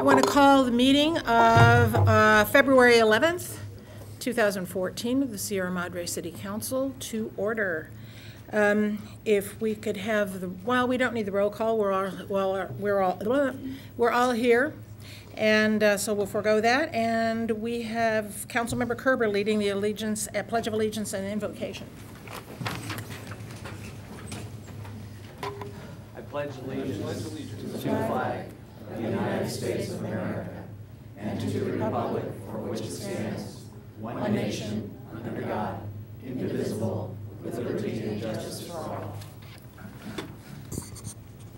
I want to call the meeting of uh, February 11th, 2014, of the Sierra Madre City Council to order. Um, If we could have the, well, we don't need the roll call, we're all, well, we're all, we're all here, and uh, so we'll forego that. And we have Councilmember Kerber leading the allegiance, uh, Pledge of Allegiance and invocation. I pledge allegiance to the flag of the United States of America and to the republic for which it stands, one nation, under God, indivisible, with liberty and justice for all.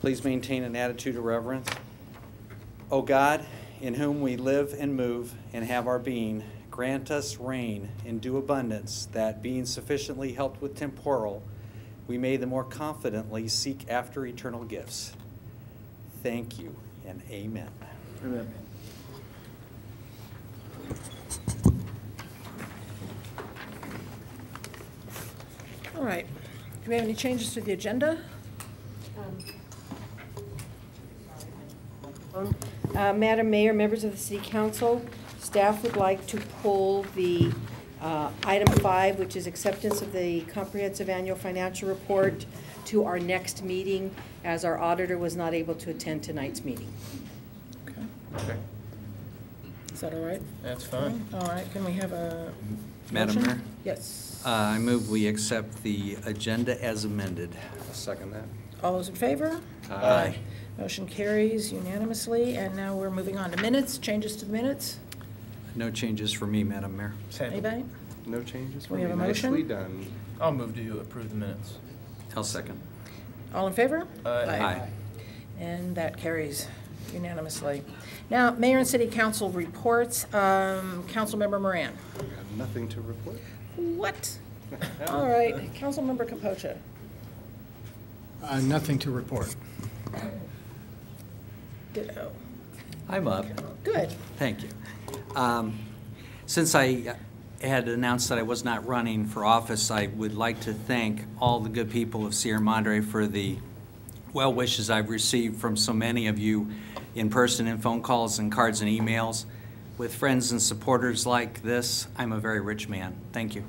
Please maintain an attitude of reverence. O God, in whom we live and move and have our being, grant us rain in due abundance, that being sufficiently helped with temporal, we may the more confidently seek after eternal gifts. Thank you and amen. Amen. All right. Do we have any changes to the agenda? Uh, Madam Mayor, members of the City Council, staff would like to pull the uh, item five, which is acceptance of the comprehensive annual financial report, to our next meeting, as our auditor was not able to attend tonight's meeting. Okay. Okay, Is that all right? that's fine. All right, can we have a Madam motion? Mayor? Yes. Uh, I move we accept the agenda as amended. I'll second that. All those in favor? Aye. Motion carries unanimously, and now we're moving on to minutes, changes to the minutes. No changes for me, Madam Mayor. Same. Anybody? No changes for We me. have a motion? Nicely done. I'll move to approve the minutes. I'll second. All in favor? Aye. Aye. And that carries unanimously. Now, Mayor and City Council reports. Um, Councilmember Moran. Nothing to report. What? All right, Councilmember Capoccia. Uh, Nothing to report. Ditto. I'm up. Good. Thank you. Um, Since I had announced that I was not running for office, I would like to thank all the good people of Sierra Madre for the well wishes I've received from so many of you in person and phone calls and cards and emails. With friends and supporters like this, I'm a very rich man. Thank you.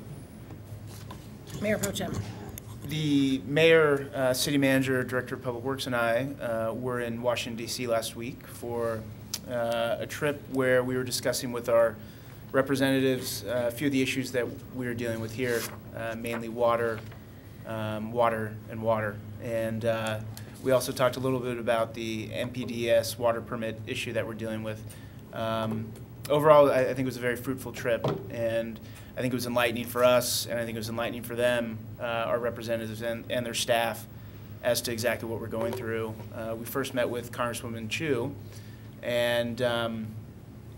Mayor Pro Tem. The mayor, uh, city manager, director of public works, and I uh, were in Washington D.C. last week for uh, a trip where we were discussing with our representatives uh, a few of the issues that we are dealing with here, uh, mainly water, um, water, and water. And uh, we also talked a little bit about the NPDES water permit issue that we're dealing with. Um, overall, I, I think it was a very fruitful trip, and I think it was enlightening for us, and I think it was enlightening for them, uh, our representatives and, and their staff, as to exactly what we're going through. Uh, we first met with Congresswoman Chu, and um,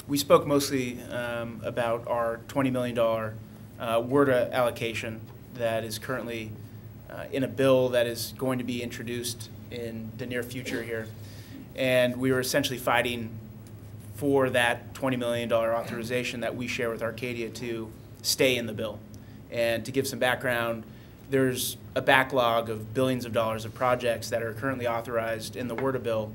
we spoke mostly um, about our $20 million uh, WRDA allocation that is currently uh, in a bill that is going to be introduced in the near future here. And we were essentially fighting for that $20 million authorization that we share with Arcadia to stay in the bill. And to give some background, there's a backlog of billions of dollars of projects that are currently authorized in the WRDA bill.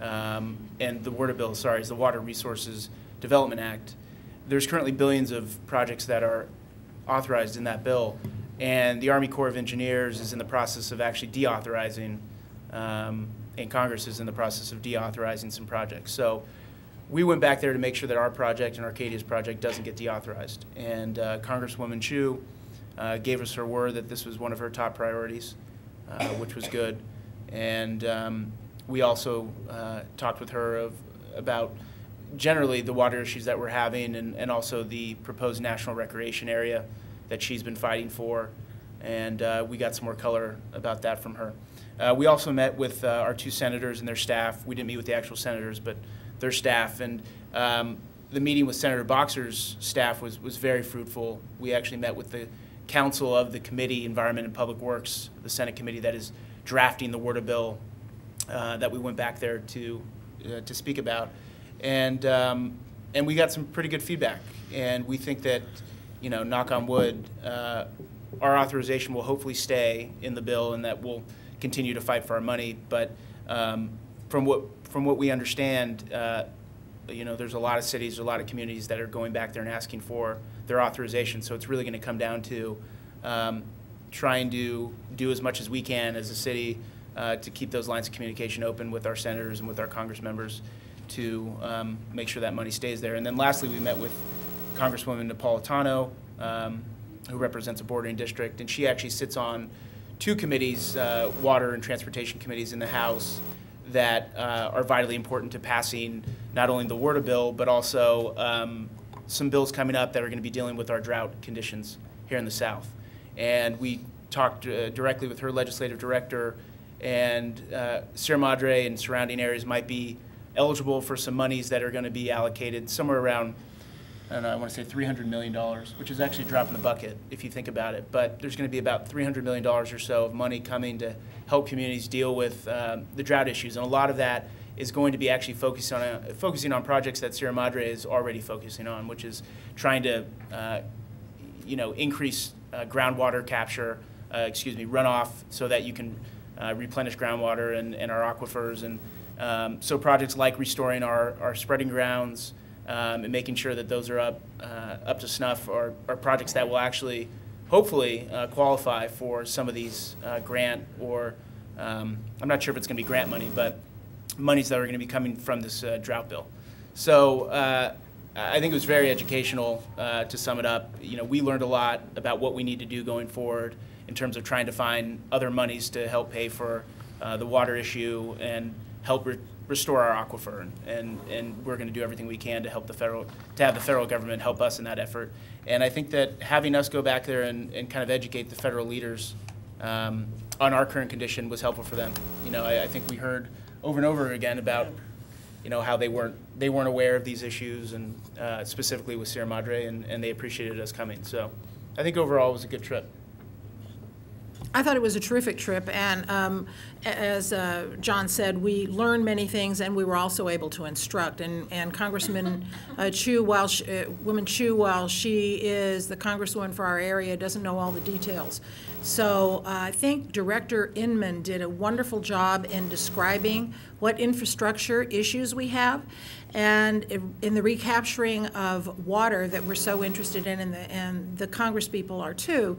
Um, and the WRDA bill, sorry, is the Water Resources Development Act. There's currently billions of projects that are authorized in that bill. And the Army Corps of Engineers is in the process of actually deauthorizing, um, and Congress is in the process of deauthorizing some projects. So we went back there to make sure that our project and Arcadia's project doesn't get deauthorized. And uh, Congresswoman Chu uh, gave us her word that this was one of her top priorities, uh, which was good. And um, we also uh, talked with her of, about generally the water issues that we're having and, and also the proposed national recreation area that she's been fighting for. And uh, we got some more color about that from her. Uh, we also met with uh, our two senators and their staff. We didn't meet with the actual senators, but their staff. And um, the meeting with Senator Boxer's staff was, was very fruitful. We actually met with the counsel of the committee, Environment and Public Works, the Senate committee that is drafting the WRDA bill uh, that we went back there to, uh, to speak about. And, um, and we got some pretty good feedback. And we think that, you know, knock on wood, uh, our authorization will hopefully stay in the bill and that we'll continue to fight for our money. But um, from what from what we understand, uh, you know, there's a lot of cities, a lot of communities that are going back there and asking for their authorization. So it's really going to come down to um, trying to do as much as we can as a city uh, to keep those lines of communication open with our senators and with our Congress members to um, make sure that money stays there. And then lastly, we met with Congresswoman Napolitano, um, who represents a bordering district, and she actually sits on two committees, uh, water and transportation committees in the House, that uh, are vitally important to passing not only the water bill, but also um, some bills coming up that are going to be dealing with our drought conditions here in the South. And we talked uh, directly with her legislative director, and uh, Sierra Madre and surrounding areas might be eligible for some monies that are going to be allocated somewhere around I don't know, I want to say $300 million, which is actually a drop in the bucket if you think about it. But there's going to be about $300 million or so of money coming to help communities deal with um, the drought issues. And a lot of that is going to be actually focused on, uh, focusing on projects that Sierra Madre is already focusing on, which is trying to, uh, you know, increase uh, groundwater capture, uh, excuse me, runoff, so that you can uh, replenish groundwater and, and our aquifers. And um, so projects like restoring our, our spreading grounds, um, and making sure that those are up uh, up to snuff are, are projects that will actually, hopefully, uh, qualify for some of these uh, grant or um, I'm not sure if it's going to be grant money, but monies that are going to be coming from this uh, drought bill. So uh, I think it was very educational. Uh, to sum it up, you know, we learned a lot about what we need to do going forward in terms of trying to find other monies to help pay for the water issue and help. Re- restore our aquifer, and, and, and we're going to do everything we can to help the federal, to have the federal government help us in that effort. And I think that having us go back there and, and kind of educate the federal leaders um, on our current condition was helpful for them. You know, I, I think we heard over and over again about, you know, how they weren't they weren't aware of these issues, and uh, specifically with Sierra Madre, and, and they appreciated us coming. So, I think overall it was a good trip. I thought it was a terrific trip, and um, as uh, John said, we learned many things, and we were also able to instruct. And and Congressman uh, Chu, while she, uh, Woman Chu, while she is the congresswoman for our area, doesn't know all the details. So uh, I think Director Inman did a wonderful job in describing what infrastructure issues we have, and in- the recapturing of water that we're so interested in, and the, and the Congress people are too.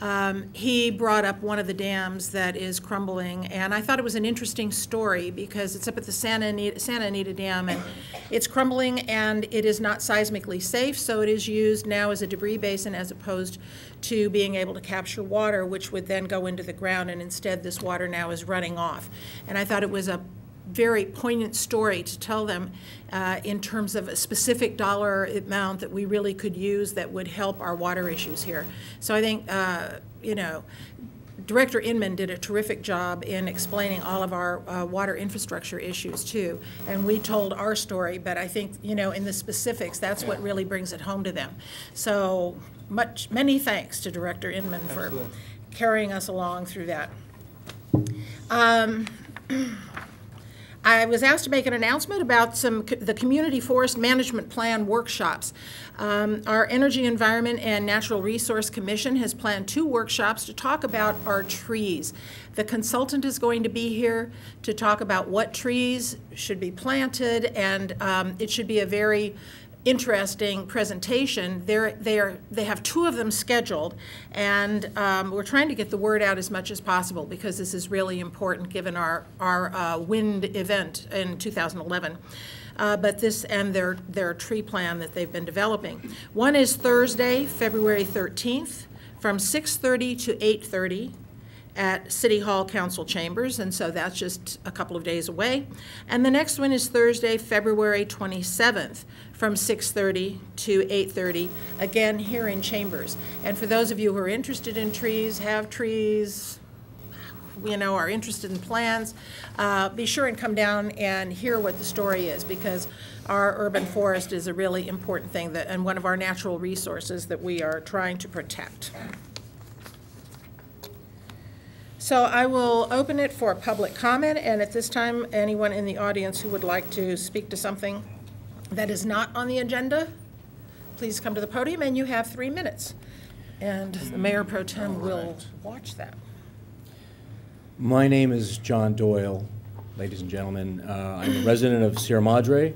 Um, he brought up one of the dams that is crumbling, and I thought it was an interesting story because it's up at the Santa Anita, Santa Anita Dam, and it's crumbling, and it is not seismically safe, so it is used now as a debris basin as opposed to being able to capture water, which would then go into the ground, and instead this water now is running off. And I thought it was a very poignant story to tell them uh, in terms of a specific dollar amount that we really could use that would help our water issues here. So I think, uh, you know, Director Inman did a terrific job in explaining all of our uh, water infrastructure issues too. And we told our story, but I think, you know, in the specifics, that's what really brings it home to them. So much, many thanks to Director Inman for carrying us along through that. Um, I was asked to make an announcement about some, the Community Forest Management Plan workshops. Um, Our Energy, Environment, and Natural Resource Commission has planned two workshops to talk about our trees. The consultant is going to be here to talk about what trees should be planted, and um, it should be a very interesting presentation. They're, they are, they have two of them scheduled, and um, we're trying to get the word out as much as possible because this is really important given our, our uh, wind event in 2011. Uh, but this and their, their tree plan that they've been developing. One is Thursday, February 13th, from 6:30 to 8:30 at City Hall Council Chambers, and so that's just a couple of days away. And the next one is Thursday, February 27th, from 6:30 to 8:30, again here in Chambers. And for those of you who are interested in trees, have trees, you know, are interested in plans, uh, be sure and come down and hear what the story is, because our urban forest is a really important thing that, and one of our natural resources that we are trying to protect. So I will open it for public comment, and at this time, anyone in the audience who would like to speak to something that is not on the agenda, please come to the podium, and you have three minutes. And the mayor pro tem will watch that. My name is John Doyle, ladies and gentlemen. Uh, I'm a resident of Sierra Madre,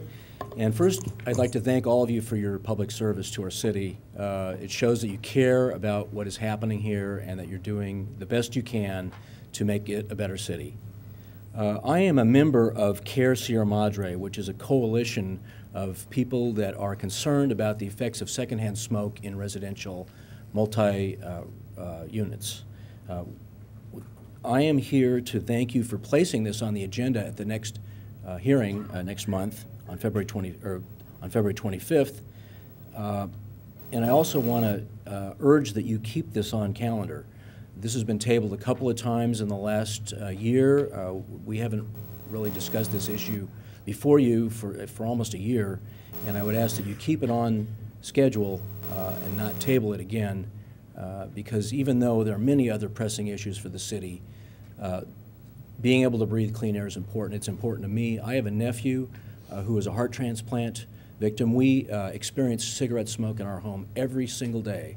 And first, I'd like to thank all of you for your public service to our city. Uh, It shows that you care about what is happening here and that you're doing the best you can to make it a better city. Uh, I am a member of CARE Sierra Madre, which is a coalition of people that are concerned about the effects of secondhand smoke in residential multi-units. Uh, I am here to thank you for placing this on the agenda at the next uh, hearing uh, next month on February 20, or on February 25th. Uh, And I also want to urge that you keep this on calendar. This has been tabled a couple of times in the last uh, year. Uh, We haven't really discussed this issue before you for, for almost a year, and I would ask that you keep it on schedule uh, and not table it again, uh, because even though there are many other pressing issues for the city, uh, being able to breathe clean air is important. It's important to me. I have a nephew uh, who is a heart transplant victim. We uh, experience cigarette smoke in our home every single day.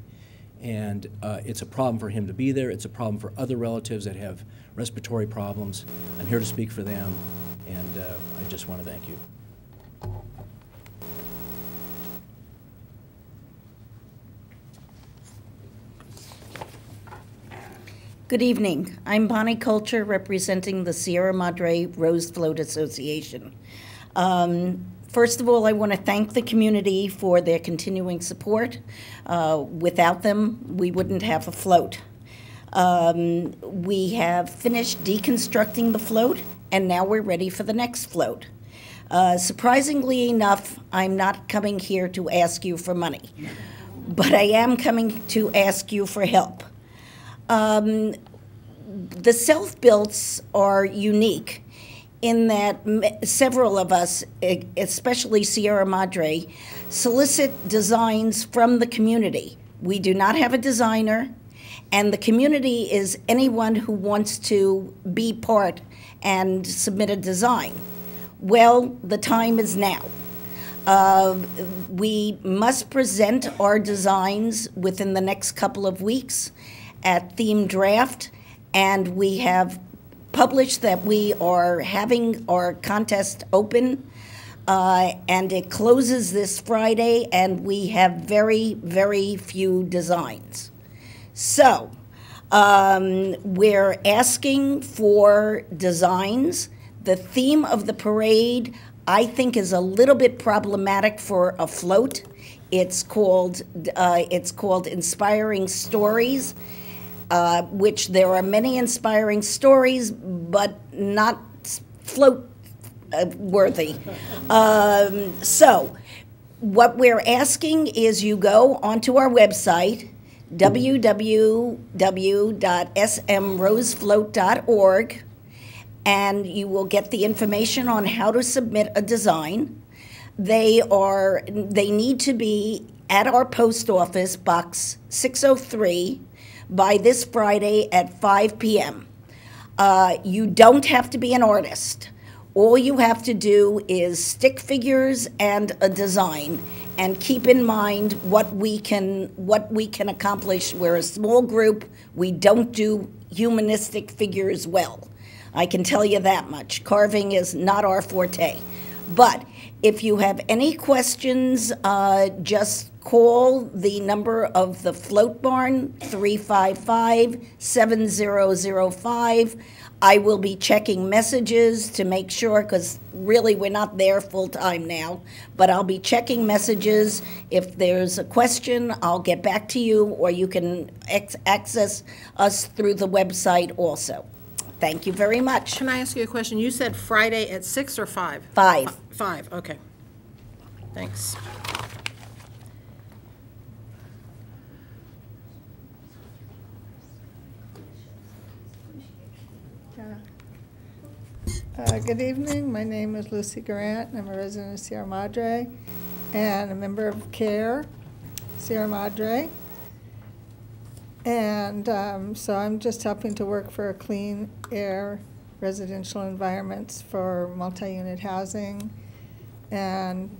And uh, it's a problem for him to be there. It's a problem for other relatives that have respiratory problems. I'm here to speak for them, and uh, I just want to thank you. Good evening. I'm Bonnie Culture, representing the Sierra Madre Rose Float Association. Um, First of all, I want to thank the community for their continuing support. Uh, Without them, we wouldn't have a float. Um, We have finished deconstructing the float, and now we're ready for the next float. Uh, Surprisingly enough, I'm not coming here to ask you for money, but I am coming to ask you for help. Um, the self-builts are unique in that several of us, especially Sierra Madre, solicit designs from the community. We do not have a designer, and the community is anyone who wants to be part and submit a design. Well, the time is now. Uh, We must present our designs within the next couple of weeks at Theme Draft, and we have published that we are having our contest open, uh, and it closes this Friday, and we have very, very few designs. So, um, we're asking for designs. The theme of the parade, I think, is a little bit problematic for a float. It's called, uh, it's called Inspiring Stories, uh, which there are many inspiring stories, but not float uh, worthy. Um, so, what we're asking is you go onto our website, www.smrosefloat.org, and you will get the information on how to submit a design. They are, they need to be at our post office, Box 603, by this Friday at 5 p.m. Uh, you don't have to be an artist. All you have to do is stick figures and a design, and keep in mind what we can what we can accomplish. We're a small group. We don't do humanistic figures well. I can tell you that much. Carving is not our forte. But if you have any questions, uh, just call the number of the Float Barn, 355-7005. I will be checking messages to make sure, because really, we're not there full-time now, but I'll be checking messages. If there's a question, I'll get back to you, or you can access us through the website also. Thank you very much. Can I ask you a question? You said Friday at six or five? Five. Fi- Five, okay. Thanks. Uh, Good evening, my name is Lucy Grant, I'm a resident of Sierra Madre and a member of CARE Sierra Madre. And um, so I'm just helping to work for a clean air residential environments for multi-unit housing. And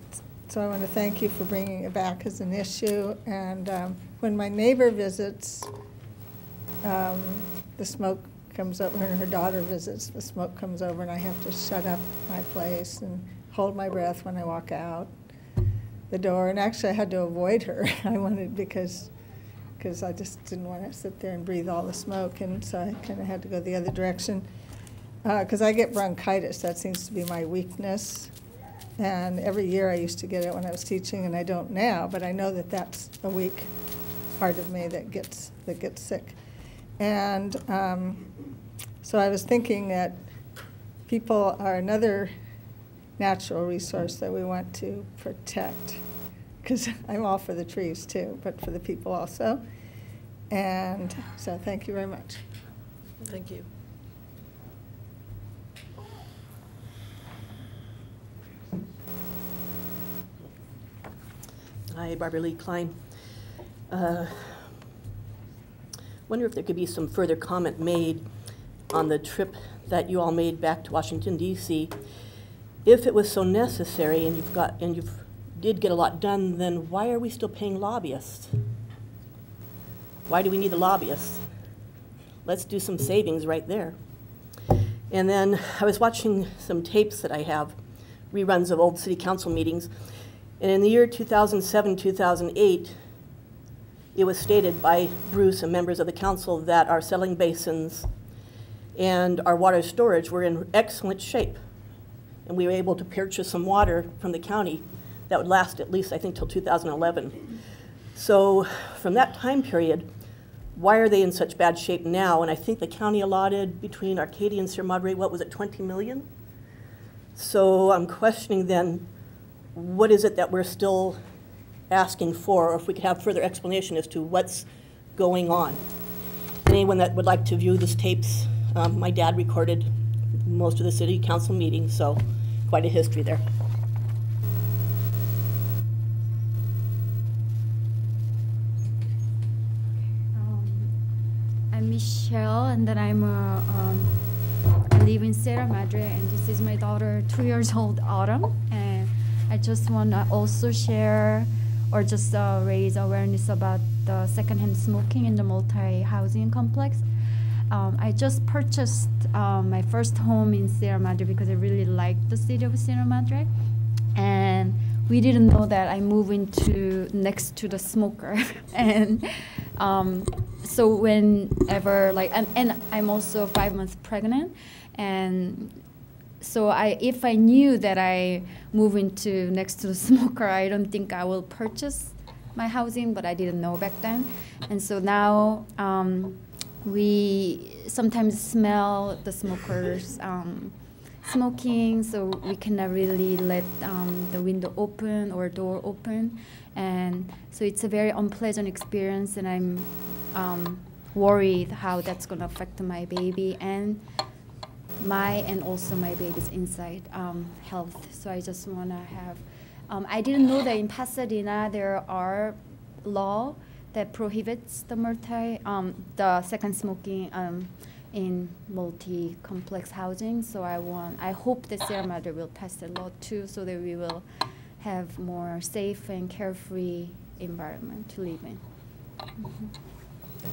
so I want to thank you for bringing it back as an issue. And um, when my neighbor visits, um, the smoke comes over, and her daughter visits, the smoke comes over, and I have to shut up my place and hold my breath when I walk out the door. And actually, I had to avoid her. I wanted because because I just didn't want to sit there and breathe all the smoke, and so I kind of had to go the other direction. Because I get bronchitis, that seems to be my weakness. And every year I used to get it when I was teaching, and I don't now, but I know that that's a weak part of me that gets that gets sick. And um, so I was thinking that people are another natural resource that we want to protect. Because I'm all for the trees too, but for the people also. And so thank you very much. Thank you. Hi, Barbara Lee Klein. Uh, Wonder if there could be some further comment made on the trip that you all made back to Washington DC. If it was so necessary and you've got, and you did get a lot done, then why are we still paying lobbyists? Why do we need a lobbyist? Let's do some savings right there. And then I was watching some tapes that I have, reruns of old city council meetings, and in the year 2007, 2008, it was stated by Bruce and members of the council that our selling basins and our water storage were in excellent shape. And we were able to purchase some water from the county that would last at least, I think, till 2011. So from that time period, why are they in such bad shape now? And I think the county allotted between Arcadia and Sierra Madre, what was it, 20 million? So I'm questioning then, what is it that we're still asking for, or if we could have further explanation as to what's going on. Anyone that would like to view this tapes, um, my dad recorded most of the city council meetings, so quite a history there. Um, Michelle, and then I'm a, um, I live in Sierra Madre, and this is my daughter, two years old, Autumn. And I just want to also share or just uh, raise awareness about the secondhand smoking in the multi-housing complex. Um, I just purchased um, my first home in Sierra Madre because I really liked the city of Sierra Madre, and we didn't know that I moved into next to the smoker, and um, so whenever like and, and I'm also five months pregnant, and so I, if I knew that I move into next to the smoker, I don't think I will purchase my housing, but I didn't know back then. And so now um, we sometimes smell the smokers um, smoking, so we cannot really let um, the window open or door open. And so it's a very unpleasant experience, and I'm um, worried how that's going to affect my baby and my and also my baby's inside um, health. So I just want to have. Um, I didn't know that in Pasadena there are law that prohibits the multi um, the second smoking um, in multi-complex housing. So I want. I hope that Sierra Madre will pass the law too, so that we will have more safe and carefree environment to live in.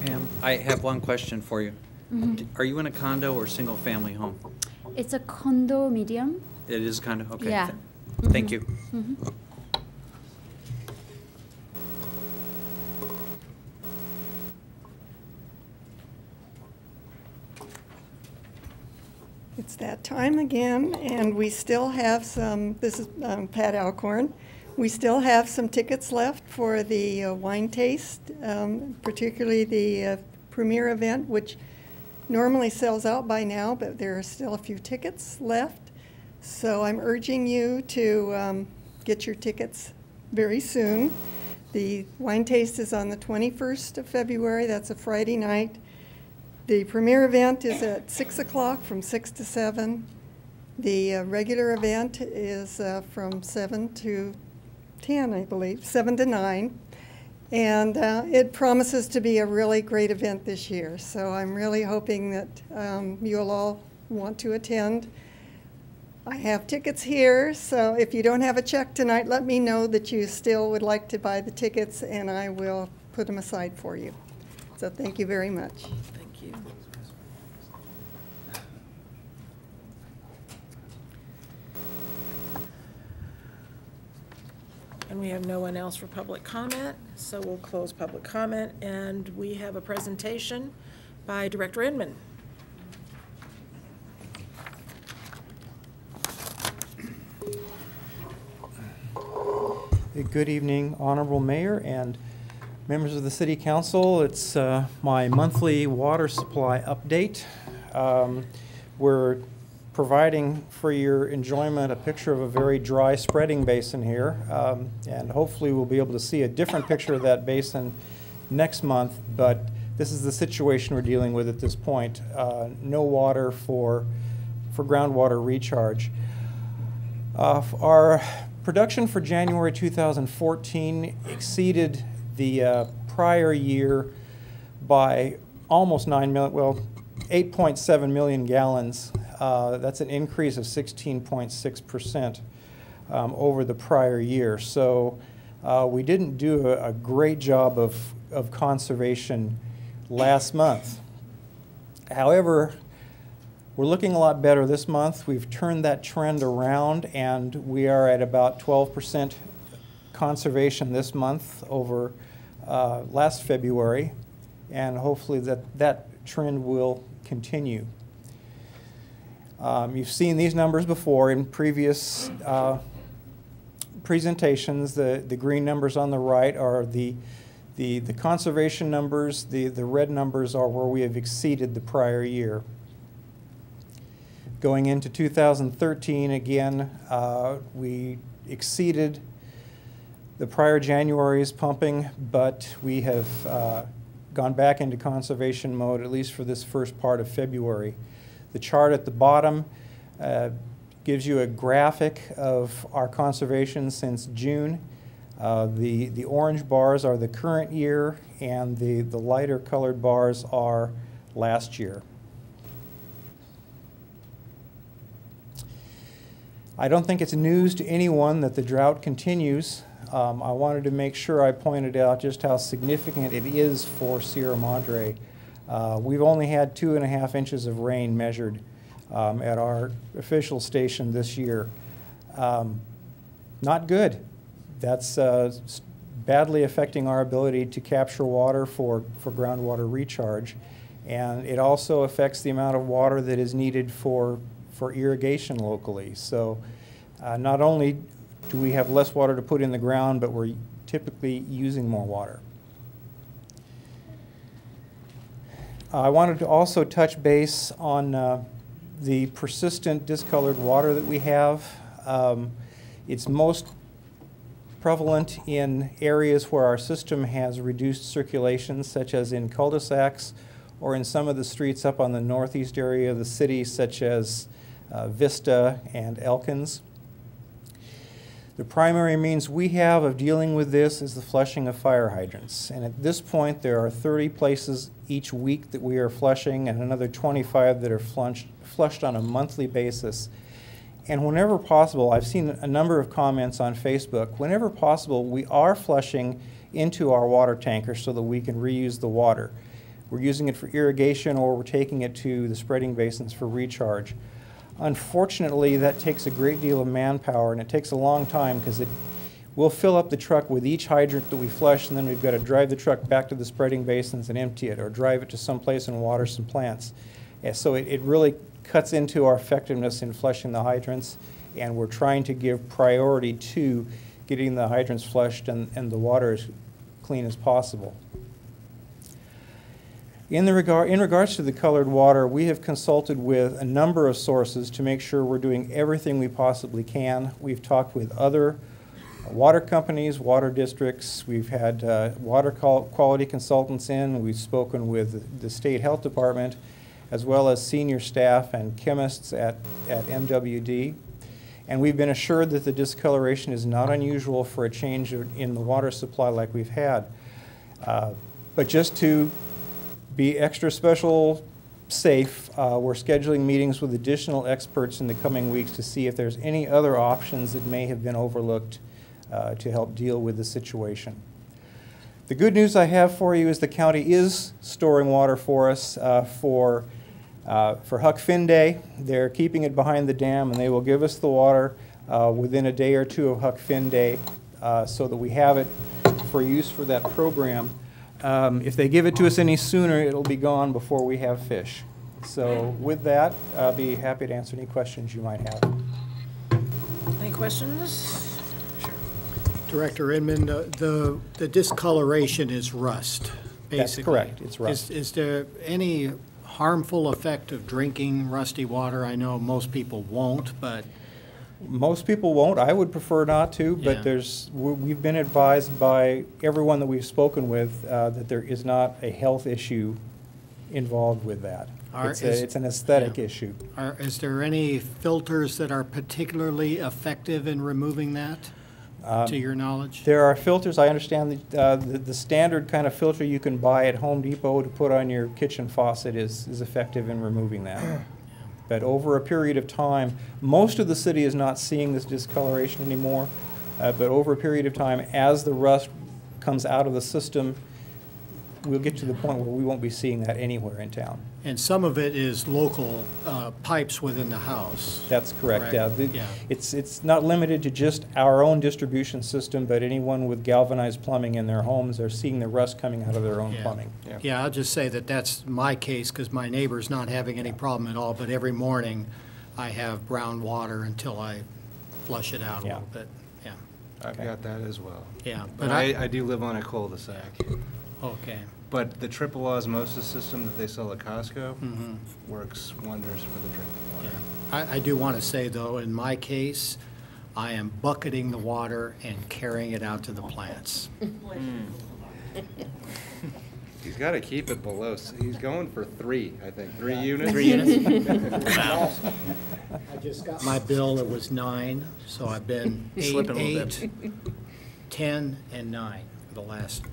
Pam, I have one question for you. Mhm. Are you in a condo or single-family home? It's a condo medium. It is kind of, okay. Yeah. th- Thank Mhm. you. It's that time again, and we still have some, this is um, Pat Alcorn. We still have some tickets left for the uh, wine taste, um, particularly the uh, premiere event, which normally sells out by now, but there are still a few tickets left. So I'm urging you to um, get your tickets very soon. The wine taste is on the 21st of February, that's a Friday night. The premier event is at 6 o'clock from 6 to 7. The uh, regular event is uh, from 7 to 10, I believe, 7 to 9. And uh, it promises to be a really great event this year. So I'm really hoping that um, you'll all want to attend. I have tickets here, so if you don't have a check tonight, let me know that you still would like to buy the tickets, and I will put them aside for you. So thank you very much. You. And we have no one else for public comment, so we'll close public comment. And we have a presentation by Director Inman. Good evening, Honorable Mayor and members of the City Council. It's uh, my monthly water supply update. Um, We're providing for your enjoyment a picture of a very dry spreading basin here. Um, And hopefully we'll be able to see a different picture of that basin next month, but this is the situation we're dealing with at this point. Uh, No water for, for groundwater recharge. Uh, Our production for January 2014 exceeded the uh, prior year by almost 9 million, well, 8.7 million gallons. Uh, That's an increase of 16.6% um, over the prior year. So uh, we didn't do a a great job of of conservation last month. However, we're looking a lot better this month. We've turned that trend around, and we are at about 12% conservation this month over uh, last February, and hopefully that, that trend will continue. Um, You've seen these numbers before in previous uh, presentations. The, the green numbers on the right are the, the, the conservation numbers. The, the red numbers are where we have exceeded the prior year. Going into 2013, again, uh, we exceeded the prior January is pumping, but we have uh, gone back into conservation mode, at least for this first part of February. The chart at the bottom uh, gives you a graphic of our conservation since June. Uh, The, the orange bars are the current year, and the, the lighter colored bars are last year. I don't think it's news to anyone that the drought continues. Um, I wanted to make sure I pointed out just how significant it is for Sierra Madre. Uh, we've only had two and a half inches of rain measured um, at our official station this year. Um, not good. That's uh, badly affecting our ability to capture water for, for groundwater recharge. And it also affects the amount of water that is needed for, for irrigation locally. So uh, not only do we have less water to put in the ground, but we're typically using more water. I wanted to also touch base on uh, the persistent discolored water that we have. Um, It's most prevalent in areas where our system has reduced circulation, such as in cul-de-sacs or in some of the streets up on the northeast area of the city, such as uh, Vista and Elkins. The primary means we have of dealing with this is the flushing of fire hydrants. And at this point, there are 30 places each week that we are flushing and another 25 that are flushed, flushed on a monthly basis. And whenever possible, I've seen a number of comments on Facebook, whenever possible, we are flushing into our water tanker so that we can reuse the water. We're using it for irrigation or we're taking it to the spreading basins for recharge. Unfortunately, that takes a great deal of manpower and it takes a long time because it we'll fill up the truck with each hydrant that we flush and then we've got to drive the truck back to the spreading basins and empty it or drive it to some place and water some plants. And so it, it really cuts into our effectiveness in flushing the hydrants and we're trying to give priority to getting the hydrants flushed and, and the water as clean as possible. In, the regard, in regards to the colored water, we have consulted with a number of sources to make sure we're doing everything we possibly can. We've talked with other water companies, water districts. We've had uh, water quality consultants in. We've spoken with the state health department, as well as senior staff and chemists at, at MWD. And we've been assured that the discoloration is not unusual for a change in the water supply like we've had. Uh, But just to be extra special safe, uh, we're scheduling meetings with additional experts in the coming weeks to see if there's any other options that may have been overlooked uh, to help deal with the situation. The good news I have for you is the county is storing water for us uh, for, uh, for Huck Finn Day. They're keeping it behind the dam, and they will give us the water uh, within a day or two of Huck Finn Day. uh, so that we have it for use for that program. Um, If they give it to us any sooner, it'll be gone before we have fish. So with that, I'll be happy to answer any questions you might have. Any questions? Sure. Director Inman, uh, the, the discoloration is rust, basically. That's correct, it's rust. Is, is there any harmful effect of drinking rusty water? I know most people won't, but Most people won't. I would prefer not to, Yeah. but there's, we- we've been advised by everyone that we've spoken with uh, that there is not a health issue involved with that. Are- It's a- is- it's an aesthetic yeah. issue. are, is there any filters that are particularly effective in removing that, Um, to your knowledge? There are filters, I understand, that, uh, the, the standard kind of filter you can buy at Home Depot to put on your kitchen faucet is, is effective in removing that. But over a period of time, most of the city is not seeing this discoloration anymore, uh, but over a period of time, as the rust comes out of the system, we'll get to the point where we won't be seeing that anywhere in town. And some of it is local uh, pipes within the house. That's correct, yeah. The- Yeah. It's, it's not limited to just our own distribution system, but anyone with galvanized plumbing in their homes are seeing the rust coming out of their own Yeah. plumbing. Yeah, yeah, I'll just say that that's my case, because my neighbor's not having any problem at all, but every morning I have brown water until I flush it out a Yeah. little bit, yeah. I've got that as well. Yeah, But but I, I- I do live on a cul-de-sac. Okay. But the triple osmosis system that they sell at Costco Mhm. works wonders for the drinking water. I, I do want to say, though, in my case, I am bucketing the water and carrying it out to the plants. He's got to keep it below, s- he's going for three, I think, three units? Three units? Wow. I just got my bill, it was nine, so I've been eight, Slipping a little eight, ten, and nine for the last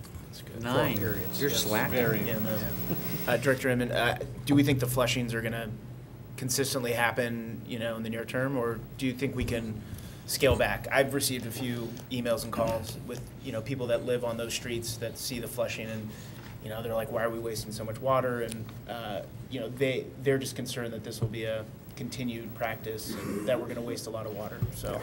four Nine. periods. You're yes. slacking. Very, yeah, no. Uh, Director Inman, uh, do we think the flushings are gonna consistently happen, you know, in the near term, or do you think we can scale back? I've received a few emails and calls with, you know, people that live on those streets that see the flushing and, you know, they're like, why are we wasting so much water? And, uh, you know, they, they're just concerned that this will be a continued practice and that we're gonna waste a lot of water, so.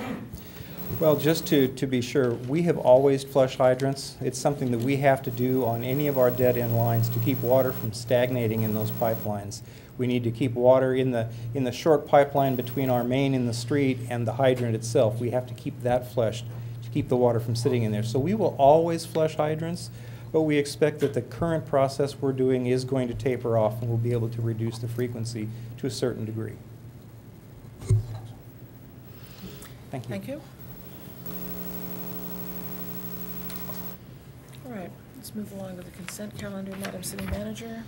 Well, just to, to be sure, we have always flushed hydrants. It's something that we have to do on any of our dead-end lines to keep water from stagnating in those pipelines. We need to keep water in the, in the short pipeline between our main in the street and the hydrant itself. We have to keep that flushed to keep the water from sitting in there. So we will always flush hydrants, but we expect that the current process we're doing is going to taper off and we'll be able to reduce the frequency to a certain degree. Thank you. Thank you. All right, let's move along to the consent calendar, Madam City Manager.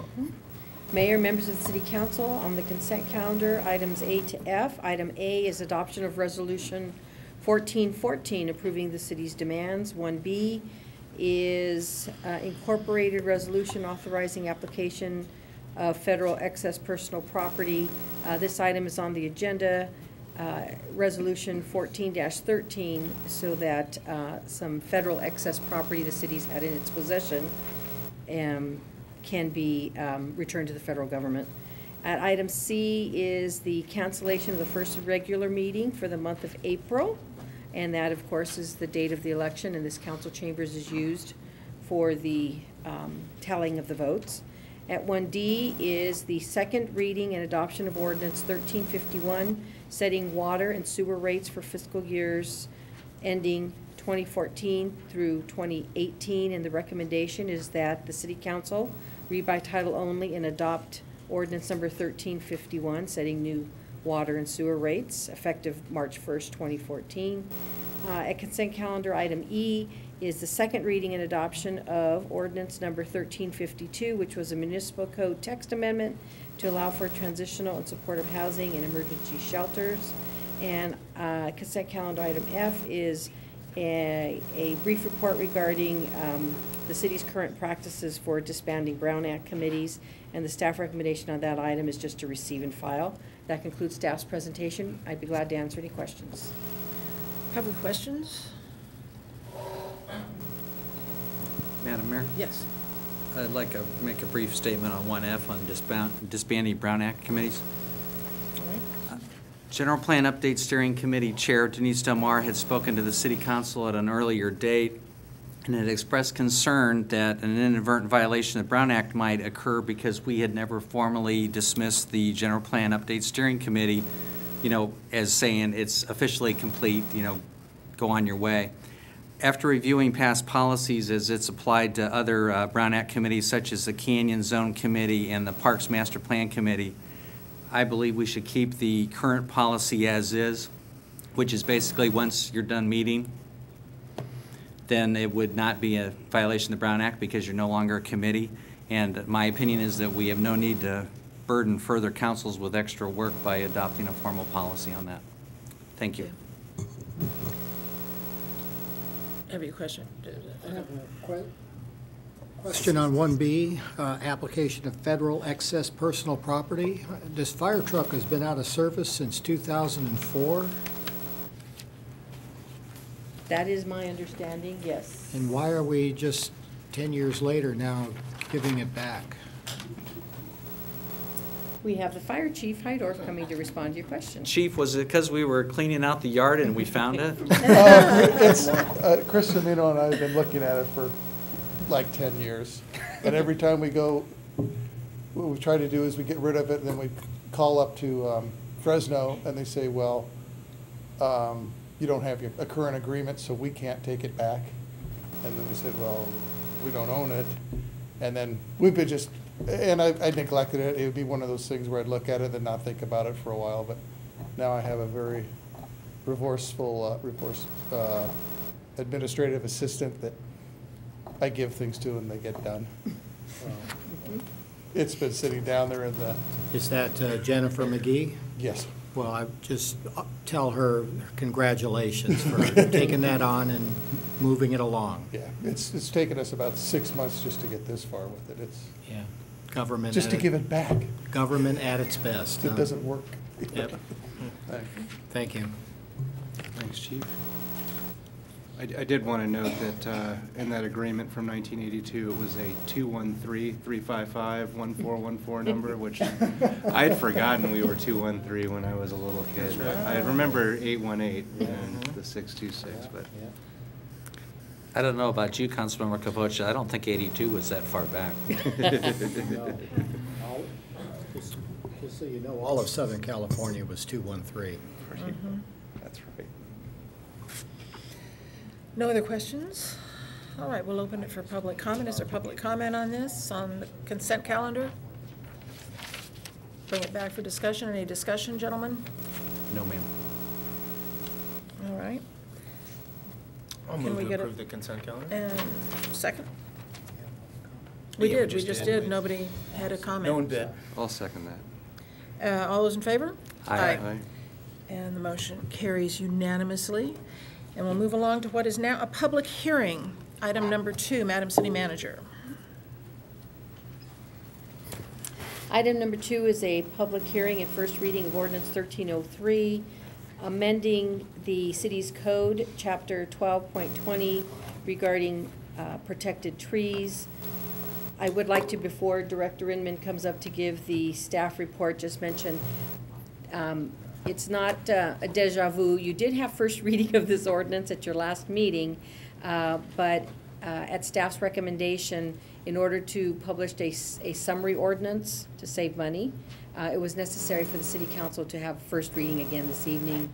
Mayor, members of the City Council, on the consent calendar, items A to F. Item A is adoption of Resolution 1414, approving the city's demands. 1B is uh, incorporated resolution authorizing application of federal excess personal property. Uh, This item is on the agenda, uh, Resolution 14-13, so that uh, some federal excess property the city's had in its possession um, can be um, returned to the federal government. At item C is the cancellation of the first regular meeting for the month of April. And that, of course, is the date of the election, and this council chambers is used for the um, tallying of the votes. At 1D is the second reading and adoption of ordinance 1351, setting water and sewer rates for fiscal years ending 2014 through 2018, and the recommendation is that the city council read by title only and adopt ordinance number 1351, setting new water and sewer rates effective March 1st, 2014. Uh, At consent calendar, item E is the second reading and adoption of ordinance number 1352, which was a municipal code text amendment to allow for transitional and supportive housing and emergency shelters. And uh, consent calendar item F is a, a brief report regarding um, the city's current practices for disbanding Brown Act committees, and the staff recommendation on that item is just to receive and file. That concludes staff's presentation. I'd be glad to answer any questions. Have we questions? Madam Mayor? Yes. I'd like to make a brief statement on 1F on disband- disbanding Brown Act committees. Right. General Plan Update Steering Committee Chair Denise Delmar had spoken to the City Council at an earlier date and had expressed concern that an inadvertent violation of the Brown Act might occur because we had never formally dismissed the General Plan Update Steering Committee, you know, as saying it's officially complete, you know, go on your way. After reviewing past policies as it's applied to other uh, Brown Act committees such as the Canyon Zone Committee and the Parks Master Plan Committee, I believe we should keep the current policy as is, which is basically once you're done meeting, then it would not be a violation of the Brown Act because you're no longer a committee. And my opinion is that we have no need to burden further councils with extra work by adopting a formal policy on that. Thank you. Have you a question? Question on 1B, uh, application of federal excess personal property. This fire truck has been out of service since 2004, That is my understanding, yes. and why are we just 10 years later now giving it back? We have the fire chief, Heydorff, coming to respond to your question. Chief, was it because we were cleaning out the yard and we found it? Uh, It's, uh, Chris Semino and I have been looking at it for like ten years. And every time we go, what we try to do is we get rid of it, and then we call up to um, Fresno, and they say, well, um, you don't have your, a current agreement, so we can't take it back. And then we said, well, we don't own it. And then we've been just, and I I neglected it. It would be one of those things where I'd look at it and not think about it for a while, but now I have a very remorseful, uh, remorse, uh, administrative assistant that I give things to and they get done. Um, It's been sitting down there in the, Is that uh, Jennifer McGee? yes. Well, I just uh, tell her congratulations for taking that on and moving it along. Yeah, it's, it's taken us about six months just to get this far with it. It's, Yeah, government. just at to it- give it back. Government at its best. It huh? doesn't work. Yep. Thank you. Thanks, Chief. I, I did want to note that uh, in that agreement from 1982, it was a 213-355-1414 number, which I had forgotten we were 213 when I was a little kid. I remember 818 and the 626, but I don't know about you, Councilmember Capoccia, I don't think 82 was that far back. Just just so you know, all of Southern California was 213. Mm-hmm. that's right. No other questions? All right, we'll open it for public comment. Is there public comment on this, on the consent calendar? Bring it back for discussion. Any discussion, gentlemen? No, ma'am. All right. I'll Can move we to get a- approve the consent calendar. And second? We Yeah, did, we just just did. did. Nobody had a comment. No one bid. I'll second that. Uh, All those in favor? Aye. And the motion carries unanimously. And we'll move along to what is now a public hearing. Item number two, Madam City Manager. Item number two is a public hearing and first reading of ordinance 1303, amending the city's code, chapter 12.20 regarding uh, protected trees. I would like to, before Director Inman comes up to give the staff report, just mention, um, it's not uh, a deja vu. You did have first reading of this ordinance at your last meeting, uh, but uh, at staff's recommendation, in order to publish a, a summary ordinance to save money, uh, it was necessary for the city council to have first reading again this evening,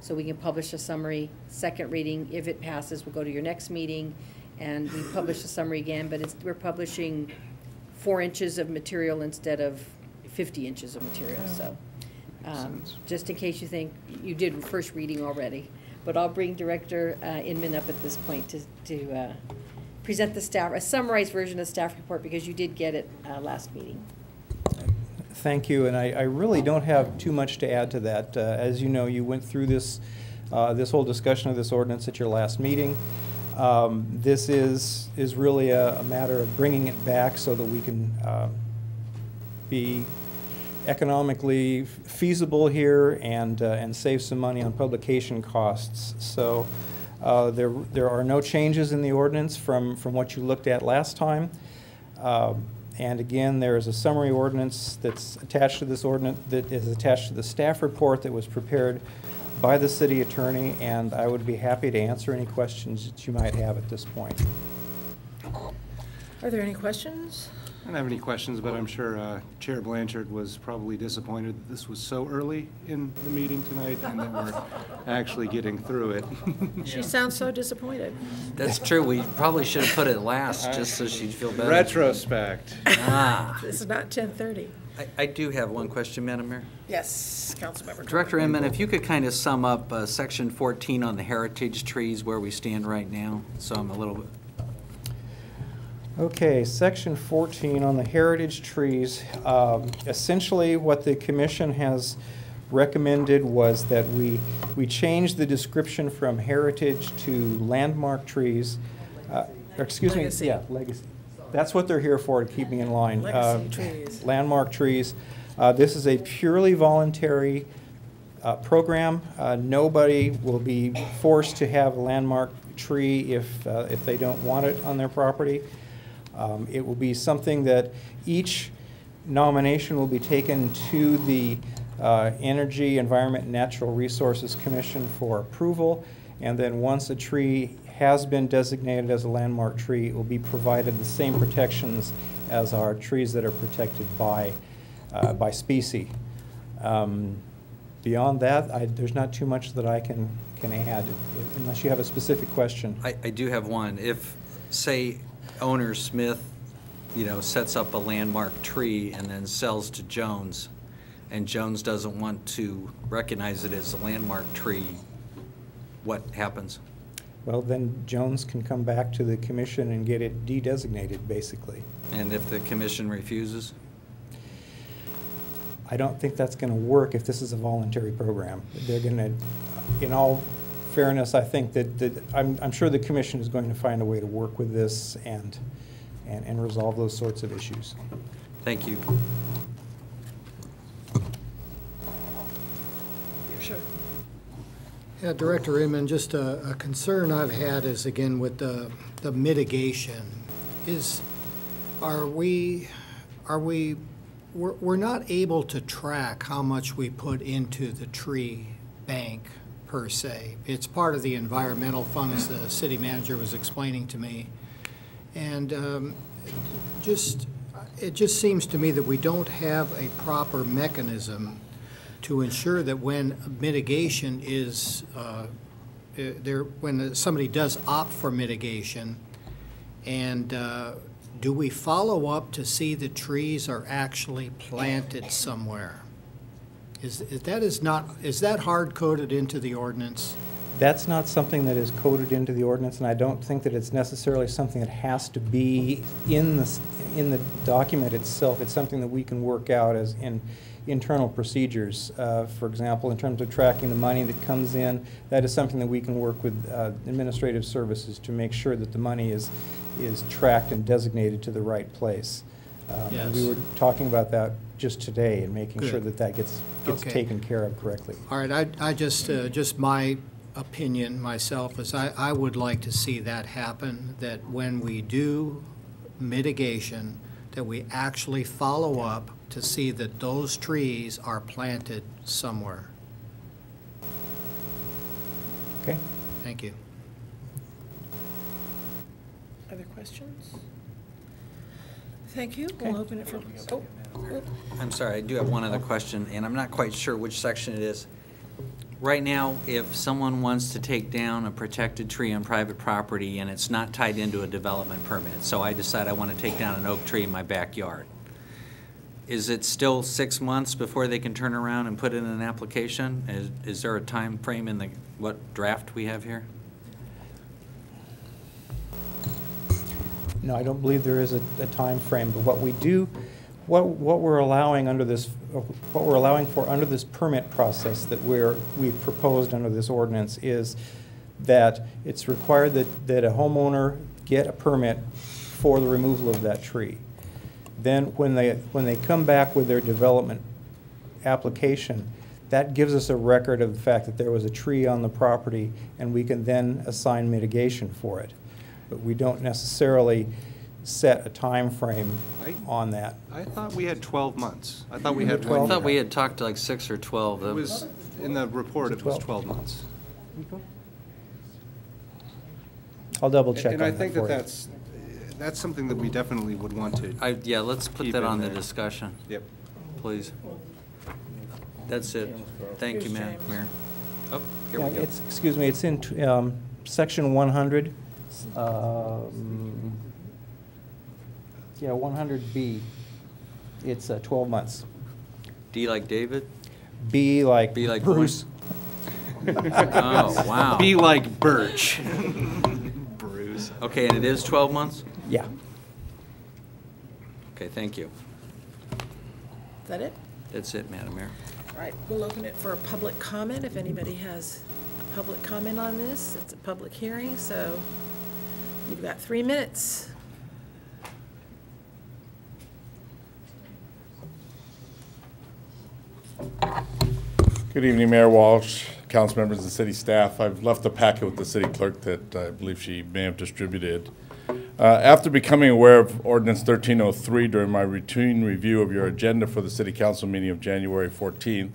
so we can publish a summary. Second reading, if it passes, we'll go to your next meeting, and we publish a summary again, but it's, we're publishing four inches of material instead of fifty inches of material, so. um, Just in case you think you did first reading already. But I'll bring Director uh, Inman up at this point to, to uh, present the staff, a summarized version of the staff report, because you did get it uh, last meeting. Thank you, and I, I really don't have too much to add to that. Uh, As you know, you went through this, uh, this whole discussion of this ordinance at your last meeting. Um, This is, is really a, a matter of bringing it back so that we can uh, be economically feasible here and, uh, and save some money on publication costs. So uh, there, there are no changes in the ordinance from, from what you looked at last time. Um, And again, there is a summary ordinance that's attached to this ordinance, that is attached to the staff report that was prepared by the city attorney, and I would be happy to answer any questions that you might have at this point. Are there any questions? I don't have any questions, but I'm sure uh, Chair Blanchard was probably disappointed that this was so early in the meeting tonight and that we're actually getting through it. She sounds so disappointed. That's true. We probably should have put it last, just so she'd feel better. Retrospect. Ah. This is not 10:30. I, I do have one question, Madam Mayor. Yes, Councilmember. Director Inman, if you could kind of sum up uh, Section 14 on the heritage trees, where we stand right now, so I'm a little bit, Okay, section 14 on the heritage trees. Um, Essentially, what the commission has recommended was that we, we change the description from heritage to landmark trees. Uh, Excuse me, Legacy. yeah, legacy. That's what they're here for, to keep me in line. Uh, Legacy trees. Landmark trees. Uh, This is a purely voluntary uh, program. Uh, Nobody will be forced to have a landmark tree if, uh, if they don't want it on their property. Um, It will be something that each nomination will be taken to the uh, Energy, Environment, and Natural Resources Commission for approval. And then once a tree has been designated as a landmark tree, it will be provided the same protections as our trees that are protected by, uh, by species. Um, Beyond that, I, there's not too much that I can, can add, unless you have a specific question. I, I do have one. If, say, owner Smith, you know, sets up a landmark tree and then sells to Jones, and Jones doesn't want to recognize it as a landmark tree, what happens? Well, then Jones can come back to the commission and get it de-designated, basically. And if the commission refuses? I don't think that's going to work if this is a voluntary program. They're going to, in all fairness, I think that, that, I'm, I'm sure the commission is going to find a way to work with this and, and, and resolve those sorts of issues. Thank you. Sure. Yeah, Director Inman, just a, a concern I've had is again with the, the mitigation. Is, are we, are we, we're, we're not able to track how much we put into the tree bank per se. It's part of the environmental funds the city manager was explaining to me. And um, just, it just seems to me that we don't have a proper mechanism to ensure that when mitigation is, uh, eh, there, when somebody does opt for mitigation, and uh, do we follow up to see the trees are actually planted somewhere? Is, is that is not, is that hard-coded into the ordinance? That's not something that is coded into the ordinance, and I don't think that it's necessarily something that has to be in the, in the document itself. It's something that we can work out as in internal procedures. Uh, For example, in terms of tracking the money that comes in, that is something that we can work with uh, administrative services to make sure that the money is, is tracked and designated to the right place. Um, and We were talking about that just today and making sure that that gets, gets Okay. taken care of correctly. All right, I, I just, uh, just my opinion myself is I, I would like to see that happen, that when we do mitigation, that we actually follow up to see that those trees are planted somewhere. Okay? Thank you. Other questions? Thank you. We'll open it for, oh, I'm sorry, I do have one other question, and I'm not quite sure which section it is. Right now, if someone wants to take down a protected tree on private property and it's not tied into a development permit, so I decide I want to take down an oak tree in my backyard, is it still six months before they can turn around and put in an application? Is, is there a time frame in the, what draft we have here? No, I don't believe there is a, a timeframe, but what we do, what, what we're allowing under this, what we're allowing for under this permit process that we're, we've proposed under this ordinance is that it's required that, that a homeowner get a permit for the removal of that tree. Then, when they, when they come back with their development application, that gives us a record of the fact that there was a tree on the property, and we can then assign mitigation for it. But we don't necessarily set a time frame I- on that. I thought we had 12 months. I thought we had I 12. thought we had talked like six or 12. It was, in the report, it was 12 months. I'll double check on And I that think for that you. that's, that's something that we definitely would want to. I, yeah, let's put Keep that in on the there. discussion, Yep. please. That's it. Thank you, Here's Madam Mayor. Oh, here Yeah, we go. it's, excuse me, it's in t- um, section 100. um, Yeah, 100B. It's uh, 12 months. D like David? B like B like Bruce. Oh, wow. Be like Birch. Bruce. Okay, and it is 12 months? Yeah. Okay, thank you. Is that it? That's it, Madam Mayor. All right, we'll open it for a public comment. If anybody has a public comment on this, it's a public hearing, so you've got three minutes. Good evening, Mayor Walsh, council members, and city staff. I've left a packet with the city clerk that I believe she may have distributed. Uh, After becoming aware of ordinance 1303 during my routine review of your agenda for the city council meeting of January 14th,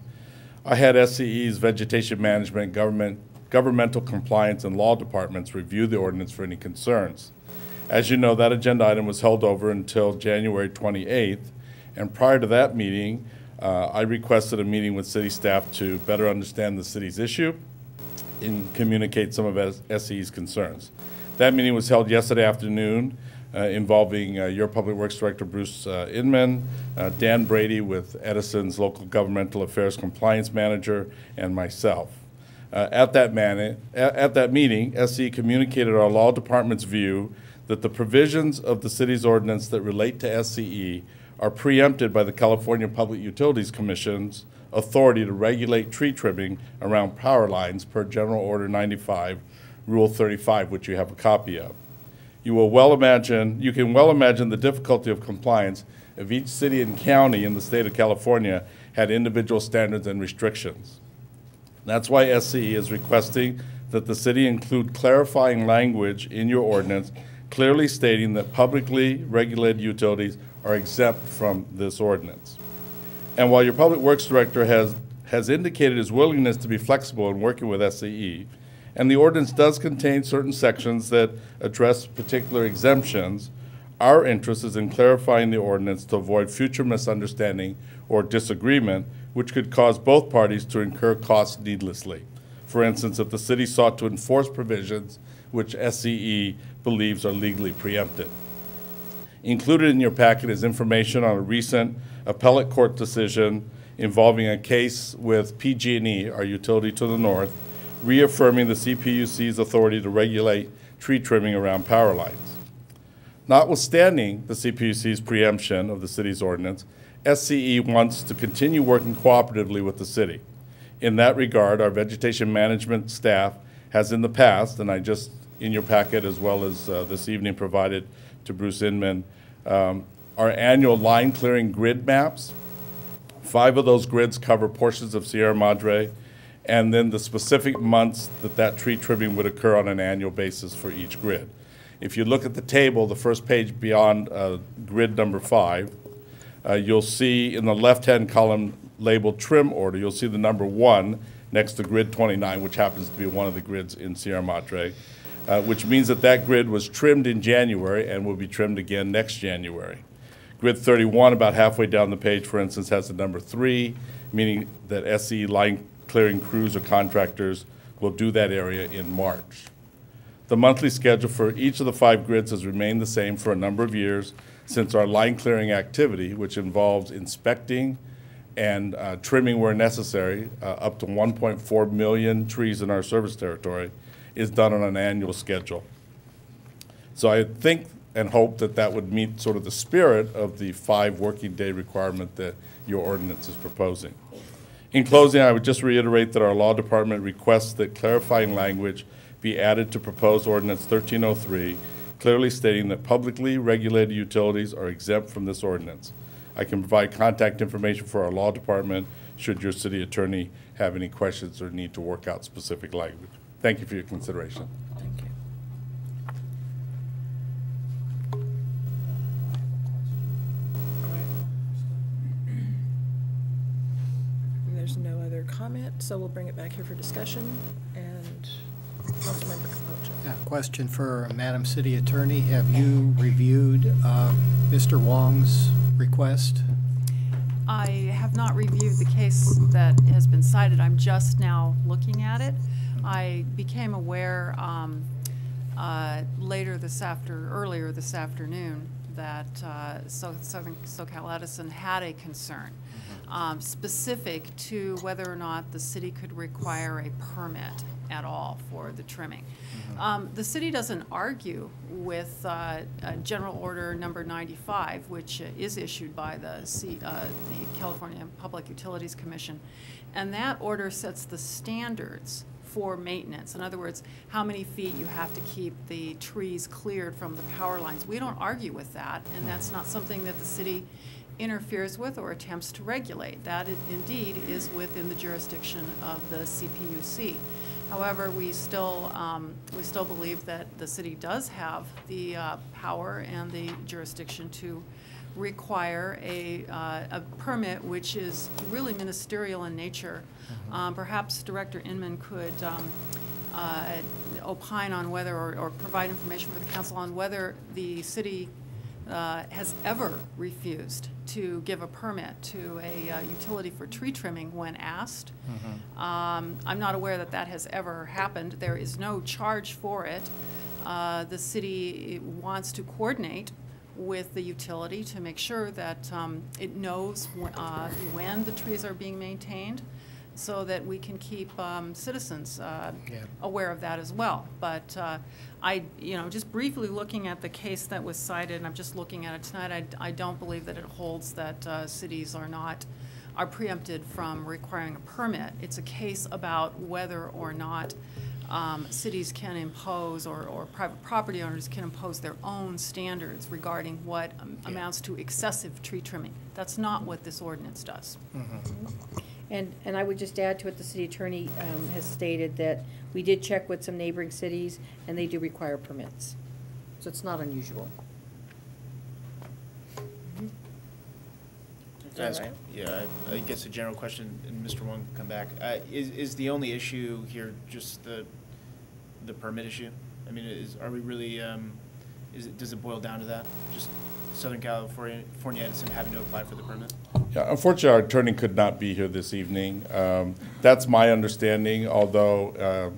I had SCE's Vegetation Management, Government, Governmental Compliance, and Law Departments review the ordinance for any concerns. As you know, that agenda item was held over until January 28th, and prior to that meeting, uh, I requested a meeting with city staff to better understand the city's issue and communicate some of S- SCE's concerns. That meeting was held yesterday afternoon uh, involving uh, your Public Works Director, Bruce uh, Inman, uh, Dan Brady with Edison's Local Governmental Affairs Compliance Manager, and myself. Uh, At that at at that meeting, SCE communicated our law department's view that the provisions of the city's ordinance that relate to SCE are preempted by the California Public Utilities Commission's authority to regulate tree trimming around power lines per General Order 95, Rule 35, which you have a copy of. You will well imagine, you can well imagine the difficulty of compliance if each city and county in the state of California had individual standards and restrictions. That's why SCE is requesting that the city include clarifying language in your ordinance clearly stating that publicly regulated utilities are exempt from this ordinance. And while your Public Works Director has, has indicated his willingness to be flexible in working with SCE, and the ordinance does contain certain sections that address particular exemptions, our interest is in clarifying the ordinance to avoid future misunderstanding or disagreement, which could cause both parties to incur costs needlessly. For instance, if the city sought to enforce provisions which SCE believes are legally preempted. Included in your packet is information on a recent appellate court decision involving a case with PG&E, our utility to the north, reaffirming the CPUC's authority to regulate tree trimming around power lines. Notwithstanding the CPUC's preemption of the city's ordinance, SCE wants to continue working cooperatively with the city. In that regard, our vegetation management staff has in the past, and I just, in your packet as well as uh, this evening provided to Bruce Inman, um, our annual line clearing grid maps. Five of those grids cover portions of Sierra Madre, and then the specific months that that tree trimming would occur on an annual basis for each grid. If you look at the table, the first page beyond uh, grid number five, uh, you'll see in the left-hand column labeled trim order, you'll see the number one next to grid 29, which happens to be one of the grids in Sierra Madre, uh, which means that that grid was trimmed in January and will be trimmed again next January. Grid 31, about halfway down the page, for instance, has the number three, meaning that SCE line clearing crews or contractors will do that area in March. The monthly schedule for each of the five grids has remained the same for a number of years since our line clearing activity, which involves inspecting and uh, trimming where necessary, uh, up to 1.4 million trees in our service territory, is done on an annual schedule. So I think and hope that that would meet sort of the spirit of the five working day requirement that your ordinance is proposing. In closing, I would just reiterate that our law department requests that clarifying language be added to proposed ordinance 1303, clearly stating that publicly regulated utilities are exempt from this ordinance. I can provide contact information for our law department should your city attorney have any questions or need to work out specific language. Thank you for your consideration. Thank you. There's no other comment, so we'll bring it back here for discussion. And Councilmember Capoccia. Yeah, Question for Madam City Attorney. Have you reviewed uh, Mr. Wong's request? I have not reviewed the case that has been cited. I'm just now looking at it. I became aware um, uh, later this after, earlier this afternoon, that uh, So- Southern SoCal Edison had a concern um, specific to whether or not the city could require a permit at all for the trimming. Um, The city doesn't argue with uh, uh, General Order Number 95, which uh, is issued by the C- uh, the California Public Utilities Commission, and that order sets the standards for maintenance. In other words, how many feet you have to keep the trees cleared from the power lines. We don't argue with that, and that's not something that the city interferes with or attempts to regulate. That indeed is within the jurisdiction of the CPUC. However, we still, um, we still believe that the city does have the uh, power and the jurisdiction to require a, uh, a permit, which is really ministerial in nature. Um, Perhaps Director Inman could um, uh, opine on whether, or or provide information for the council on whether the city uh, has ever refused to give a permit to a uh, utility for tree trimming when asked. Um, I'm not aware that that has ever happened. There is no charge for it. Uh, The city wants to coordinate with the utility to make sure that um, it knows uh, when the trees are being maintained, so that we can keep um, citizens uh, Yeah. aware of that as well. But uh, I, you know, just briefly looking at the case that was cited, and I'm just looking at it tonight, I, I don't believe that it holds that uh, cities are not, are preempted from requiring a permit. It's a case about whether or not um, cities can impose, or, or private property owners can impose their own standards regarding what um, amounts to excessive tree trimming. That's not what this ordinance does. And, and I would just add to it, the city attorney um, has stated that we did check with some neighboring cities, and they do require permits. So it's not unusual. Ask- Yeah, I I guess a general question, and Mr. Wong can come back. Uh, Is, is the only issue here just the, the permit issue? I mean, is, are we really, um, is it, does it boil down to that? Just Southern California, Edison having to apply for the permit? Yeah, unfortunately, our attorney could not be here this evening. Um, That's my understanding, although, um,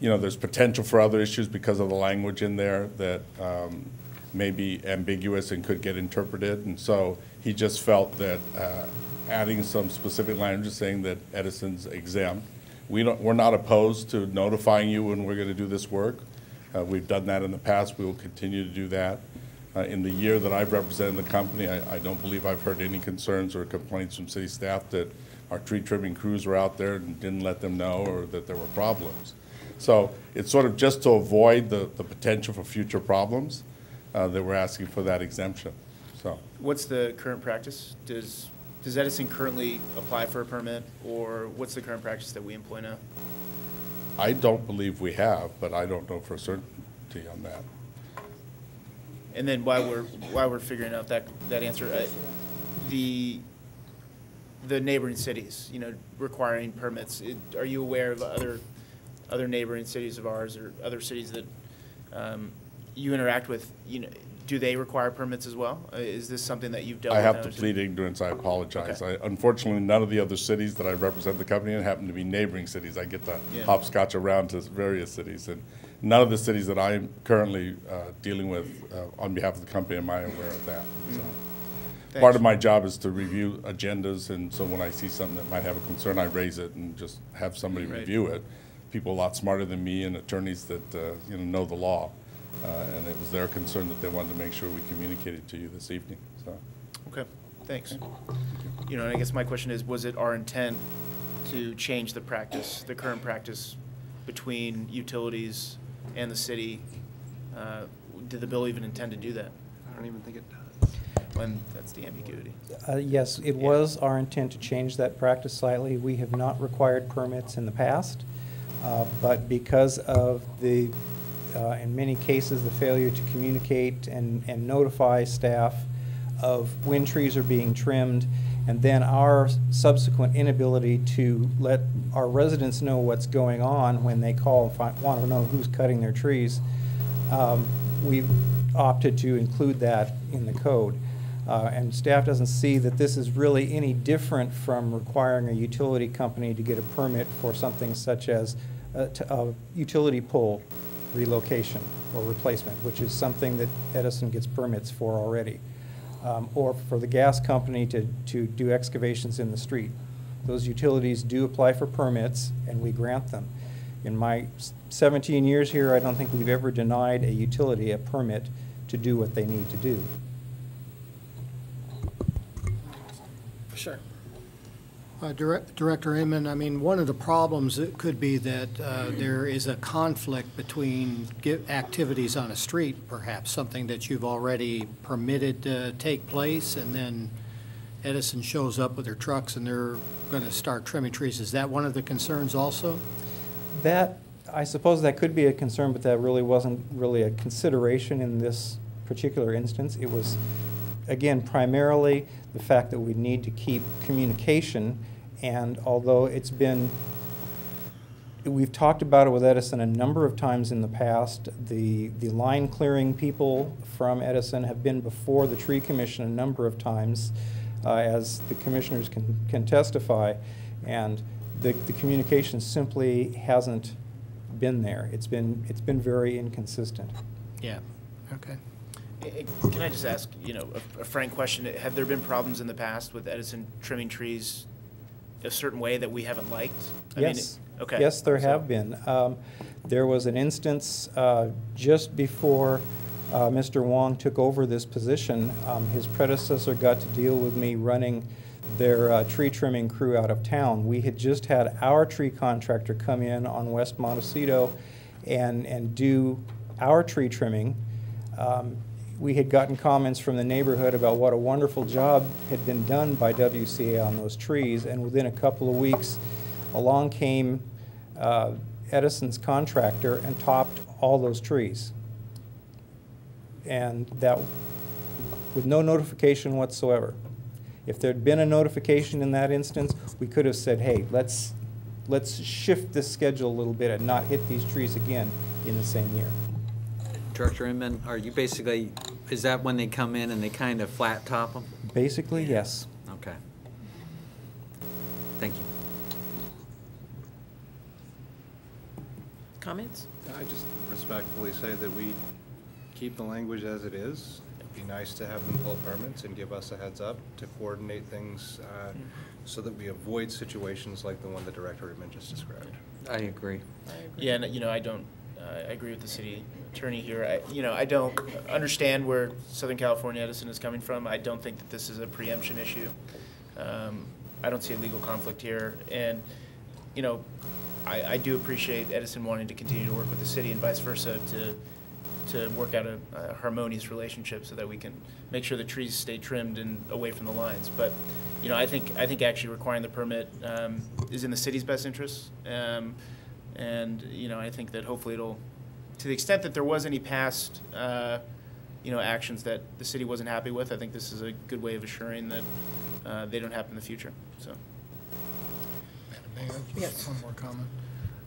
you know, there's potential for other issues because of the language in there that um, may be ambiguous and could get interpreted. And so he just felt that uh, adding some specific language saying that Edison's exempt. We don't, we're not opposed to notifying you when we're going to do this work. Uh, We've done that in the past. We will continue to do that. Uh, In the year that I've represented the company, I, I don't believe I've heard any concerns or complaints from city staff that our tree trimming crews were out there and didn't let them know or that there were problems. So it's sort of just to avoid the, the potential for future problems uh, that we're asking for that exemption, so. What's the current practice? Does, does Edison currently apply for a permit, or what's the current practice that we employ now? I don't believe we have, but I don't know for certainty on that. And then while we're, while we're figuring out that, that answer, uh, the, the neighboring cities, you know, requiring permits, it- are you aware of other, other neighboring cities of ours or other cities that um, you interact with, you know, do they require permits as well? Uh, Is this something that you've dealt I with? have to plead ignorance, I apologize. I- Unfortunately, none of the other cities that I represent the company in happen to be neighboring cities. I get to Yeah. hopscotch around to various cities, and none of the cities that I'm currently uh, dealing with uh, on behalf of the company am I aware of that, so. Part of my job is to review agendas, and so when I see something that might have a concern, I raise it and just have somebody Right. review it. People a lot smarter than me and attorneys that, uh, you know, know the law, Uh, and it was their concern that they wanted to make sure we communicated to you this evening, so. Okay, thanks. You know, and I guess my question is, was it our intent to change the practice, the current practice between utilities and the city? Uh, Did the bill even intend to do that? I don't even think it does. When, that's the ambiguity. Uh, Yes, it was our intent to change that practice slightly. We have not required permits in the past, uh, but because of the, uh, in many cases, the failure to communicate and and notify staff of when trees are being trimmed, and then our subsequent inability to let our residents know what's going on when they call and want to know who's cutting their trees, um, we've opted to include that in the code. Uh, And staff doesn't see that this is really any different from requiring a utility company to get a permit for something such as a utility pole relocation or replacement, which is something that Edison gets permits for already. Um, Or for the gas company to, to do excavations in the street. Those utilities do apply for permits, and we grant them. In my 17 years here, I don't think we've ever denied a utility a permit to do what they need to do. Sure. Uh, Direct- Director Inman, I mean, one of the problems, it could be that uh, there is a conflict between activities on a street, perhaps, something that you've already permitted to take place, and then Edison shows up with their trucks and they're going to start trimming trees. Is that one of the concerns also? That, I suppose that could be a concern, but that really wasn't really a consideration in this particular instance. It was, again, primarily the fact that we need to keep communication, and although it's been, we've talked about it with Edison a number of times in the past, the, the line clearing people from Edison have been before the tree commission a number of times, uh, as the commissioners can, can testify, and the, the communication simply hasn't been there. It's been, it's been very inconsistent. Yeah, okay. Can I just ask, you know, a- a frank question? Have there been problems in the past with Edison trimming trees a certain way that we haven't liked? I mean, Yes. Okay. Yes, there So- have been. Um, There was an instance uh, just before uh, Mr. Wong took over this position. um, His predecessor got to deal with me running their uh, tree trimming crew out of town. We had just had our tree contractor come in on West Montecito and, and do our tree trimming. Um, We had gotten comments from the neighborhood about what a wonderful job had been done by WCA on those trees, and within a couple of weeks, along came uh, Edison's contractor and topped all those trees. And that, with no notification whatsoever. If there'd been a notification in that instance, we could have said, hey, let's, let's shift this schedule a little bit and not hit these trees again in the same year. Director Inman, are you basically, is that when they come in and they kind of flat top them? Basically, yes. Okay. Thank you. Comments? I just respectfully say that we keep the language as it is. It'd be nice to have them pull permits and give us a heads up to coordinate things uh, so that we avoid situations like the one the Director Inman just described. I agree. Yeah, and, you know, I don't, I agree with the city attorney here. I, you know, I don't understand where Southern California Edison is coming from. I don't think that this is a preemption issue. Um, I don't see a legal conflict here. And, you know, I, I do appreciate Edison wanting to continue to work with the city and vice versa to, to work out a a harmonious relationship so that we can make sure the trees stay trimmed and away from the lines. But, you know, I think, I think actually requiring the permit um, is in the city's best interest. Um, And, you know, I think that hopefully it'll, to the extent that there was any past, uh, you know, actions that the city wasn't happy with, I think this is a good way of assuring that uh, they don't happen in the future, so. Madam Mayor, Yes. One more comment.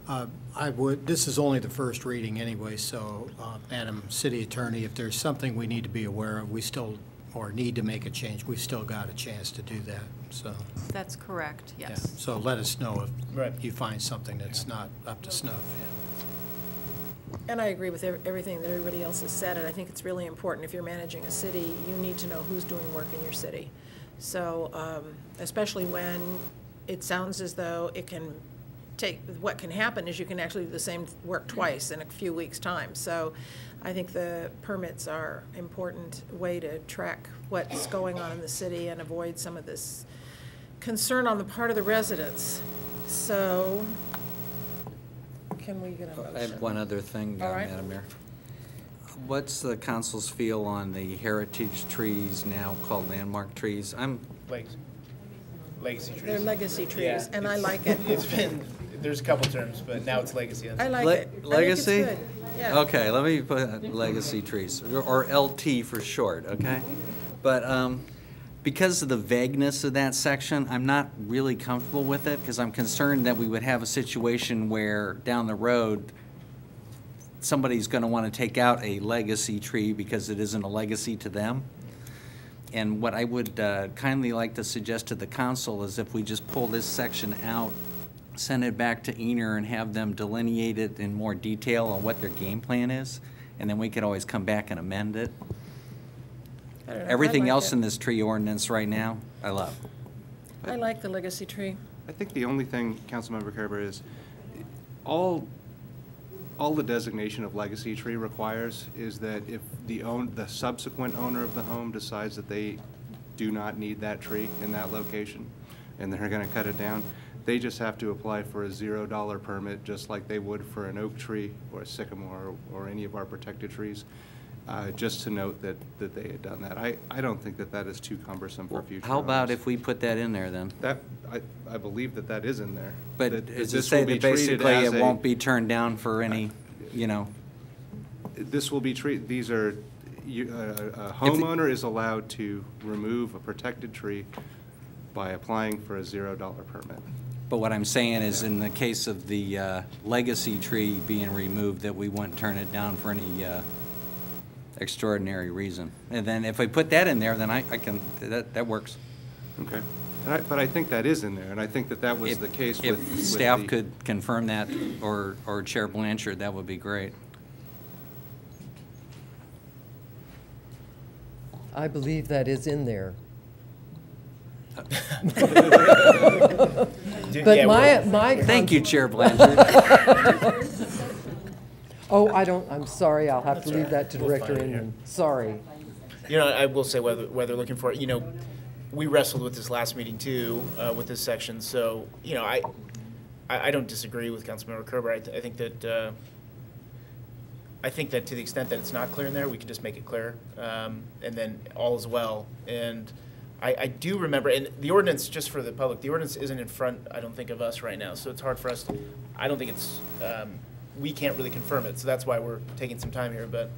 Uh, I would, this is only the first reading anyway, so, uh, Madam City Attorney, if there's something we need to be aware of, we still, or need to make a change, we've still got a chance to do that, so. That's correct, yeah. yes. So let us know Right. if you find something that's not up to snuff. And I agree with ev- everything that everybody else has said, and I think it's really important, if you're managing a city, you need to know who's doing work in your city. So, um, especially when it sounds as though it can take, what can happen is you can actually do the same work twice in a few weeks' time. So I think the permits are important way to track what's going on in the city and avoid some of this concern on the part of the residents. So, can we get a motion? I have one other thing, uh, All right. Madam Mayor. What's the council's feel on the heritage trees now called landmark trees? I'm, Legacy. Legacy trees. They're legacy trees, Yeah, and I like it. It's been, there's a couple terms, but now it's legacy. I like Le- it. I think it's Legacy? good. Yeah. Okay, let me put legacy trees, or- or LT for short, okay? But um, because of the vagueness of that section, I'm not really comfortable with it, because I'm concerned that we would have a situation where down the road, somebody's gonna wanna take out a legacy tree because it isn't a legacy to them. And what I would uh, kindly like to suggest to the council is if we just pull this section out, send it back to Ener and have them delineate it in more detail on what their game plan is, and then we could always come back and amend it. I don't know, I Everything like else it. in this tree ordinance right now, I love. I like the legacy tree. I think the only thing, Councilmember Koerber, is all, all the designation of legacy tree requires is that if the own, the subsequent owner of the home decides that they do not need that tree in that location, and they're gonna cut it down, they just have to apply for a zero dollar permit, just like they would for an oak tree or a sycamore or any of our protected trees, uh, just to note that, that they had done that. I, I don't think that that is too cumbersome for future How about owners. if we put that in there then? That, I, I believe that that is in there. But that is this say that basically it a- won't be turned down for any, you know? This will be treated, these are, you, a, a homeowner is allowed to remove a protected tree by applying for a zero dollar permit. But what I'm saying is, in the case of the uh, legacy tree being removed, that we wouldn't turn it down for any uh, extraordinary reason. And then if I put that in there, then I, I can, that, that works. Okay. And I, but I think that is in there, and I think that that was If- the case with. If with staff the- could confirm that, or, or Chair Blanchard, that would be great. I believe that is in there. But Yeah, my, well- my. Thank you, Chair Blanchard. Oh, I don't, I'm sorry, I'll have to leave all that to We'll Director find it here. Inman. Sorry. You know, I will say whether, whether looking for, it, you know, we wrestled with this last meeting too, uh, with this section, so, you know, I, I, I don't disagree with Councilmember Koerber. I, th- I think that, uh, I think that to the extent that it's not clear in there, we can just make it clear, um, and then all is well. And I, I do remember, and the ordinance, just for the public, the ordinance isn't in front, I don't think, of us right now, so it's hard for us, to- I don't think it's, um, we can't really confirm it, so that's why we're taking some time here, but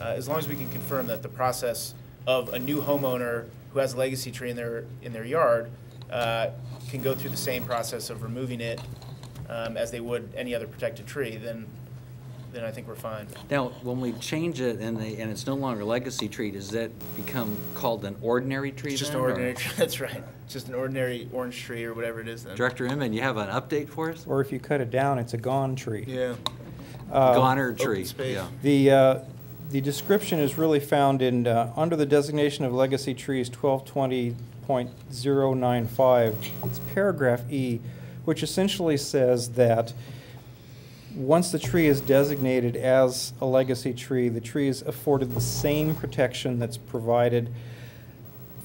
uh, as long as we can confirm that the process of a new homeowner who has a legacy tree in their, in their yard uh, can go through the same process of removing it um, as they would any other protected tree, then, then I think we're fine. Now, when we change it and they, and it's no longer legacy tree, does that become called an ordinary tree It's just an then, or- ordinary, tree. that's right, just an ordinary orange tree or whatever it is then. Director Inman, you have an update for us? Or if you cut it down, it's a gone tree. Yeah. Uh, Goner tree, yeah. The, uh, the description is really found in, uh, under the designation of legacy trees, twelve twenty point zero nine five. It's paragraph E, which essentially says that once the tree is designated as a legacy tree, the tree is afforded the same protection that's provided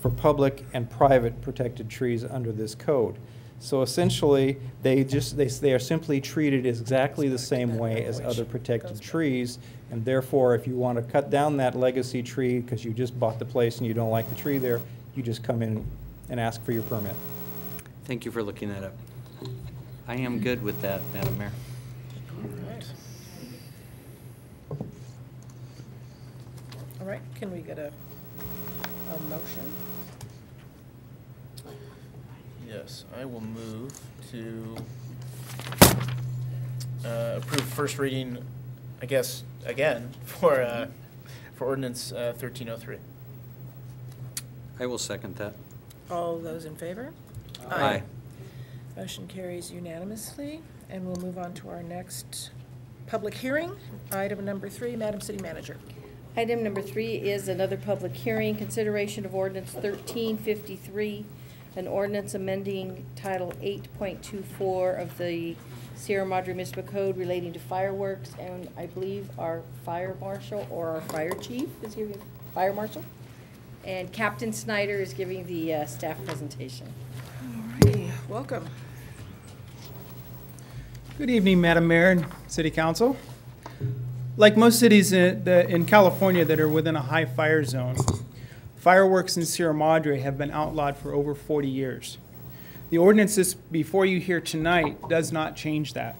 for public and private protected trees under this code. So essentially, they just, they, they are simply treated exactly the same way as other protected trees. And therefore, if you want to cut down that legacy tree because you just bought the place and you don't like the tree there, you just come in and ask for your permit. Thank you for looking that up. I am good with that, Madam Mayor. All right, can we get a, a motion? Yes, I will move to uh, approve first reading, I guess, again, for, uh, for ordinance uh, 1303. I will second that. All those in favor? Aye. Motion carries unanimously, and we'll move on to our next public hearing. Item number three, Madam City Manager. Item number three is another public hearing, consideration of ordinance thirteen fifty-three, an ordinance amending Title eight point two four of the Sierra Madre Municipal Code relating to fireworks, and I believe our fire marshal or our fire chief is giving, fire marshal? And Captain Snyder is giving the uh, staff presentation. Alrighty, welcome. Good evening, Madam Mayor and City Council. Like most cities in, the, in California that are within a high fire zone, fireworks in Sierra Madre have been outlawed for over 40 years. The ordinance before you here tonight does not change that.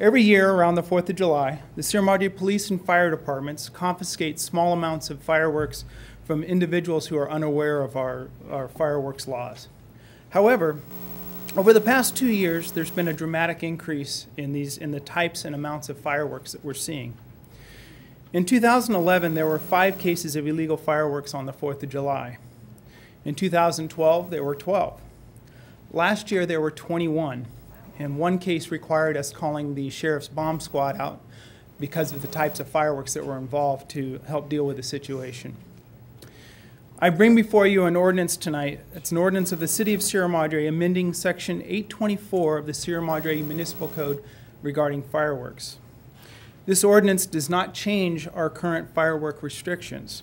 Every year around the 4th of July, the Sierra Madre Police and Fire Departments confiscate small amounts of fireworks from individuals who are unaware of our, our fireworks laws. However, over the past two years, there's been a dramatic increase in these in the types and amounts of fireworks that we're seeing. In 2011, there were five cases of illegal fireworks on the 4th of July. In 2012, there were 12. Last year, there were 21, and one case required us calling the sheriff's bomb squad out because of the types of fireworks that were involved to help deal with the situation. I bring before you an ordinance tonight. It's an ordinance of the City of Sierra Madre amending Section 824 of the Sierra Madre Municipal Code regarding fireworks. This ordinance does not change our current firework restrictions.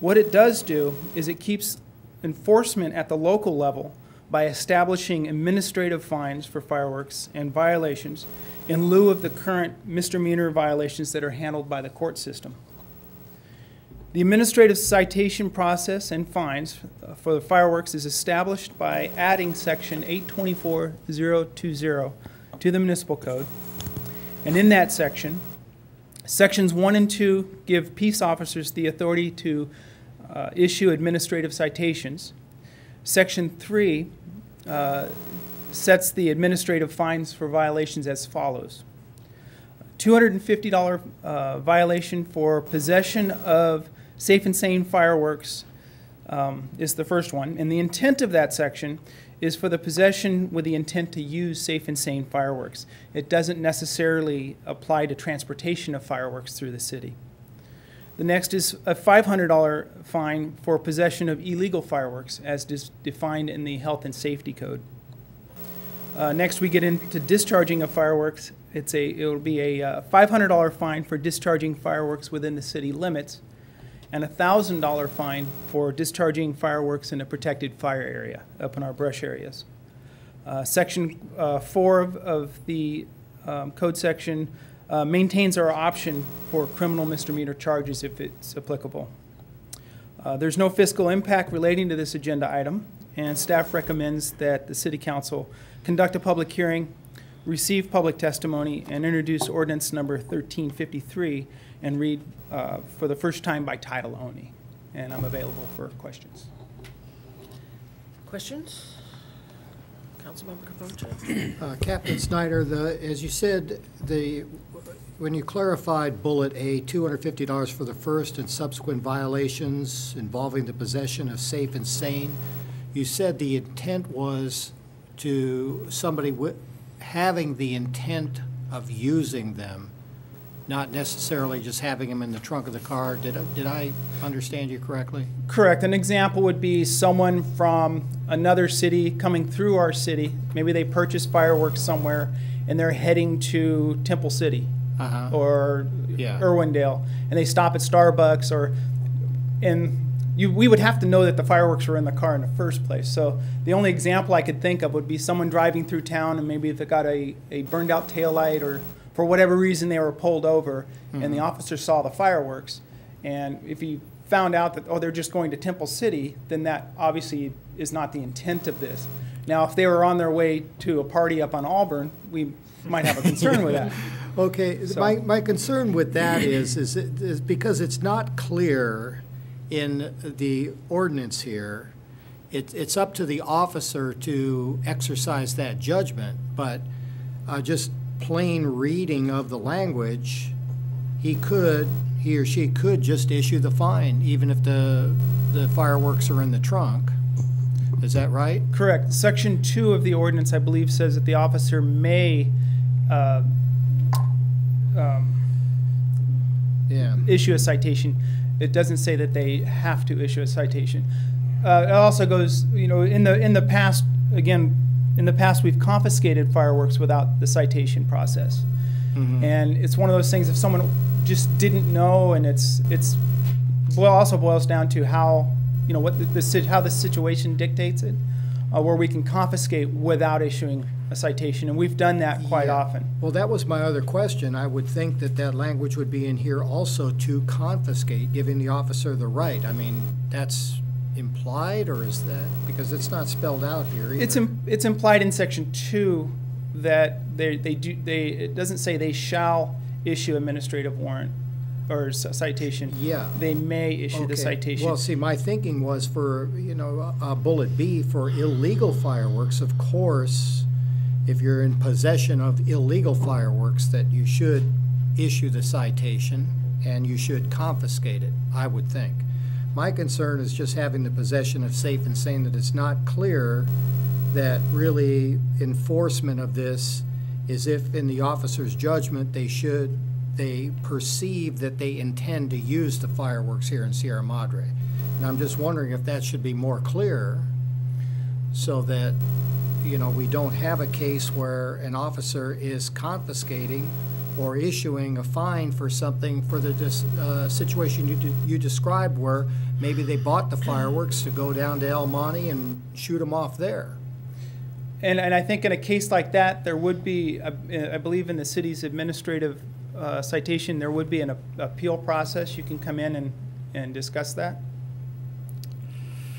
What it does do is it keeps enforcement at the local level by establishing administrative fines for fireworks and violations in lieu of the current misdemeanor violations that are handled by the court system. The administrative citation process and fines for the fireworks is established by adding section 824020 to the municipal code. And in that section, sections 1 and 2 give peace officers the authority to uh, issue administrative citations. Section 3 uh, sets the administrative fines for violations as follows. $250 uh, violation for possession of safe and sane fireworks um, is the first one. And the intent of that section is for the possession with the intent to use safe and sane fireworks. It doesn't necessarily apply to transportation of fireworks through the city. The next is a $500 fine for possession of illegal fireworks as defined in the Health and Safety Code. Uh, next, we get into discharging of fireworks. It's a, it will be a uh, $500 fine for discharging fireworks within the city limits and a $1,000 fine for discharging fireworks in a protected fire area up in our brush areas. Uh, section uh, 4 of, of the um, code section uh, maintains our option for criminal misdemeanor charges if it's applicable. Uh, there's no fiscal impact relating to this agenda item, and staff recommends that the City Council conduct a public hearing, receive public testimony, and introduce ordinance number 1353 and read uh, for the first time by title only. And I'm available for questions. Questions? Councilmember Capoccia? Uh, Captain Snyder, the, as you said, the, when you clarified bullet A, $250 for the first and subsequent violations involving the possession of safe and sane, you said the intent was to somebody wi- having the intent of using them not necessarily just having them in the trunk of the car. Did, I- did I understand you correctly? Correct. An example would be someone from another city coming through our city. Maybe they purchased fireworks somewhere and they're heading to Temple City Uh-huh. or Yeah. Irwindale, and they stop at Starbucks or, and you, we would have to know that the fireworks were in the car in the first place. So the only example I could think of would be someone driving through town and maybe they got a, a burned out taillight or for whatever reason they were pulled over and the Mhm. officer saw the fireworks. And if he found out that, oh, they're just going to Temple City, then that obviously is not the intent of this. Now, if they were on their way to a party up on Auburn, we might have a concern with that. Okay, So- my, my concern with that is, is, it- is because it's not clear in the ordinance here. It, it's up to the officer to exercise that judgment, but uh, just plain reading of the language, he could, he or she could just issue the fine, even if the, the fireworks are in the trunk. Is that right? Correct. Section two of the ordinance, I believe, says that the officer may uh, um, Yeah. issue a citation. It doesn't say that they have to issue a citation. Uh, It also goes, you know, in the, in the past, again, in the past, we've confiscated fireworks without the citation process. Mhm. And it's one of those things, if someone just didn't know, and it's, it's, well, also boils down to how, you know, what the, the, how the situation dictates it, uh, where we can confiscate without issuing a citation, and we've done that quite Yeah. often. Well, that was my other question. I would think that that language would be in here also to confiscate, giving the officer the right. I mean, that's implied, or is that, because it's not spelled out here either. It's, im- it's implied in section two that they, they do, they, it doesn't say they shall issue administrative warrant. or c- citation, Yeah. they may issue the Okay. citation. Well, see, my thinking was for, you know, uh, bullet B, for illegal fireworks, of course, if you're in possession of illegal fireworks, that you should issue the citation and you should confiscate it, I would think. My concern is just having the possession of safe and saying that it's not clear that really enforcement of this is if in the officer's judgment, they should, they perceive that they intend to use the fireworks here in Sierra Madre. And I'm just wondering if that should be more clear so that, you know, we don't have a case where an officer is confiscating or issuing a fine for something for the uh, situation you de- you described where maybe they bought the fireworks to go down to El Monte and shoot them off there. And, and I think in a case like that, there would be, I believe in the city's administrative uh, citation, there would be an ap- appeal process. You can come in and, and discuss that.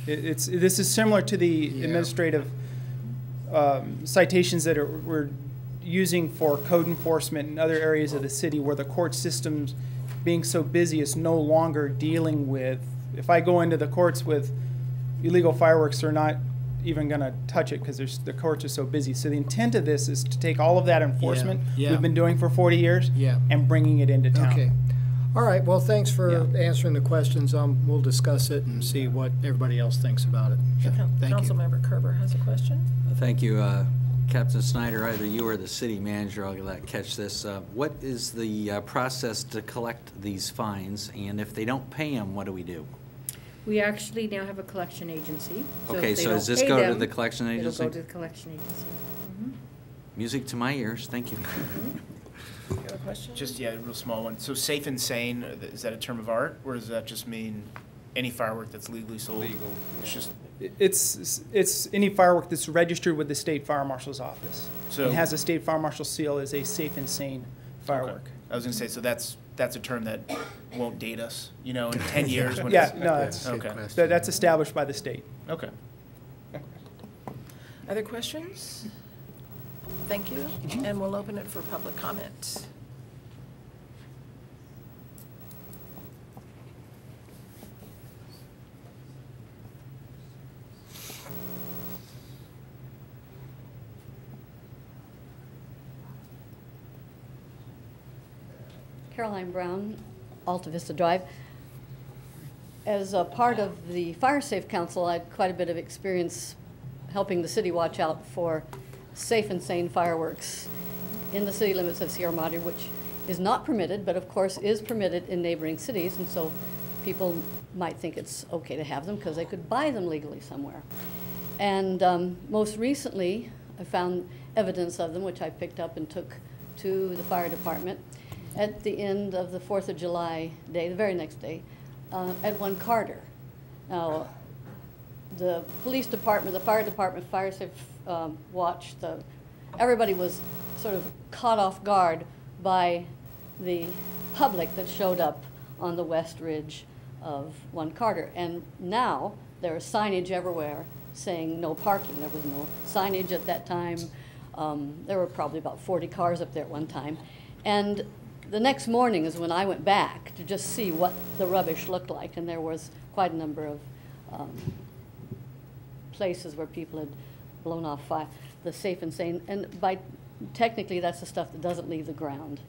It- It's, this is similar to the administrative um, citations that are, we're using for code enforcement in other areas of the city where the court system's being so busy is no longer dealing with, if I go into the courts with illegal fireworks, they're not even gonna touch it because the courts are so busy. So the intent of this is to take all of that enforcement yeah. we've been doing for forty years Yeah. and bringing it into town. Okay. All right, well, thanks for answering the questions. Um, we'll discuss it and see what everybody else thinks about it. Thank you. Councilmember Koerber has a question. Thank you, uh, Captain Snyder. Either you or the city manager, I'll let catch this. Uh, What is the uh, process to collect these fines? And if they don't pay them, what do we do? We actually now have a collection agency. if Okay, so does this pay go to the collection agency? It'll go to the collection agency. Music to my ears, thank you. You have a question? Just, yeah, a real small one. So safe and sane, is that a term of art, or does that just mean any firework that's legally sold? Legal. It's just, It's, it's any firework that's registered with the state fire marshal's office. So- It has a state fire marshal seal as a safe and sane firework. I was gonna say, so that's, that's a term that won't date us, you know, in ten years when Yeah, it's. no, that's, Okay. that- that's established by the state. Okay. Other questions? Thank you, and we'll open it for public comment. Caroline Brown, Alta Vista Drive. As a part of the Fire Safe Council, I had quite a bit of experience helping the city watch out for safe and sane fireworks in the city limits of Sierra Madre, which is not permitted, but of course is permitted in neighboring cities, and so people might think it's okay to have them because they could buy them legally somewhere. And um, most recently, I found evidence of them, which I picked up and took to the fire department at the end of the Fourth of July day, the very next day, uh, at One Carter. Now, the police department, the fire department, fire safe um, watch, the everybody was sort of caught off guard by the public that showed up on the west ridge of One Carter. And now there is signage everywhere saying no parking. There was no signage at that time. Um, there were probably about 40 cars up there at one time. And the next morning is when I went back to just see what the rubbish looked like, and there was quite a number of um, places where people had blown off fi- the safe and sane. And by technically, that's the stuff that doesn't leave the ground.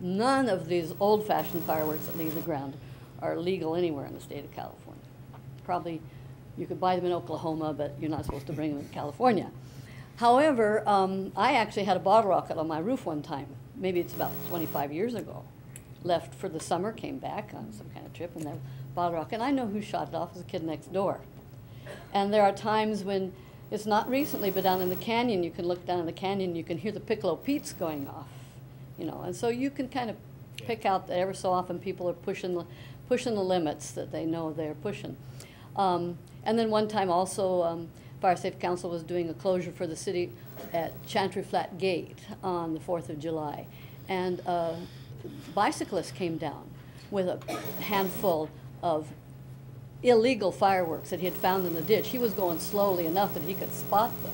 None of these old-fashioned fireworks that leave the ground are legal anywhere in the state of California. Probably you could buy them in Oklahoma, but you're not supposed to bring them to California. However, um, I actually had a bottle rocket on my roof one time. Maybe it's about 25 years ago. Left for the summer, came back on some kind of trip, and there bottle rocket. And I know who shot it off. It was a kid next door. And there are times when it's not recently, but down in the canyon, you can look down in the canyon, you can hear the Piccolo Petes going off, you know. And so you can kind of pick out that ever so often people are pushing the, pushing the limits that they know they're pushing. Um, and then one time also, um, Fire Safe Council was doing a closure for the city at Chantry Flat Gate on the 4th of July. And a bicyclist came down with a handful of illegal fireworks that he had found in the ditch. He was going slowly enough that he could spot them.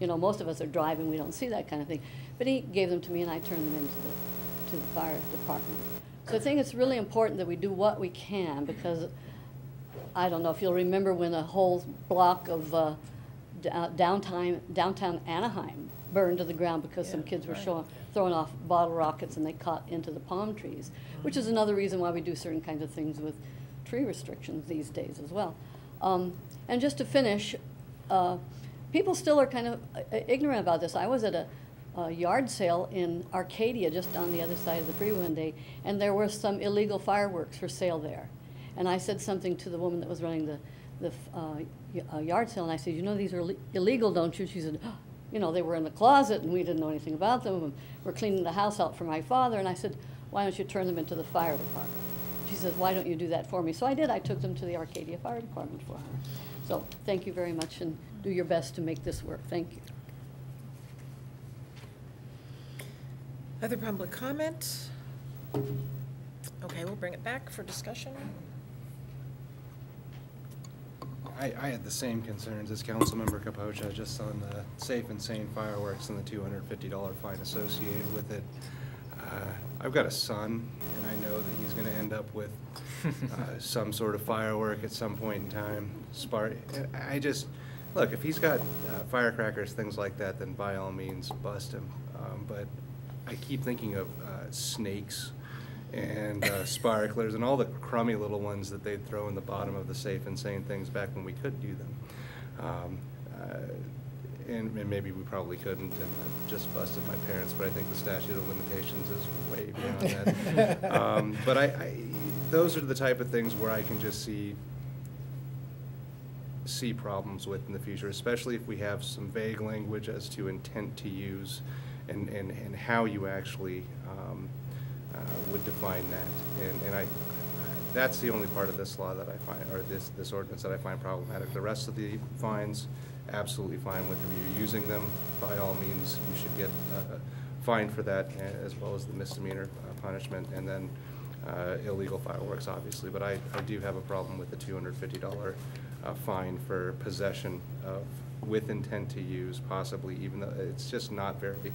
You know, most of us are driving, we don't see that kind of thing. But he gave them to me and I turned them into the, to the fire department So I think it's really important that we do what we can because I don't know if you'll remember when a whole block of uh, downtown, downtown Anaheim burned to the ground because some kids were right. showing, throwing off bottle rockets and they caught into the palm trees, which is another reason why we do certain kinds of things with tree restrictions these days as well. Um, and just to finish, uh, people still are kind of uh, ignorant about this. I was at a, a yard sale in Arcadia, just on the other side of the freeway one day, and there were some illegal fireworks for sale there. And I said something to the woman that was running the, the uh, uh, yard sale, and I said, you know, these are illegal, don't you? She said, "Oh, you know, they were in the closet and we didn't know anything about them. and We're cleaning the house out for my father. And I said, why don't you turn them into the fire department? She said, why don't you do that for me? So I did. I took them to the Arcadia Fire Department for her. So thank you very much and do your best to make this work. Thank you. Other public comment? Okay, we'll bring it back for discussion. I, I had the same concerns as Councilmember Capoccia, just on the safe and sane fireworks and the two hundred and fifty dollar fine associated with it. Uh, I've got a son, and I know that he's gonna end up with uh, some sort of firework at some point in time. Spark, I just, look, if he's got uh, firecrackers, things like that, then by all means, bust him. Um, But I keep thinking of uh, snakes and uh, sparklers and all the crummy little ones that they'd throw in the bottom of the safe and sane things back when we could do them. Um, uh, and, and maybe we probably couldn't, and I've just busted my parents, but I think the statute of limitations is way beyond that. Um, but I, I, those are the type of things where I can just see see problems with in the future, especially if we have some vague language as to intent to use and, and, and how you actually um, would define that. And, and I, that's the only part of this law that I find, or this, this ordinance that I find problematic. The rest of the fines, absolutely fine with. If you're using them, by all means, you should get uh, fined for that, as well as the misdemeanor uh, punishment, and then uh, illegal fireworks, obviously. But I, I do have a problem with the two hundred fifty dollar uh, fine for possession of, with intent to use, possibly, even though it's just not very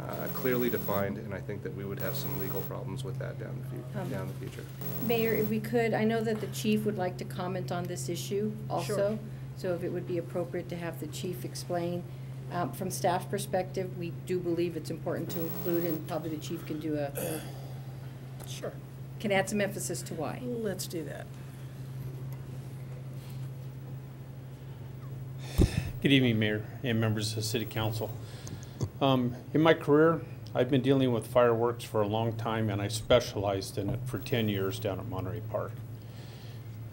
uh, clearly defined, and I think that we would have some legal problems with that down the, fu- Um, down the future. Mayor, if we could, I know that the chief would like to comment on this issue also. Sure. So if it would be appropriate to have the chief explain. Um, From staff perspective, we do believe it's important to include, and probably the chief can do a, Sure. can add some emphasis to why. Let's do that. Good evening, Mayor and members of the City Council. Um, In my career, I've been dealing with fireworks for a long time, and I specialized in it for 10 years down at Monterey Park.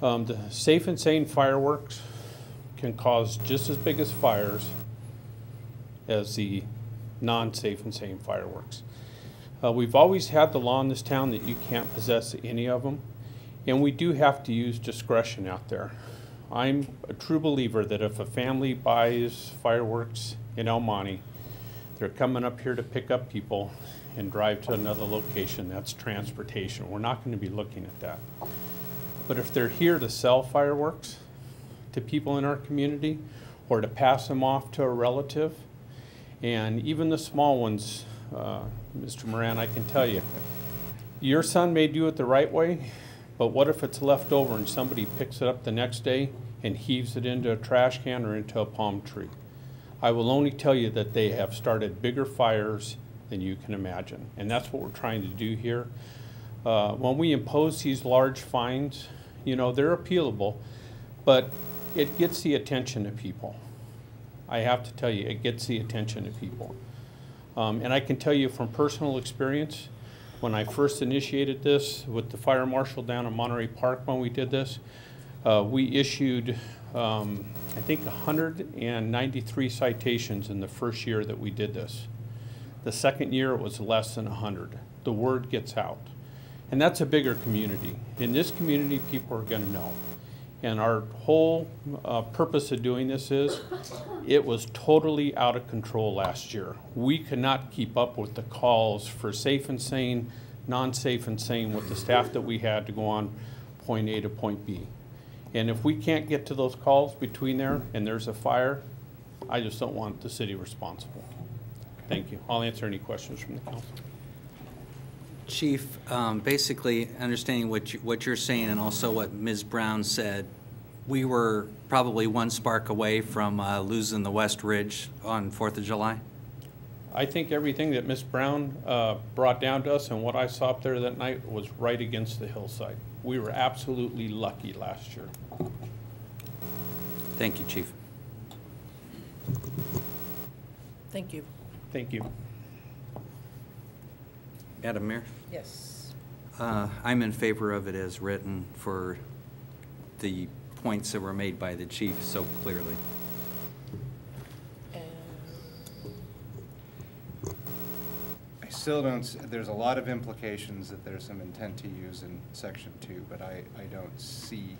Um, The safe and sane fireworks can cause just as big as fires as the non-safe and sane fireworks. Uh, We've always had the law in this town that you can't possess any of them, and we do have to use discretion out there. I'm a true believer that if a family buys fireworks in El Monte, they're coming up here to pick up people and drive to another location. That's transportation. We're not going to be looking at that. But if they're here to sell fireworks to people in our community or to pass them off to a relative, and even the small ones, uh, Mr. Moran, I can tell you, your son may do it the right way, but what if it's left over and somebody picks it up the next day and heaves it into a trash can or into a palm tree? I will only tell you that they have started bigger fires than you can imagine. And that's what we're trying to do here. Uh, when we impose these large fines, you know, they're appealable, but it gets the attention of people. I have to tell you, it gets the attention of people. Um, and I can tell you from personal experience, when I first initiated this with the fire marshal down in Monterey Park when we did this, uh, we issued, um, I think, 193 citations in the first year that we did this. The second year, it was less than 100. The word gets out. And that's a bigger community. In this community, people are going to know. And our whole uh, purpose of doing this is, it was totally out of control last year. We could not keep up with the calls for safe and sane, non-safe and sane with the staff that we had to go on point A to point B. And if we can't get to those calls between there and there's a fire, I just don't want the city responsible. Thank you. I'll answer any questions from the council. Chief, um, basically, understanding what you, what you're saying and also what Ms. Brown said, we were probably one spark away from uh, losing the West Ridge on Fourth of July? I think everything that Ms. Brown uh, brought down to us and what I saw up there that night was right against the hillside. We were absolutely lucky last year. Thank you, Chief. Thank you. Thank you. Madam Mayor? Yes. Uh, I'm in favor of it as written for the points that were made by the chief so clearly. I still don't, there's a lot of implications that there's some intent to use in section two, but I, I don't see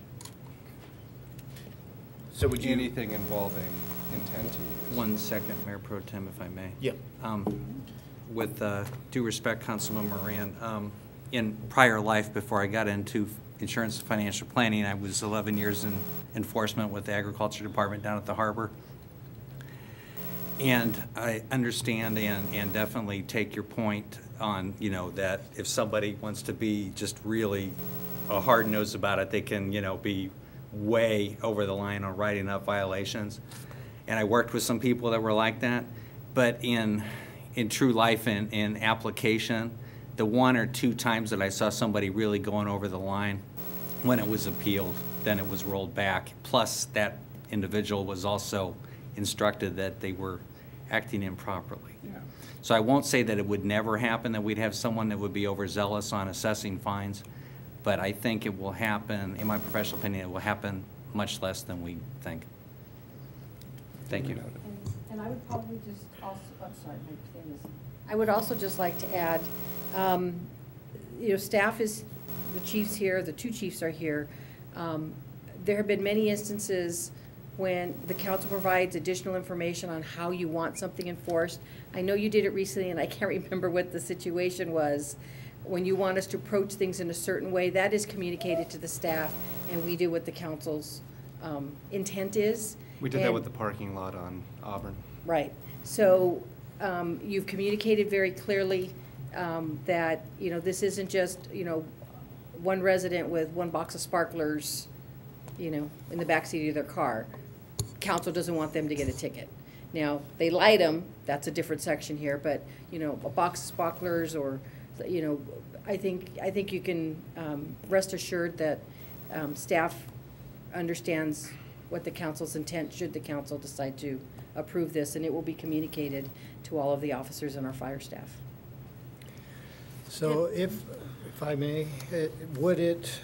So would you? anything involving intent to use. One second, Mayor Pro Tem, if I may. Yeah. Um, With uh, due respect, Councilman Moran, um, in prior life, before I got into insurance and financial planning, I was 11 years in enforcement with the Agriculture Department down at the harbor. And I understand and, and definitely take your point on, you know, that if somebody wants to be just really a hard nose about it, they can, you know, be way over the line on writing up violations. And I worked with some people that were like that. But in, in true life and in application, the one or two times that I saw somebody really going over the line, when it was appealed, then it was rolled back. Plus, that individual was also instructed that they were acting improperly. So I won't say that it would never happen, that we'd have someone that would be overzealous on assessing fines, but I think it will happen, in my professional opinion, it will happen much less than we think. Thank you. And I would probably just also, I'm sorry, my thing is. I would also just like to add, um, you know, staff is, the chief's here, the two chiefs are here. Um, There have been many instances when the council provides additional information on how you want something enforced. I know you did it recently, and I can't remember what the situation was. When you want us to approach things in a certain way, that is communicated to the staff, and we do what the council's um, intent is. We did that with the parking lot on Auburn. Right. So um, you've communicated very clearly um, that, you know, this isn't just, you know, one resident with one box of sparklers, you know, in the backseat of their car. Council doesn't want them to get a ticket. Now, they light them, that's a different section here, but, you know, a box of sparklers or, you know, I think, I think you can um, rest assured that um, staff understands what the council's intent, should the council decide to approve this, and it will be communicated to all of the officers and our fire staff. So if, if I may, it- would it,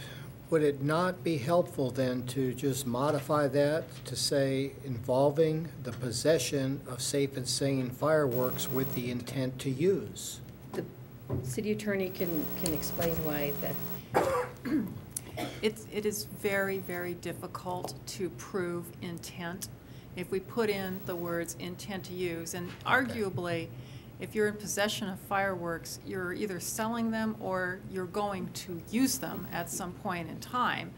would it not be helpful then to just modify that to say involving the possession of safe and sane fireworks with the intent to use? The city attorney can, can explain why that, It's, it is very, very difficult to prove intent if we put in the words intent to use. And arguably, if you're in possession of fireworks, you're either selling them or you're going to use them at some point in time.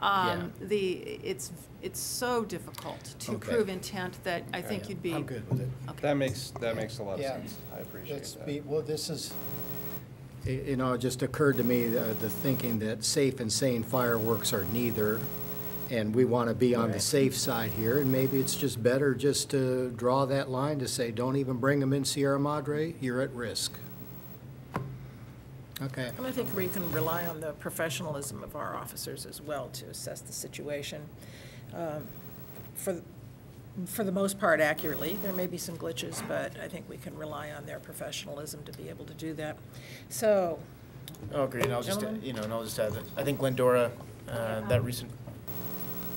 Um, The, it's, it's so difficult to Okay. prove intent that I think you'd be. I'm good with it. Okay. That makes, that makes a lot of Yeah. sense. I appreciate Let's that. be, well, this is, y- you know, it just occurred to me, uh, the thinking that safe and sane fireworks are neither, and we want to be on the safe side here, and maybe it's just better just to draw that line to say, don't even bring them in Sierra Madre, you're at risk. Okay. And I think we can rely on the professionalism of our officers as well to assess the situation. um, For, for the most part accurately. There may be some glitches, but I think we can rely on their professionalism to be able to do that. So, Oh, great, and I'll just, you know, and I'll just add that, I think Glendora, uh, that recent,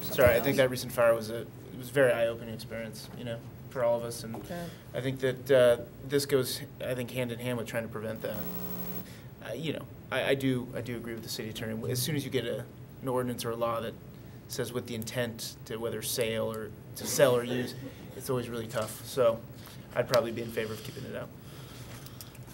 Something sorry, I think that recent fire was a, it was a very eye-opening experience, you know, for all of us, and Okay. I think that, uh, this goes, I think, hand in hand with trying to prevent that. Uh, you know, I, I do, I do agree with the city attorney, as soon as you get a, an ordinance or a law that says with the intent to whether sale or, to sell or use, it's always really tough, so I'd probably be in favor of keeping it out.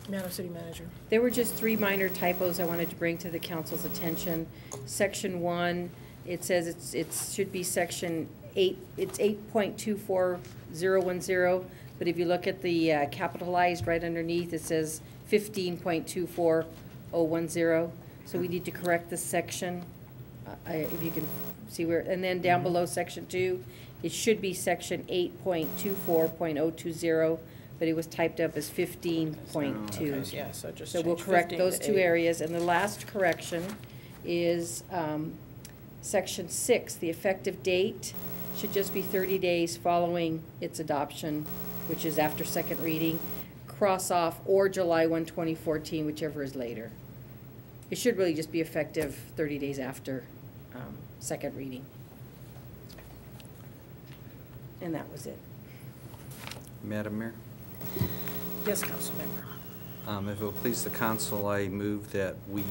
Madam City Manager. There were just three minor typos I wanted to bring to the council's attention. Section one, it says it's, it should be section eight, it's eight point two four zero one zero, but if you look at the uh, capitalized right underneath, it says fifteen point two four oh one zero. So we need to correct this section, uh, I- if you can see where, and then down below section two, it should be section 8.24.020, but it was typed up as 15.2. Okay, yeah, so just So we'll change correct 15 those two eight. areas. And the last correction is um, section six, the effective date should just be 30 days following its adoption, which is after second reading. Cross off or July 1, 2014, whichever is later. It should really just be effective 30 days after um, second reading. And that was it. Madam Mayor, Yes, Councilmember. um, if it will please the council, I move that we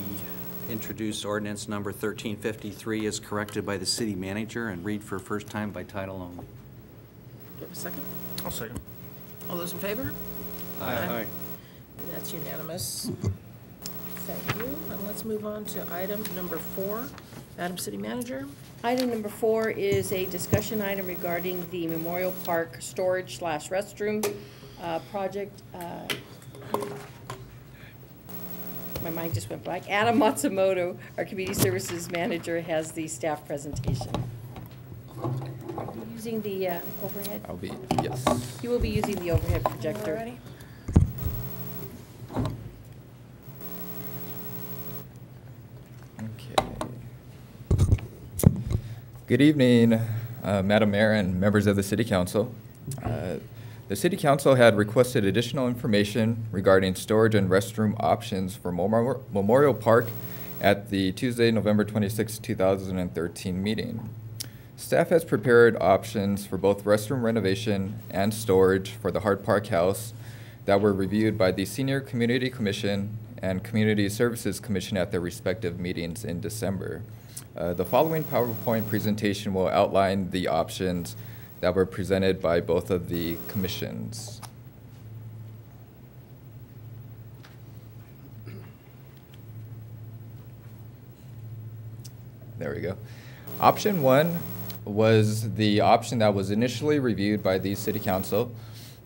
introduce ordinance number 1353 as corrected by the city manager and read for first time by title only. Do you have a second? I'll second. All those in favor? Aye. Aye. And that's unanimous. Thank you. And let's move on to item number four. Madam City Manager? Item number four is a discussion item regarding the Memorial Park storage slash restroom uh, project. Uh, My mind just went blank. Adam Matsumoto, our Community Services Manager, has the staff presentation. Using the uh, overhead? I'll be, yes. You will be using the overhead projector. Alrighty. Okay. Good evening, uh, Madam Mayor and members of the City Council. Uh, The City Council had requested additional information regarding storage and restroom options for Memorial Park at the Tuesday, November 26, 2013 meeting. Staff has prepared options for both restroom renovation and storage for the Hart Park House that were reviewed by the Senior Community Commission and Community Services Commission at their respective meetings in December. Uh, the following PowerPoint presentation will outline the options that were presented by both of the commissions. There we go. Option one was the option that was initially reviewed by the city council.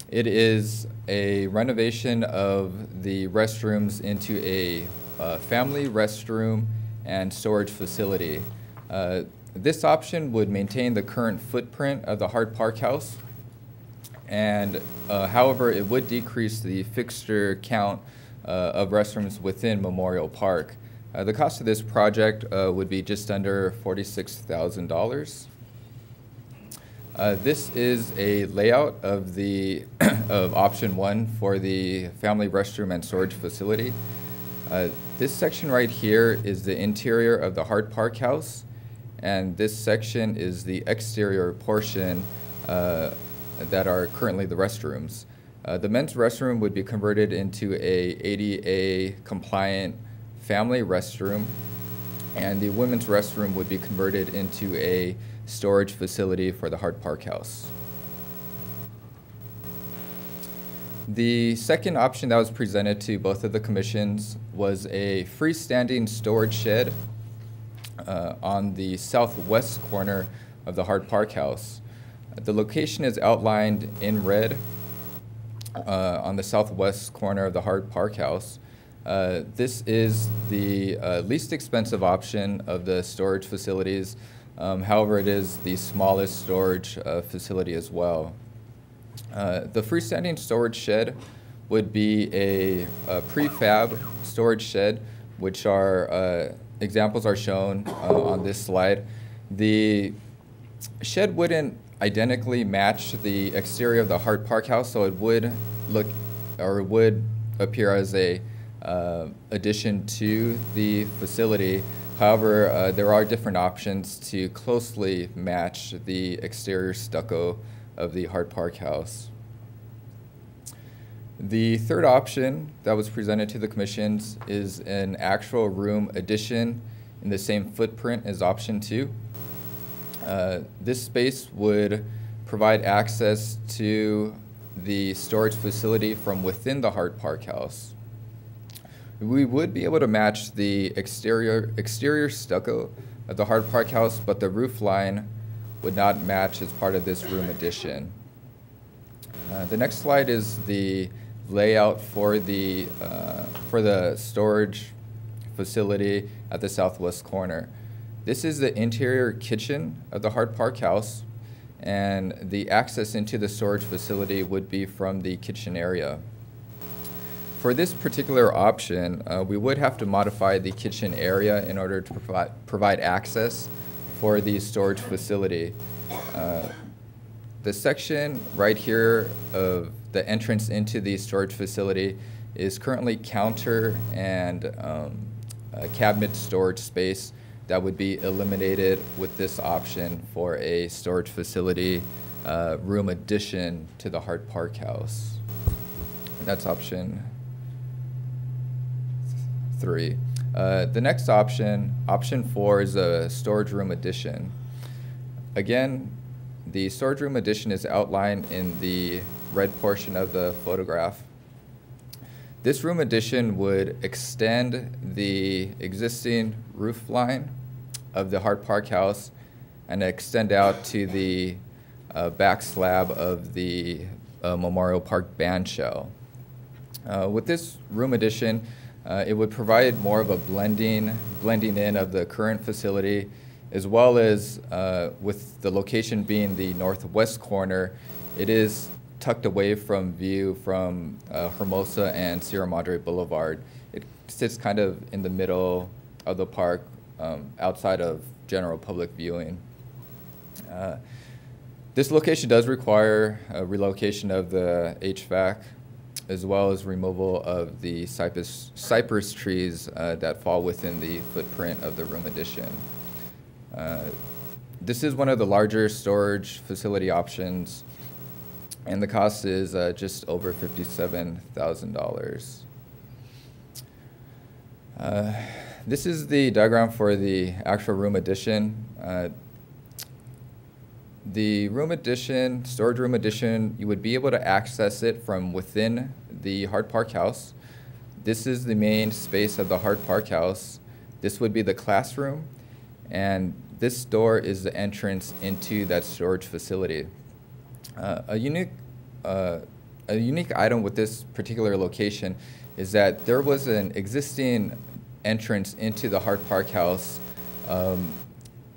It is a renovation of the restrooms into a uh, family restroom and storage facility. Uh, this option would maintain the current footprint of the Hart Park House, and uh, however, it would decrease the fixture count uh, of restrooms within Memorial Park. Uh, the cost of this project uh, would be just under $46,000. Uh, This is a layout of the, of option one for the family restroom and storage facility. Uh, This section right here is the interior of the Hart Park House, and this section is the exterior portion uh, that are currently the restrooms. Uh, The men's restroom would be converted into a ADA compliant family restroom, and the women's restroom would be converted into a storage facility for the Hart Park House. The second option that was presented to both of the commissions was a freestanding storage shed uh, on the southwest corner of the Hart Park House. The location is outlined in red uh, on the southwest corner of the Hart Park House. Uh, This is the uh, least expensive option of the storage facilities. Um, However, it is the smallest storage uh, facility as well. Uh, The freestanding storage shed would be a a prefab storage shed, which are, uh, examples are shown uh, on this slide. The shed wouldn't identically match the exterior of the Hart Park House, so it would look, or it would appear as a uh, addition to the facility. However, uh, there are different options to closely match the exterior stucco of the Hart Park House. The third option that was presented to the commissions is an actual room addition in the same footprint as option two. Uh, This space would provide access to the storage facility from within the Hart Park House. We would be able to match the exterior, exterior stucco of the Hart Park House, but the roof line would not match as part of this room addition. Uh, The next slide is the layout for the, uh, for the storage facility at the southwest corner. This is the interior kitchen of the Hart Park House, and the access into the storage facility would be from the kitchen area. For this particular option, uh, we would have to modify the kitchen area in order to provide, provide access for the storage facility. Uh, the section right here of the entrance into the storage facility is currently counter and um, cabinet storage space that would be eliminated with this option for a storage facility uh, room addition to the Hart Park House. And that's option three. Uh, the next option, option four, is a storage room addition. Again, the storage room addition is outlined in the red portion of the photograph. This room addition would extend the existing roof line of the Hart Park House and extend out to the uh, back slab of the uh, Memorial Park band shell. Uh, with this room addition, uh, it would provide more of a blending, blending in of the current facility, as well as uh, with the location being the northwest corner, it is tucked away from view from uh, Hermosa and Sierra Madre Boulevard. It sits kind of in the middle of the park, um, outside of general public viewing. Uh, this location does require a relocation of the HVAC as well as removal of the cypress, cypress trees uh, that fall within the footprint of the room addition. Uh, this is one of the larger storage facility options, and the cost is uh, just over $57,000. Uh, this is the diagram for the actual room addition. Uh, the room addition, storage room addition, you would be able to access it from within the Hart Park House. This is the main space of the Hart Park House. This would be the classroom, and this door is the entrance into that storage facility. Uh, a unique uh, a unique item with this particular location is that there was an existing entrance into the Hart Park House um,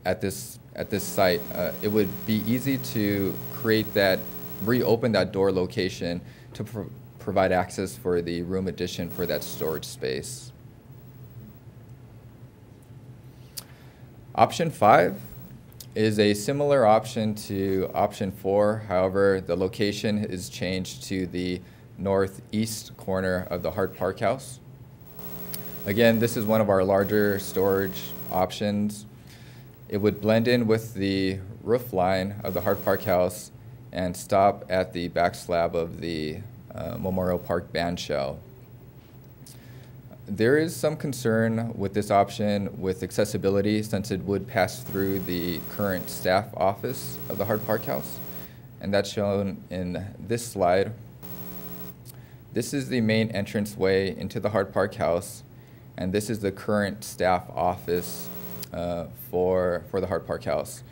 at this at this site. Uh, it would be easy to create that, reopen that door location to pro provide access for the room addition for that storage space. Option five is a similar option to option four. However, the location is changed to the northeast corner of the Hart Park House. Again, this is one of our larger storage options. It would blend in with the roof line of the Hart Park House and stop at the back slab of the uh, Memorial Park band shell. There is some concern with this option with accessibility since it would pass through the current staff office of the Hart Park House, and that's shown in this slide. This is the main entrance way into the Hart Park House, and this is the current staff office uh, for, for the Hart Park House.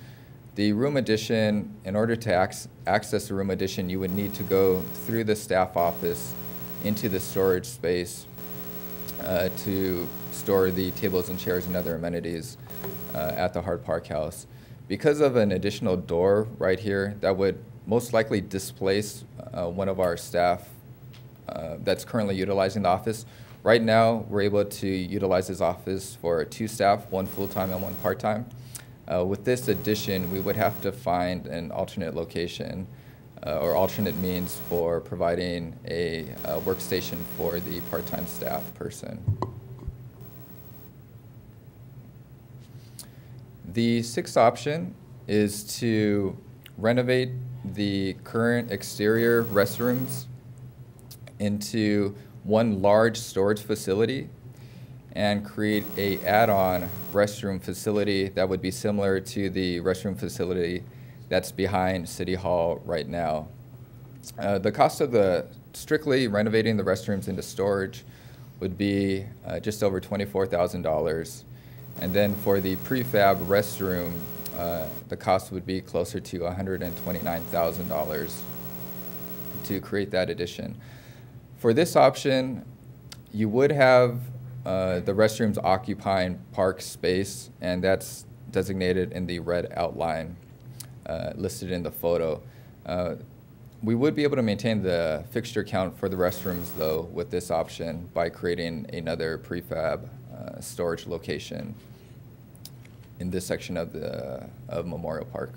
The room addition, in order to ac access the room addition, you would need to go through the staff office into the storage space uh, to store the tables and chairs and other amenities uh, at the Hart Park House. Because of an additional door right here, that would most likely displace uh, one of our staff uh, that's currently utilizing the office. Right now, we're able to utilize this office for two staff, one full-time and one part-time. Uh, with this addition, we would have to find an alternate location uh, or alternate means for providing a, a workstation for the part-time staff person. The sixth option is to renovate the current exterior restrooms into one large storage facility and create a add-on restroom facility that would be similar to the restroom facility that's behind City Hall right now. Uh, the cost of the strictly renovating the restrooms into storage would be uh, just over $24,000. And then for the prefab restroom, uh, the cost would be closer to $129,000 to create that addition. For this option, you would have uh, the restrooms occupying park space, and that's designated in the red outline uh, listed in the photo. Uh, we would be able to maintain the fixture count for the restrooms, though, with this option by creating another prefab uh, storage location in this section of the of Memorial Park.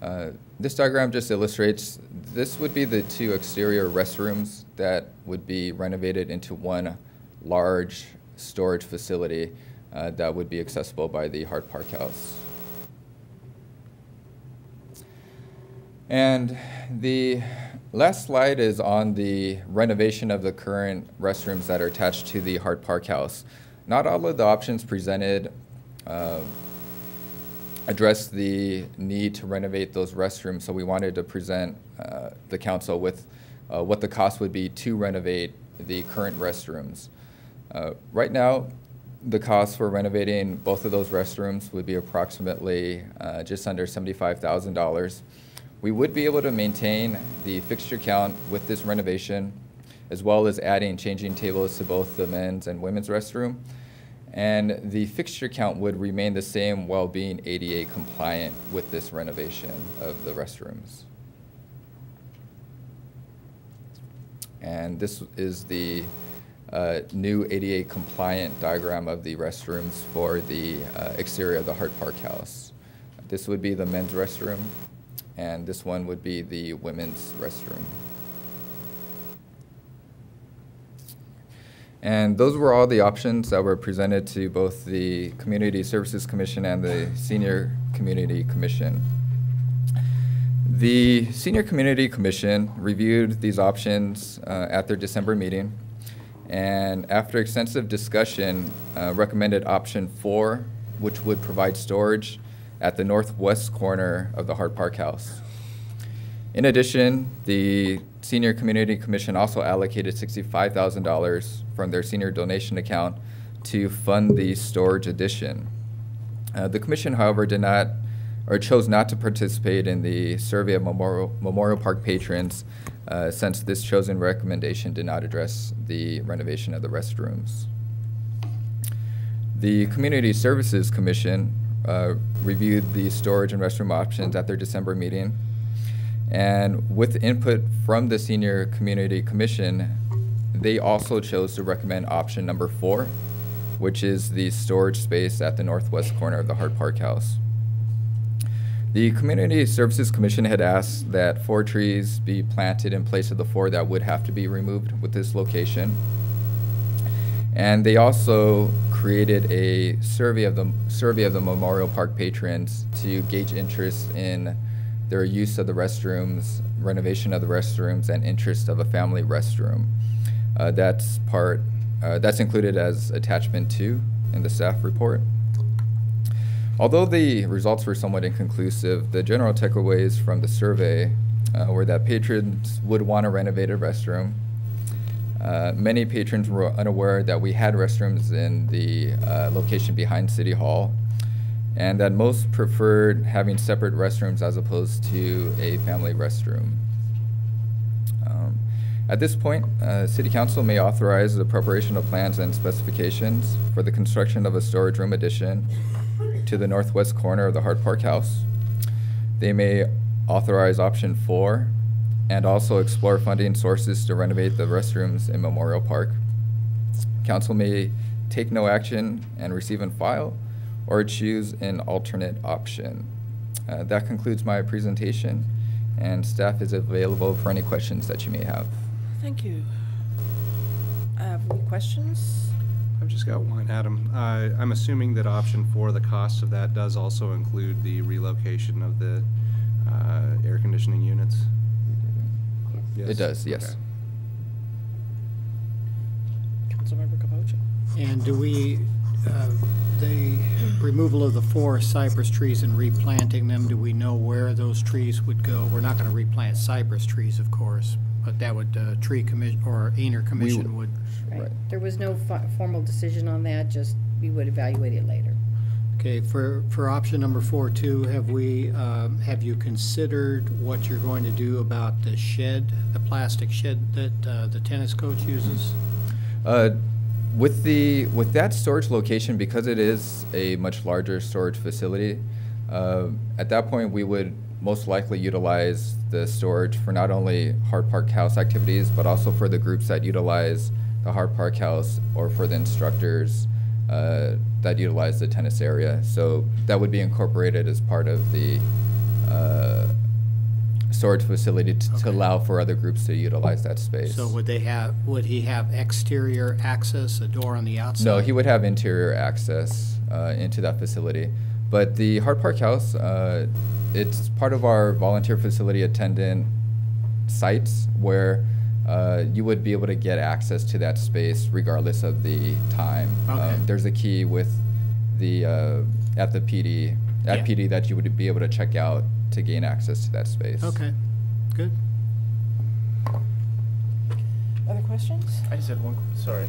Uh, this diagram just illustrates this would be the two exterior restrooms that would be renovated into one large storage facility uh, that would be accessible by the Hart Park House. And the last slide is on the renovation of the current restrooms that are attached to the Hart Park House. Not all of the options presented uh, address the need to renovate those restrooms, so we wanted to present uh, the council with uh, what the cost would be to renovate the current restrooms. Uh, right now, the cost for renovating both of those restrooms would be approximately uh, just under $75,000. We would be able to maintain the fixture count with this renovation, as well as adding changing tables to both the men's and women's restroom. And the fixture count would remain the same while being ADA compliant with this renovation of the restrooms. And this is the uh, new ADA compliant diagram of the restrooms for the uh, exterior of the Hart Park House. This would be the men's restroom, and this one would be the women's restroom. And those were all the options that were presented to both the Community Services Commission and the Senior Community Commission. The Senior Community Commission reviewed these options uh, at their December meeting, and after extensive discussion, uh, recommended option four, which would provide storage at the northwest corner of the Hart Park House. In addition, the Senior Community Commission also allocated $65,000 from their senior donation account to fund the storage addition. Uh, the commission, however, did not or chose not to participate in the survey of Memorial, Memorial Park patrons uh, since this chosen recommendation did not address the renovation of the restrooms. The Community Services Commission uh, reviewed the storage and restroom options at their December meeting. And with input from the Senior Community Commission, they also chose to recommend option number four, which is the storage space at the northwest corner of the Hart Park House. The Community Services Commission had asked that four trees be planted in place of the four that would have to be removed with this location. And they also created a survey of the survey of the Memorial Park patrons to gauge interest in their use of the restrooms, renovation of the restrooms, and interest of a family restroom. Uh, that's part, uh, that's included as attachment two in the staff report. Although the results were somewhat inconclusive, the general takeaways from the survey uh, were that patrons would want a renovated restroom. Uh, many patrons were unaware that we had restrooms in the uh, location behind City Hall, and that most preferred having separate restrooms as opposed to a family restroom. Um, at this point, uh, City Council may authorize the preparation of plans and specifications for the construction of a storage room addition to the northwest corner of the Hart Park House. They may authorize option four and also explore funding sources to renovate the restrooms in Memorial Park. Council may take no action and receive and file or choose an alternate option. Uh, that concludes my presentation and staff is available for any questions that you may have. Thank you. Uh, any questions? I've just got one, Adam. Uh, I'm assuming that option four, the cost of that does also include the relocation of the uh, air conditioning units? It does, yes. Councilmember Capoccia. And do we, uh, the removal of the four cypress trees and replanting them, do we know where those trees would go? We're not going to replant cypress trees, of course, but that would, uh, tree commission, or Ener commission would. Right. There was no fo- formal decision on that, just we would evaluate it later. Okay, for, for option number four too, have we, um, have you considered what you're going to do about the shed, the plastic shed that uh, the tennis coach uses? Uh, With the, with that storage location, because it is a much larger storage facility, uh, at that point, we would most likely utilize the storage for not only Hart Park House activities, but also for the groups that utilize the Hart Park House or for the instructors uh, that utilize the tennis area. So that would be incorporated as part of the uh, storage facility to to allow for other groups to utilize that space. So would they have, would he have exterior access, a door on the outside? No, he would have interior access uh, into that facility. But the Hart Park House, uh, it's part of our volunteer facility attendant sites where uh, you would be able to get access to that space regardless of the time. Um, There's a key with the, uh, at the PD, at Yeah. PD that you would be able to check out to gain access to that space. Okay, good. Other questions? I just had one, sorry.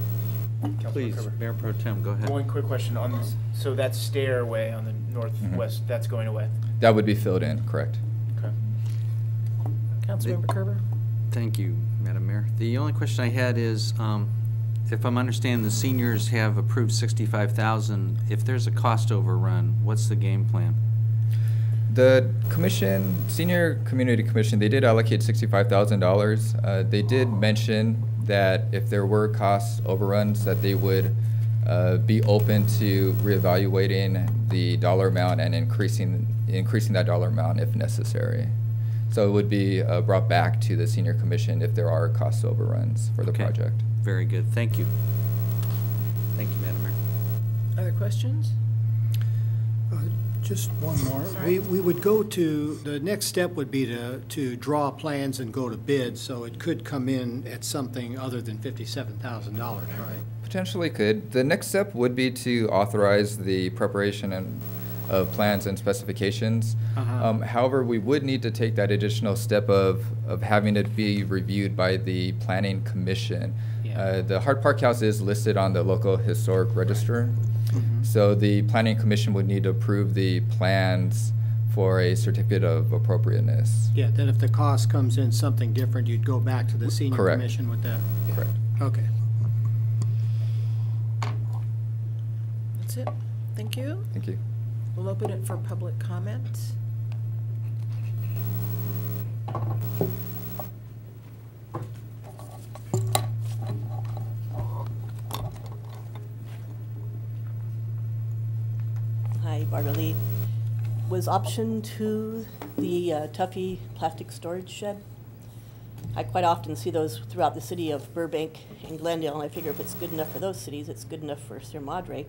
Councilman Please, Koerber. Mayor Pro Tem, go ahead. One quick question on this, so that stairway on the northwest, that's going away? That would be filled in, correct. Okay. Councilmember Koerber? Thank you, Madam Mayor. The only question I had is, um, if I'm understanding, the seniors have approved sixty-five thousand. If there's a cost overrun, what's the game plan? The commission, senior community commission, they did allocate sixty-five thousand dollars. Uh, they did mention that if there were cost overruns, that they would uh, be open to reevaluating the dollar amount and increasing increasing that dollar amount if necessary. So it would be uh, brought back to the senior commission if there are cost overruns for the Okay. project. Very good, thank you. Thank you, Madam Mayor. Other questions? Uh, Just one more. We, we would go to, the next step would be to, to draw plans and go to bid, so it could come in at something other than fifty-seven thousand dollars, right? Potentially could. The next step would be to authorize the preparation and of plans and specifications. Uh-huh. Um, however, we would need to take that additional step of, of having it be reviewed by the planning commission. Yeah. Uh, the Hart Park House is listed on the local historic register. Mhm. So the planning commission would need to approve the plans for a certificate of appropriateness. Yeah, then if the cost comes in something different, you'd go back to the senior Correct. commission with that? Yeah. Correct. Okay. That's it. Thank you. Thank you. We'll open it for public comment. Hi, Barbara Lee. Was option two the uh, Tuffy plastic storage shed? I quite often see those throughout the city of Burbank and Glendale, and I figure if it's good enough for those cities, it's good enough for Sierra Madre.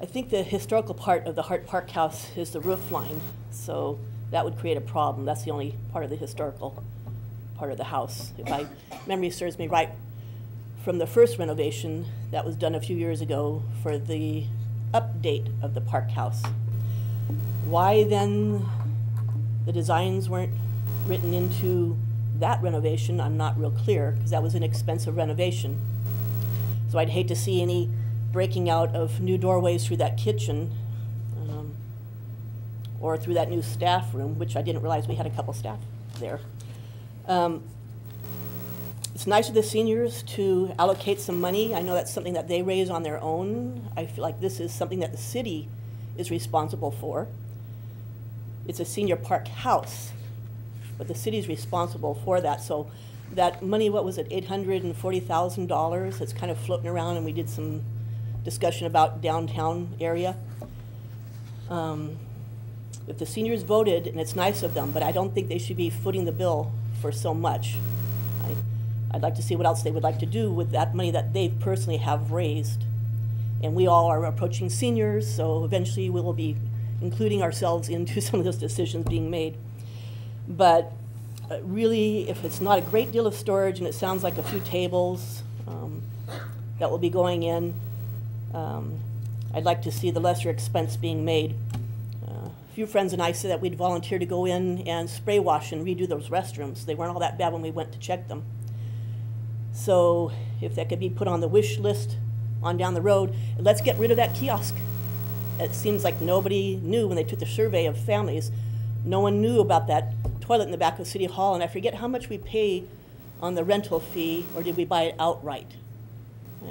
I think the historical part of the Hart Park House is the roof line, so that would create a problem. That's the only part of the historical part of the house. If my memory serves me right, from the first renovation that was done a few years ago for the update of the park house. Why then the designs weren't written into that renovation, I'm not real clear, because that was an expensive renovation. So I'd hate to see any breaking out of new doorways through that kitchen, um, or through that new staff room, which I didn't realize we had a couple staff there. Um, it's nice of the seniors to allocate some money. I know that's something that they raise on their own. I feel like this is something that the city is responsible for. It's a senior park house, but the city's responsible for that. So that money, what was it, eight hundred and forty thousand dollars, that's kind of floating around, and we did some discussion about downtown area. Um, If the seniors voted, and it's nice of them, but I don't think they should be footing the bill for so much. I, I'd like to see what else they would like to do with that money that they personally have raised. And we all are approaching seniors, so eventually we will be including ourselves into some of those decisions being made. But uh, really, if it's not a great deal of storage, and it sounds like a few tables um, that will be going in, um, I'd like to see the lesser expense being made. Uh, A few friends and I said that we'd volunteer to go in and spray wash and redo those restrooms. They weren't all that bad when we went to check them. So if that could be put on the wish list on down the road, let's get rid of that kiosk. it seems like nobody knew when they took the survey of families, no one knew about that toilet in the back of City Hall, and I forget how much we pay on the rental fee, or did we buy it outright?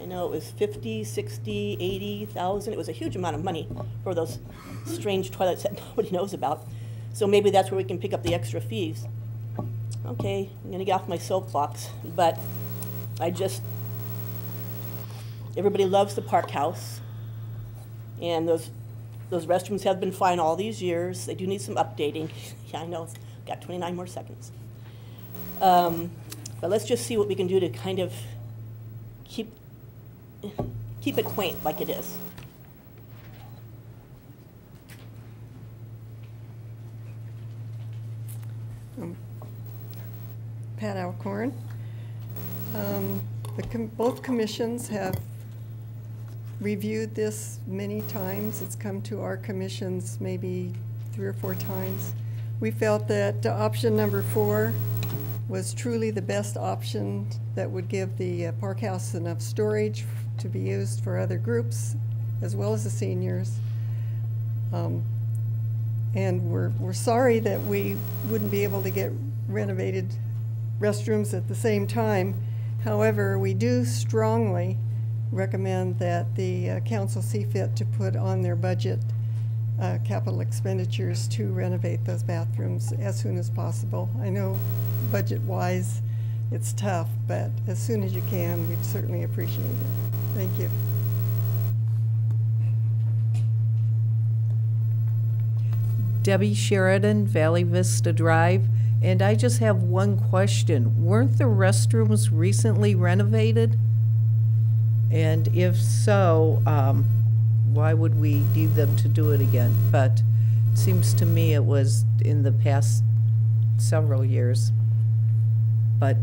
I know it was 50, 60, 80,000. It was a huge amount of money for those strange toilets that nobody knows about. So maybe that's where we can pick up the extra fees. Okay, I'm gonna get off my soapbox, but I just, everybody loves the park house. And those, those restrooms have been fine all these years. They do need some updating. Yeah, I know, got 29 more seconds. Um, But let's just see what we can do to kind of keep, keep it quaint like it is. Um, Pat Alcorn. Um, The, com- both commissions have reviewed this many times. It's come to our commissions maybe three or four times. We felt that uh, option number four was truly the best option that would give the uh, park house enough storage to be used for other groups as well as the seniors. Um, And we're, we're sorry that we wouldn't be able to get renovated restrooms at the same time. However, we do strongly recommend that the uh, council see fit to put on their budget uh, capital expenditures to renovate those bathrooms as soon as possible. I know budget-wise, it's tough, but as soon as you can, we'd certainly appreciate it. Thank you. Debbie Sheridan, Valley Vista Drive. And I just have one question. Weren't the restrooms recently renovated? And if so, um, why would we need them to do it again? But it seems to me it was in the past several years. But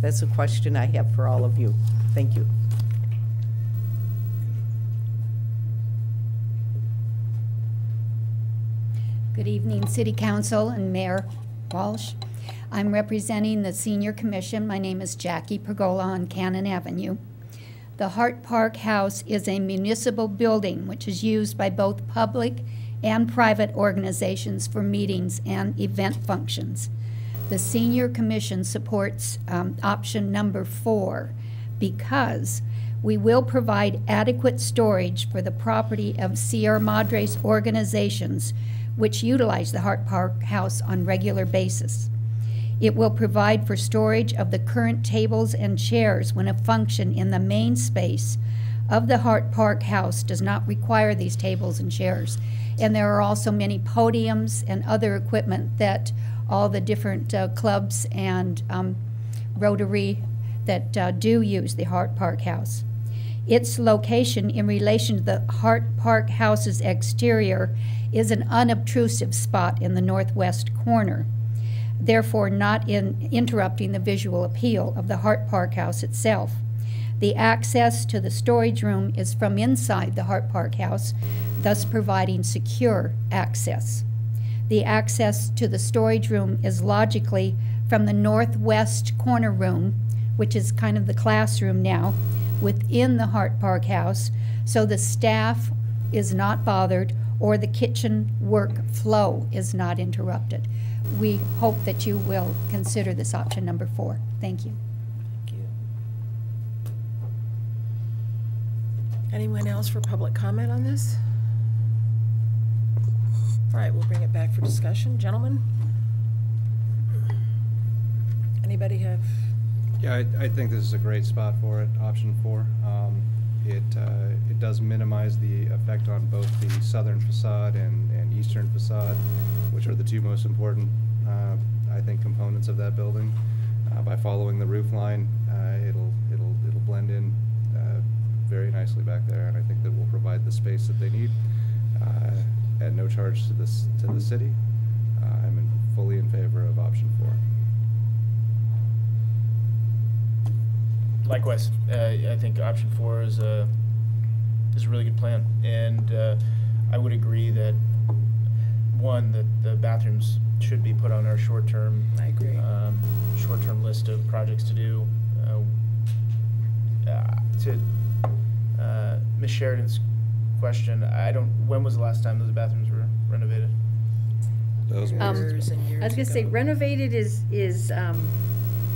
that's a question I have for all of you. Thank you. Good evening, City Council and Mayor Walsh. I'm representing the Senior Commission. My name is Jackie Pergola on Cannon Avenue. The Hart Park House is a municipal building which is used by both public and private organizations for meetings and event functions. The Senior Commission supports um, option number four because we will provide adequate storage for the property of Sierra Madre's organizations which utilize the Hart Park House on regular basis. It will provide for storage of the current tables and chairs when a function in the main space of the Hart Park House does not require these tables and chairs. And there are also many podiums and other equipment that all the different uh, clubs and um, Rotary that uh, do use the Hart Park House. Its location in relation to the Hart Park House's exterior is an unobtrusive spot in the northwest corner, therefore not in interrupting the visual appeal of the Hart Park House itself. The access to the storage room is from inside the Hart Park House, thus providing secure access. The access to the storage room is logically from the northwest corner room, which is kind of the classroom now, within the Hart Park House, so the staff is not bothered or the kitchen work flow is not interrupted. We hope that you will consider this option number four. Thank you. Thank you. Anyone else for public comment on this? All right, we'll bring it back for discussion. Gentlemen? Anybody have, Yeah, I, I think this is a great spot for it, option four. Um, It, uh, it does minimize the effect on both the southern facade and, and eastern facade, which are the two most important, uh, I think, components of that building. Uh, By following the roof line, uh, it'll, it'll, it'll blend in uh, very nicely back there, and I think that will provide the space that they need uh, at no charge to this, to the city. Uh, I'm in- fully in favor of option four. Likewise, uh, I think option four is a, is a really good plan. And uh, I would agree that, one, that the bathrooms should be put on our short-term. I agree. um, Short-term list of projects to do. Uh, uh, To uh, Ms. Sheridan's question. I don't, when was the last time those bathrooms were renovated? Those Um, Years and years I was gonna say ago. renovated is, is, um,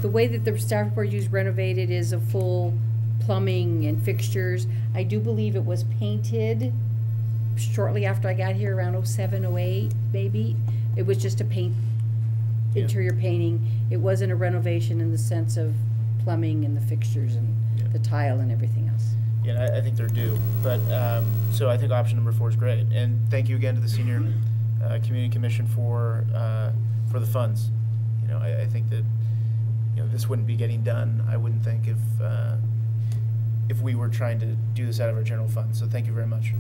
the way that the staff report used renovated is a full plumbing and fixtures. I do believe it was painted shortly after I got here, around oh seven, oh eight, maybe. It was just a paint, Yeah. interior painting. It wasn't a renovation in the sense of plumbing and the fixtures and Yeah. the tile and everything else. Yeah, I, I think they're due, but, um, so I think option number four is great. And thank you again to the Senior, uh, Community Commission for, uh, for the funds. You know, I, I think that, you know, this wouldn't be getting done, I wouldn't think, if, uh, if we were trying to do this out of our general fund. So thank you very much.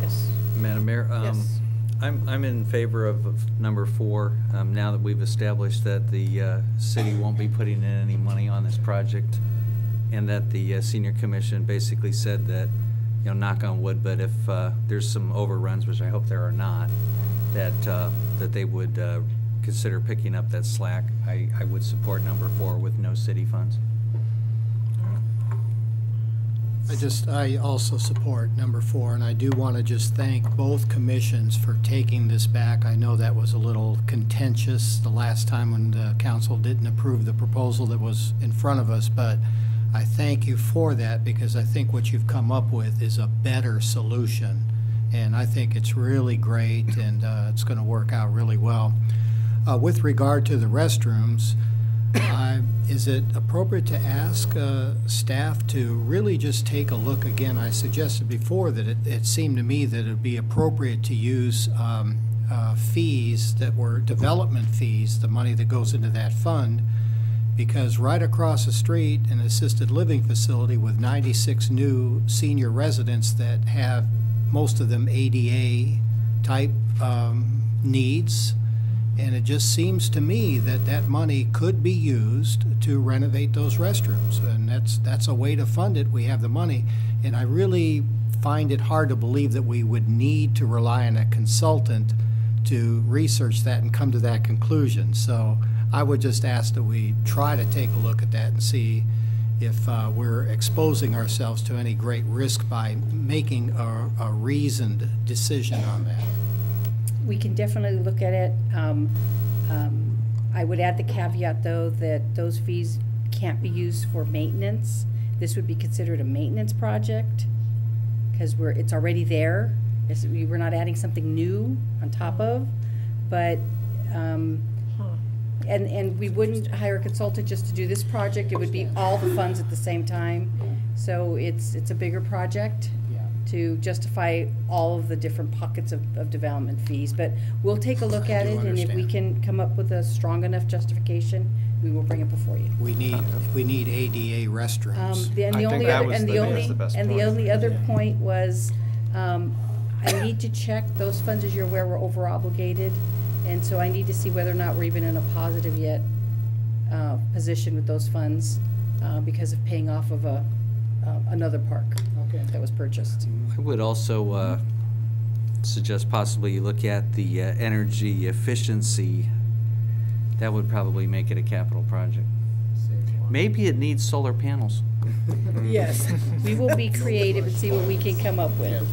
Yes. Madam Mayor, um, Yes. I'm, I'm in favor of, of number four, um, now that we've established that the, uh, city won't be putting in any money on this project, and that the, uh, senior commission basically said that, you know, knock on wood, but if, uh, there's some overruns, which I hope there are not, that, uh, that they would, uh, consider picking up that slack, I, I would support number four with no city funds. I just, I also support number four, and I do want to just thank both commissions for taking this back. I know that was a little contentious the last time when the council didn't approve the proposal that was in front of us, but I thank you for that because I think what you've come up with is a better solution. And I think it's really great and uh, it's going to work out really well. Uh, With regard to the restrooms, uh, Is it appropriate to ask uh, staff to really just take a look again? I suggested before that it, it seemed to me that it'd be appropriate to use um, uh, fees that were development fees, the money that goes into that fund, because right across the street, an assisted living facility with 96 new senior residents that have, most of them ADA-type um, needs, and it just seems to me that that money could be used to renovate those restrooms. And that's, that's a way to fund it. We have the money. And I really find it hard to believe that we would need to rely on a consultant to research that and come to that conclusion. So I would just ask that we try to take a look at that and see if uh, we're exposing ourselves to any great risk by making a, a reasoned decision on that. We can definitely look at it. Um, um, I would add the caveat, though, that those fees can't be used for maintenance. This would be considered a maintenance project, because we're, it's already there. It's- we- We're not adding something new on top of, but, um, and, and we wouldn't hire a consultant just to do this project. It would be all the funds at the same time. So it's, it's a bigger project to justify all of the different pockets of, of development fees. But we'll take a look I at do it, and if we can come up with a strong enough justification, we will bring it before you. We need, we need ADA Um, restrooms. the- And I the think only that other, was and the- the that's only, the best and the point. only other point was, um, I need to check, those funds, as you're aware, were over obligated. And so I need to see whether or not we're even in a positive yet, uh, position with those funds, uh, because of paying off of a, uh, another park Okay. That was purchased. I would also uh, suggest possibly you look at the uh, energy efficiency. That would probably make it a capital project. Maybe it needs solar panels. Yes, we will be creative and see what we can come up with.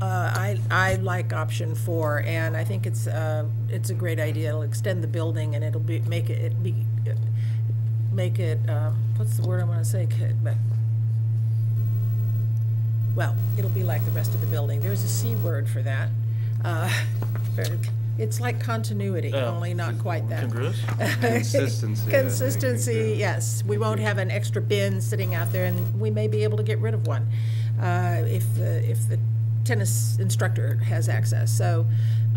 Uh, I, I like option four, and I think it's, uh, it's a great idea. It'll extend the building and it'll be, make it, it be, make it, uh, what's the word I wanna say, Ca- but, well, it'll be like the rest of the building. There's a C word for that. Uh, It's like continuity, Oh. only not quite that. Congruous? Consistency, I think, Consistency, yes. We won't have an extra bin sitting out there, and we may be able to get rid of one uh, if the, if the tennis instructor has access. So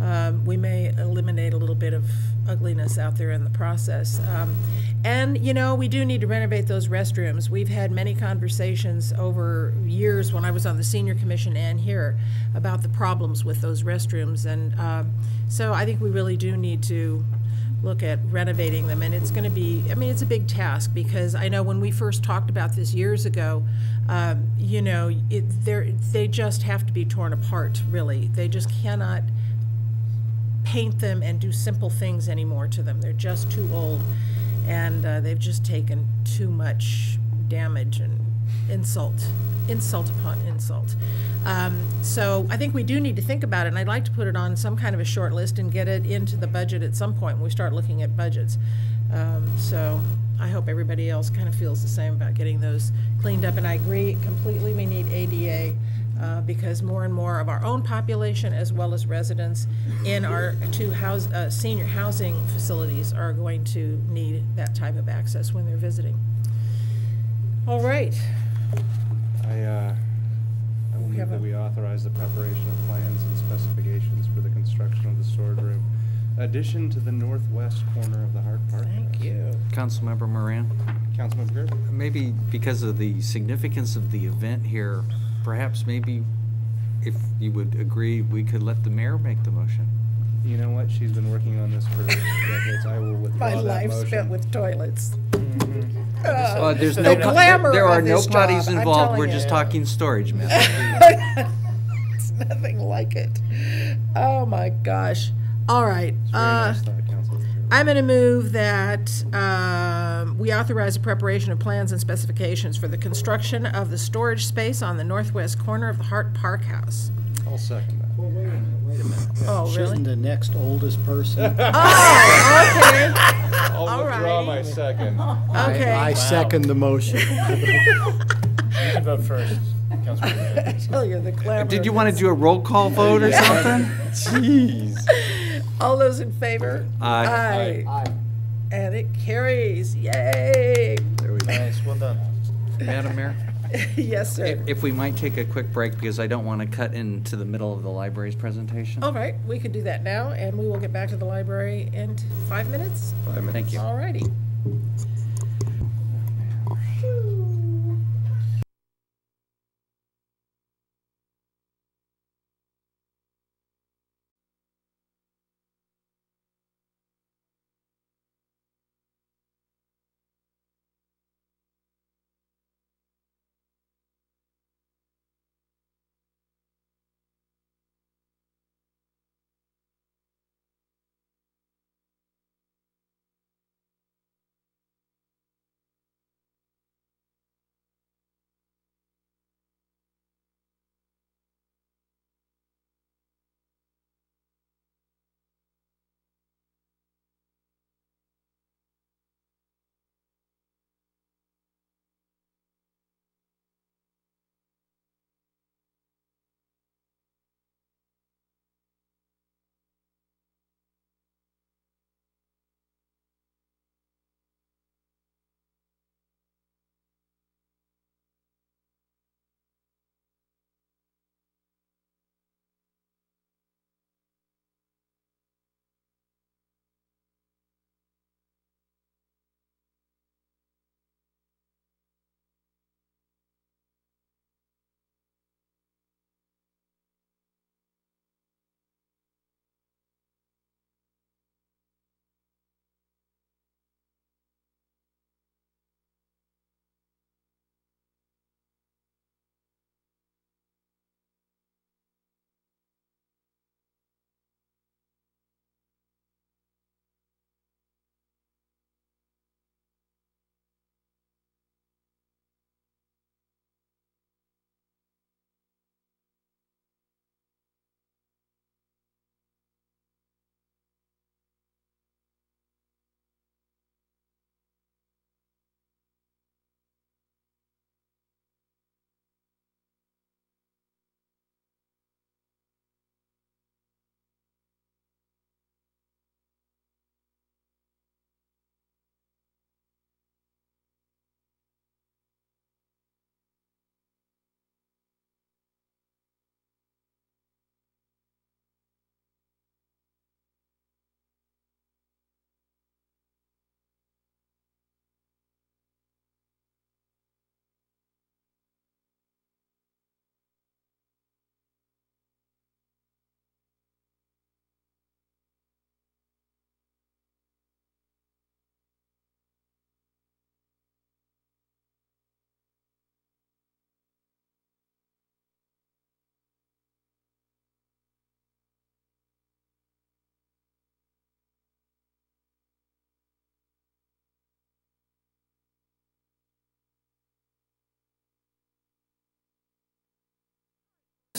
um, we may eliminate a little bit of ugliness out there in the process. Um, And, you know, we do need to renovate those restrooms. We've had many conversations over years when I was on the senior commission and here about the problems with those restrooms. And um, so I think we really do need to look at renovating them. And it's going to be, I mean, it's a big task because I know when we first talked about this years ago, um, you know, it, they just have to be torn apart, really. They just cannot paint them and do simple things anymore to them. They're just too old. And uh, they've just taken too much damage and insult, insult upon insult. Um, So I think we do need to think about it, and I'd like to put it on some kind of a short list and get it into the budget at some point when we start looking at budgets. Um, So I hope everybody else kind of feels the same about getting those cleaned up, and I agree completely, we need ADA, uh, because more and more of our own population, as well as residents in our two house, uh, senior housing facilities are going to need that type of access when they're visiting. All right, I, uh, I will We move that a- we authorize the preparation of plans and specifications for the construction of the storage room addition to the northwest corner of the Hart Park. thank you. Councilmember Moran? Councilmember Koerber? Maybe because of the significance of the event here, perhaps maybe if you would agree, we could let the mayor make the motion. You know what? She's been working on this for decades. I will My that life spent with toilets. Well, there's the no, po- glamour there are of no this potties I'm involved, telling we're you. just talking storage, miss. It's nothing like it. Oh, my gosh. All right. It's very uh, nice thought, Councilmember Koerber. I'm going to move that um, we authorize the preparation of plans and specifications for the construction of the storage space on the northwest corner of the Hart Park House. I'll second that. Well, wait a minute, wait a minute. Oh, really? Shouldn't the next oldest person? Oh, okay. I'll All withdraw righty. my second. I- Okay. I second the motion. You can vote first, Councilmember. I tell you, the glamour. Did you want to do a roll call vote or something? Jeez. All those in favor? Aye. Aye. And it carries. Yay. There we Nice, well done. Madam Mayor? Yes, sir. If, if we might take a quick break, because I don't want to cut into the middle of the library's presentation. All right, we could do that now, and we will get back to the library in five minutes. Five minutes. Thank you. All righty.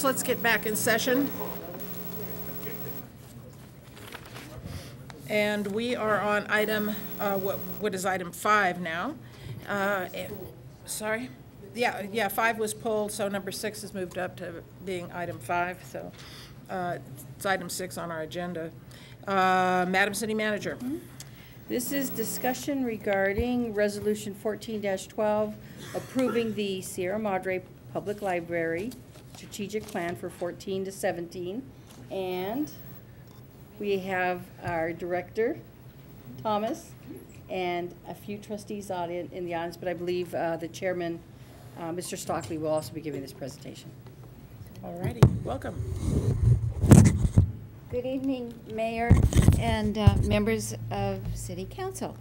Let's get back in session. And we are on item, uh, what what is item five now? Uh, eh, Sorry? Yeah, yeah, five was pulled, so number six has moved up to being item five, so uh, it's item six on our agenda. Uh, Madam City Manager? This is discussion regarding Resolution fourteen twelve, approving the Sierra Madre Public Library strategic plan for fourteen to seventeen. And we have our director, Thomas, and a few trustees audien- in the audience, but I believe uh, the chairman, uh, Mr. Stockley, will also be giving this presentation. All righty, welcome. Good evening, Mayor and uh, members of City Council.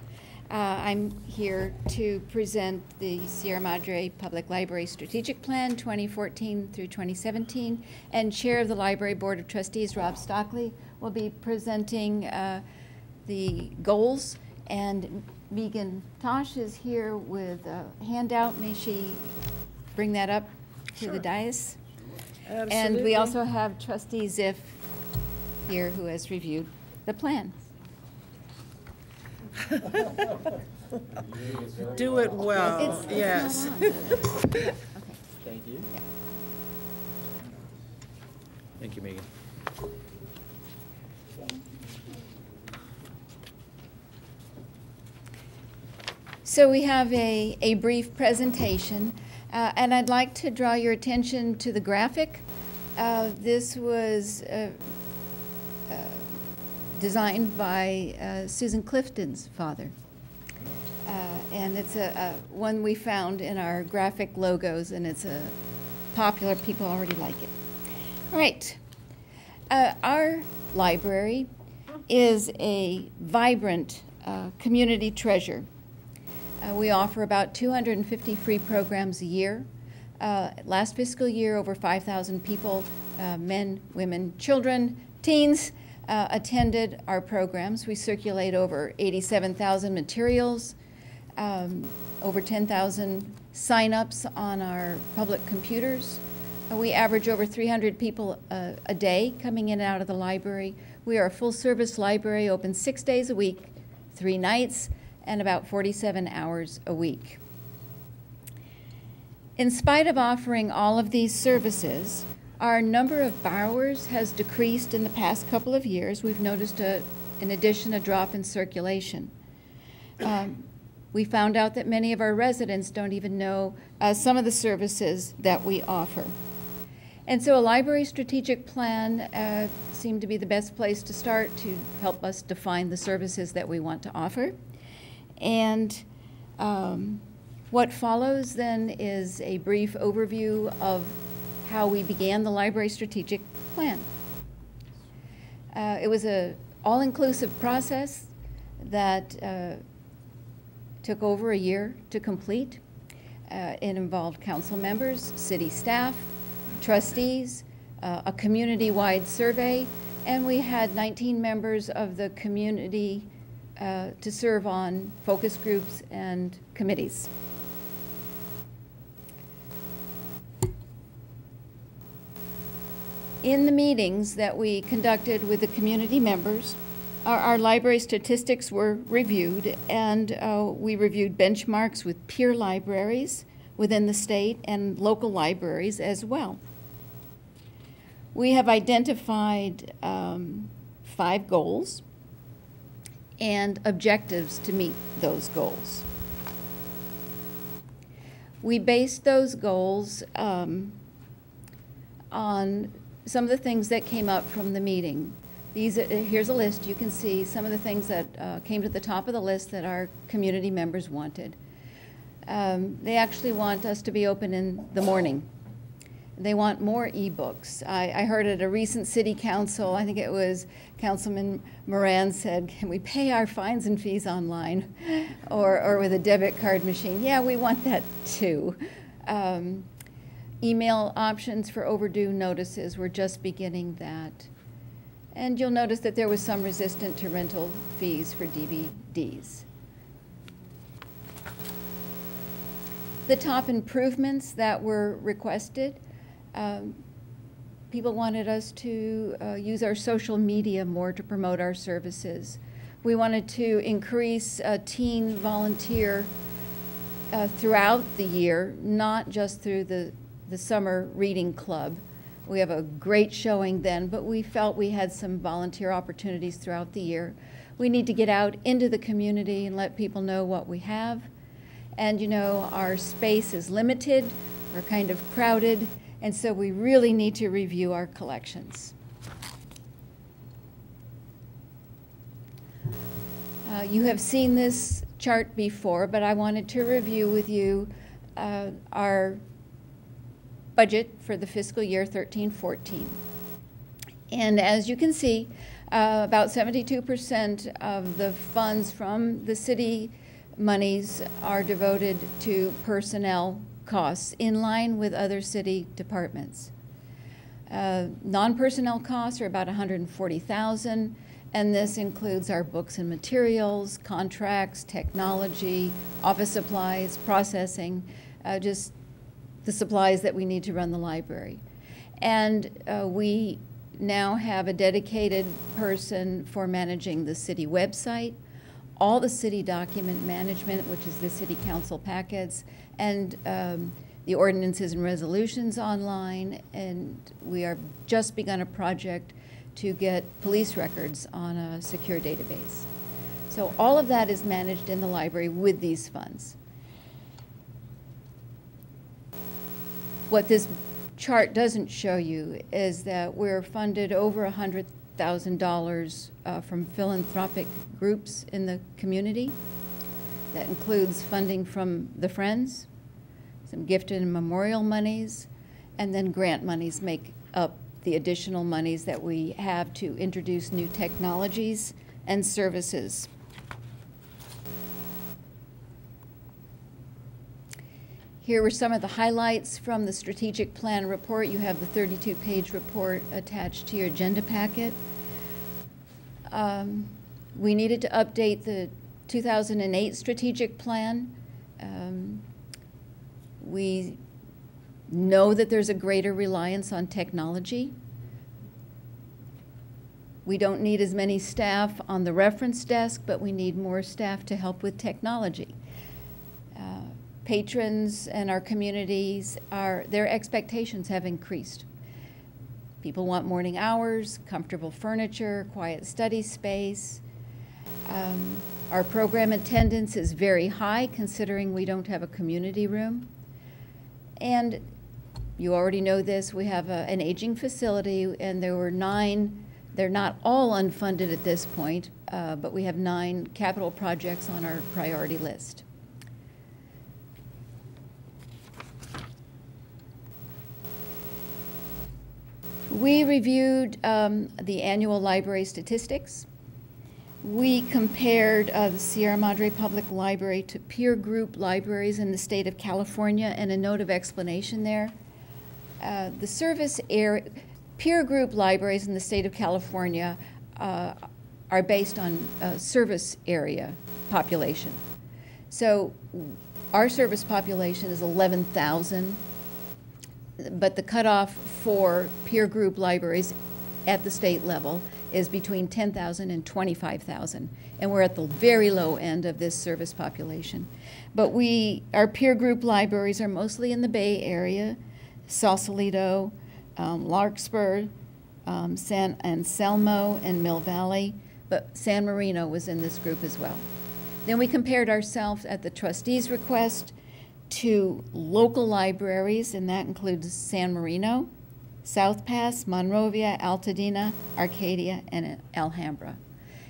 Uh, I'm here to present the Sierra Madre Public Library Strategic Plan 2014 through 2017, and Chair of the Library Board of Trustees, Rob Stockley, will be presenting uh, the goals, and Megan Tosh is here with a handout. May she bring that up to the Sure. dais? And we also have trustee Ziff here who has reviewed the plan. Do it well, It's- it's yes. not on. Thank you. Thank you, Megan. So we have a, a brief presentation, uh, and I'd like to draw your attention to the graphic. Uh, This was uh, designed by uh, Susan Clifton's father. Uh, And it's a, a one we found in our graphic logos, and it's a popular, people already like it. All right. Uh, Our library is a vibrant uh, community treasure. Uh, we offer about 250 free programs a year. Uh, last fiscal year, over 5,000 people, men, women, children, teens, uh, attended our programs. We circulate over 87,000 materials, um, over 10,000 sign-ups on our public computers. Uh, we average over 300 people uh, a day coming in and out of the library. We are a full-service library, open six days a week, three nights, and about 47 hours a week. In spite of offering all of these services, our number of borrowers has decreased in the past couple of years. We've noticed, a, in addition, a drop in circulation. Um, we found out that many of our residents don't even know uh, some of the services that we offer. And so a library strategic plan uh, seemed to be the best place to start to help us define the services that we want to offer. And um, what follows then is a brief overview of how we began the library strategic plan. Uh, it was a all-inclusive process that uh, took over a year to complete. Uh, it involved council members, city staff, trustees, uh, a community-wide survey, and we had 19 members of the community uh, to serve on focus groups and committees. In the meetings that we conducted with the community members, our, our library statistics were reviewed, and uh, we reviewed benchmarks with peer libraries within the state and local libraries as well. We have identified um, five goals and objectives to meet those goals. We based those goals um, on some of the things that came up from the meeting. These, uh, here's a list. You can see some of the things that uh, came to the top of the list that our community members wanted. Um, they actually want us to be open in the morning. They want more ebooks. I, I heard at a recent city council, I think it was Councilman Moran said, can we pay our fines and fees online or, or with a debit card machine? Yeah, we want that too. Um, email options for overdue notices, we're just beginning that. And you'll notice that there was some resistance to rental fees for DVDs. The top improvements that were requested, um, people wanted us to uh, use our social media more to promote our services. We wanted to increase uh, teen volunteer uh, throughout the year, not just through the, the summer reading club. We have a great showing then, but we felt we had some volunteer opportunities throughout the year. We need to get out into the community and let people know what we have. And you know, our space is limited, we're kind of crowded, and so we really need to review our collections. Uh, you have seen this chart before, but I wanted to review with you uh, our budget for the fiscal year 13-14. And as you can see, uh, about 72% of the funds from the city monies are devoted to personnel costs in line with other city departments. Uh, non-personnel costs are about 140,000, and this includes our books and materials, contracts, technology, office supplies, processing, uh, just the supplies that we need to run the library. And uh, we now have a dedicated person for managing the city website, all the city document management, which is the city council packets, and um, the ordinances and resolutions online. And we are just begun a project to get police records on a secure database. So all of that is managed in the library with these funds. What this chart doesn't show you is that we're funded over $100,000 uh, from philanthropic groups in the community. That includes funding from the Friends, some gifted and memorial monies, and then grant monies make up the additional monies that we have to introduce new technologies and services. Here were some of the highlights from the strategic plan report. You have the 32-page report attached to your agenda packet. Um, we needed to update the 2008 strategic plan. Um, we know that there's a greater reliance on technology. We don't need as many staff on the reference desk, but we need more staff to help with technology. Uh, patrons and our communities, are, their expectations have increased. People want morning hours, comfortable furniture, quiet study space. Um, our program attendance is very high considering we don't have a community room. And you already know this, we have a, an aging facility and there were nine, they're not all unfunded at this point, uh, but we have nine capital projects on our priority list. We reviewed um, the annual library statistics. We compared uh, the Sierra Madre Public Library to peer group libraries in the state of California, and a note of explanation there. Uh, the service area, peer group libraries in the state of California uh, are based on uh, service area population. So our service population is 11,000, but the cutoff for peer group libraries at the state level is between 10,000 and 25,000, and we're at the very low end of this service population. But we, our peer group libraries are mostly in the Bay Area, Sausalito, um, Larkspur, um, San Anselmo, and Mill Valley, but San Marino was in this group as well. Then we compared ourselves at the trustees' request to local libraries, and that includes San Marino, South Pass, Monrovia, Altadena, Arcadia, and Alhambra.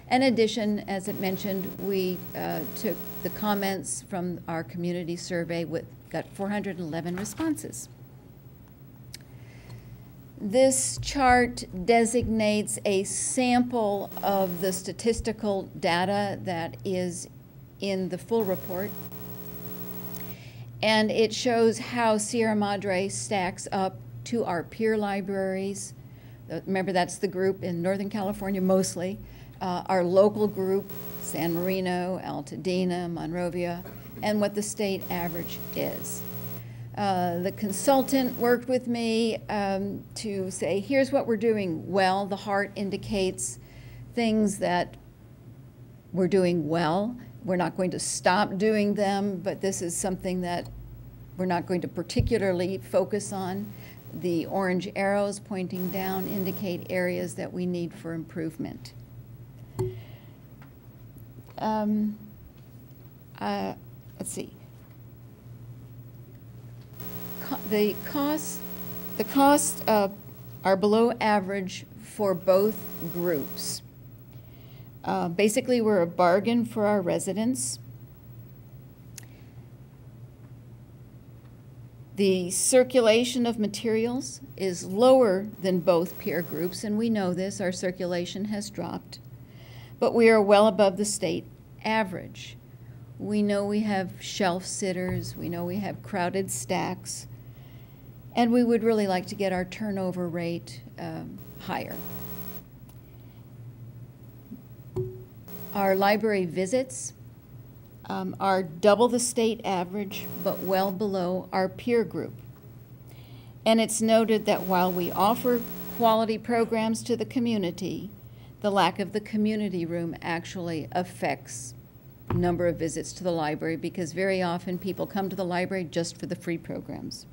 In addition, as it mentioned, we uh, took the comments from our community survey, with, got 411 responses. This chart designates a sample of the statistical data that is in the full report. And it shows how Sierra Madre stacks up to our peer libraries. Uh, remember, that's the group in Northern California mostly. Uh, our local group, San Marino, Altadena, Monrovia, and what the state average is. Uh, The consultant worked with me um, to say, here's what we're doing well. The heart indicates things that we're doing well. We're not going to stop doing them, but this is something that we're not going to particularly focus on. The orange arrows pointing down indicate areas that we need for improvement. Um, uh, Let's see. Co- The costs, the costs uh, are below average for both groups. Uh, Basically, we're a bargain for our residents. The circulation of materials is lower than both peer groups, and we know this, our circulation has dropped. But we are well above the state average. We know we have shelf sitters, we know we have crowded stacks, and we would really like to get our turnover rate um, higher. Our library visits um, are double the state average, but well below our peer group. And it's noted that while we offer quality programs to the community, the lack of the community room actually affects number of visits to the library because very often people come to the library just for the free programs.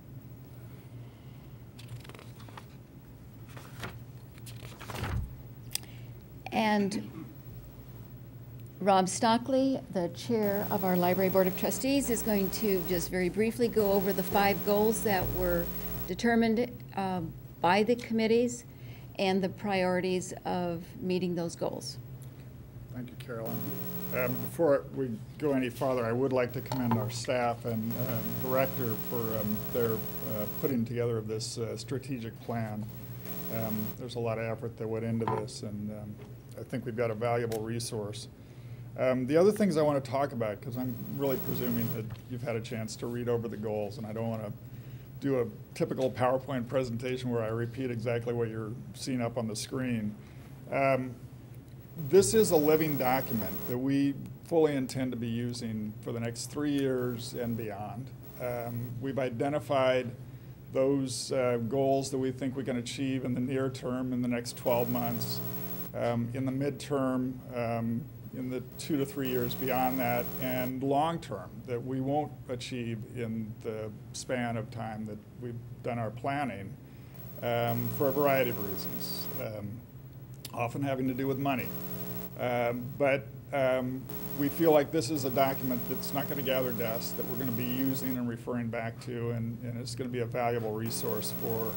And Rob Stockley, the chair of our Library Board of Trustees, is going to just very briefly go over the five goals that were determined um, by the committees and the priorities of meeting those goals. Thank you, Carolyn. Um, Before we go any farther, I would like to commend our staff and uh, director for um, their uh, putting together of this uh, strategic plan. Um, There's a lot of effort that went into this, and um, I think we've got a valuable resource. Um, The other things I want to talk about, because I'm really presuming that you've had a chance to read over the goals, and I don't want to do a typical PowerPoint presentation where I repeat exactly what you're seeing up on the screen. Um, this is a living document that we fully intend to be using for the next three years and beyond. Um, we've identified those uh, goals that we think we can achieve in the near term in the next 12 months, um, in the midterm, um, in the two to three years beyond that, and long term that we won't achieve in the span of time that we've done our planning um, for a variety of reasons. Um, often having to do with money. Um, But um, we feel like this is a document that's not going to gather dust, that we're going to be using and referring back to, and and it's going to be a valuable resource for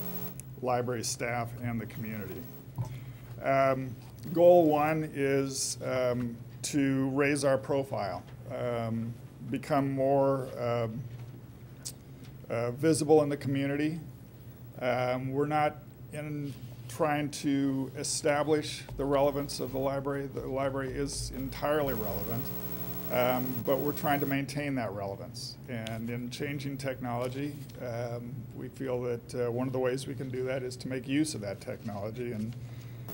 library staff and the community. Um, Goal one is um, to raise our profile, um, become more um, uh, visible in the community. Um, We're not in trying to establish the relevance of the library. The library is entirely relevant, um, but we're trying to maintain that relevance. And in changing technology, um, we feel that uh, one of the ways we can do that is to make use of that technology and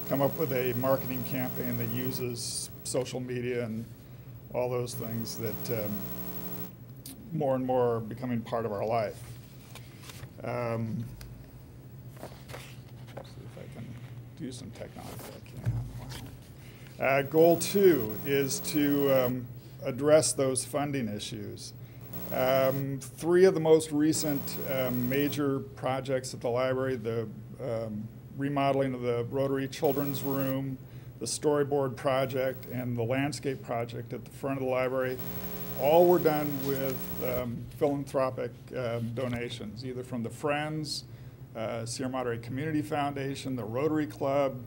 come up with a marketing campaign that uses social media and all those things that um, more and more are becoming part of our life. Um, see if I can do some technology. Uh, goal two is to um, address those funding issues. Um, three of the most recent um, major projects at the library, the um, remodeling of the Rotary Children's Room, the storyboard project, and the landscape project at the front of the library, all were done with um, philanthropic um, donations, either from the Friends, uh, Sierra Madre Community Foundation, the Rotary Club.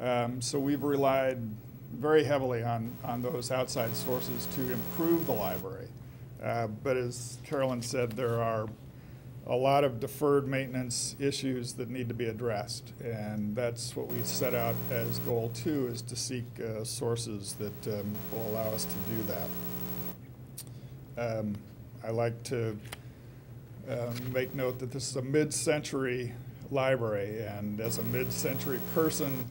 Um, so we've relied very heavily on, on those outside sources to improve the library. Uh, but as Carolyn said, there are a lot of deferred maintenance issues that need to be addressed. And that's what we set out as goal two, is to seek uh, sources that um, will allow us to do that. Um, I like to um, make note that this is a mid-century library, and as a mid-century person,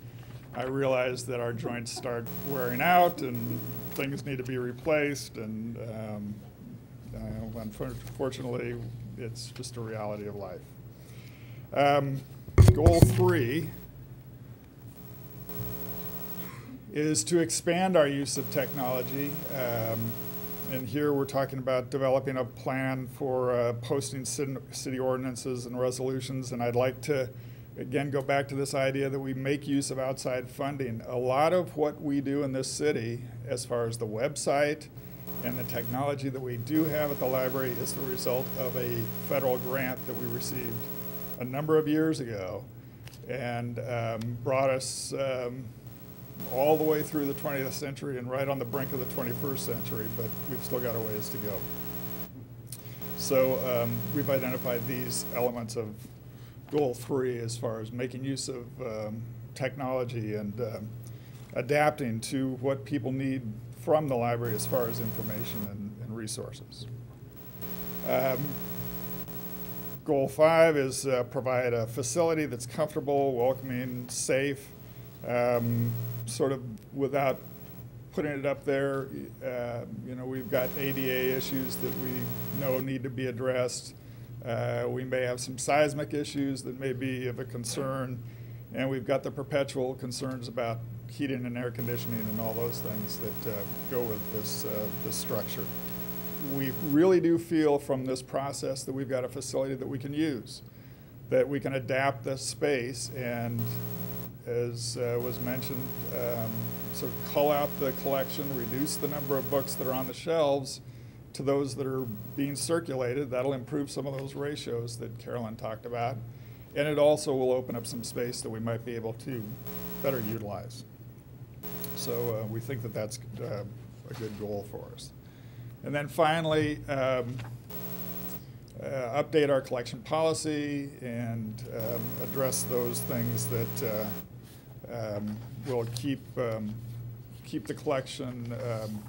I realize that our joints start wearing out and things need to be replaced, and um, uh, unfortunately, it's just a reality of life. Um, Goal three is to expand our use of technology. Um, and here we're talking about developing a plan for uh, posting city, city ordinances and resolutions. And I'd like to, again, go back to this idea that we make use of outside funding. A lot of what we do in this city, as far as the website and the technology that we do have at the library, is the result of a federal grant that we received a number of years ago and um, brought us um, all the way through the 20th century and right on the brink of the 21st century, but we've still got a ways to go. So um, we've identified these elements of goal three as far as making use of um, technology and um, adapting to what people need from the library as far as information and, and resources. Um, goal five is uh, provide a facility that's comfortable, welcoming, safe, um, sort of without putting it up there. Uh, you know, we've got ADA issues that we know need to be addressed. Uh, we may have some seismic issues that may be of a concern, and we've got the perpetual concerns about heating and air conditioning and all those things that uh, go with this, uh, this structure. We really do feel from this process that we've got a facility that we can use, that we can adapt the space and, as uh, was mentioned, um, sort of cull out the collection, reduce the number of books that are on the shelves to those that are being circulated. That'll improve some of those ratios that Carolyn talked about. And it also will open up some space that we might be able to better utilize. So uh, we think that that's uh, a good goal for us. And then finally, um, uh, update our collection policy and um, address those things that uh, um, will keep um, keep the collection um,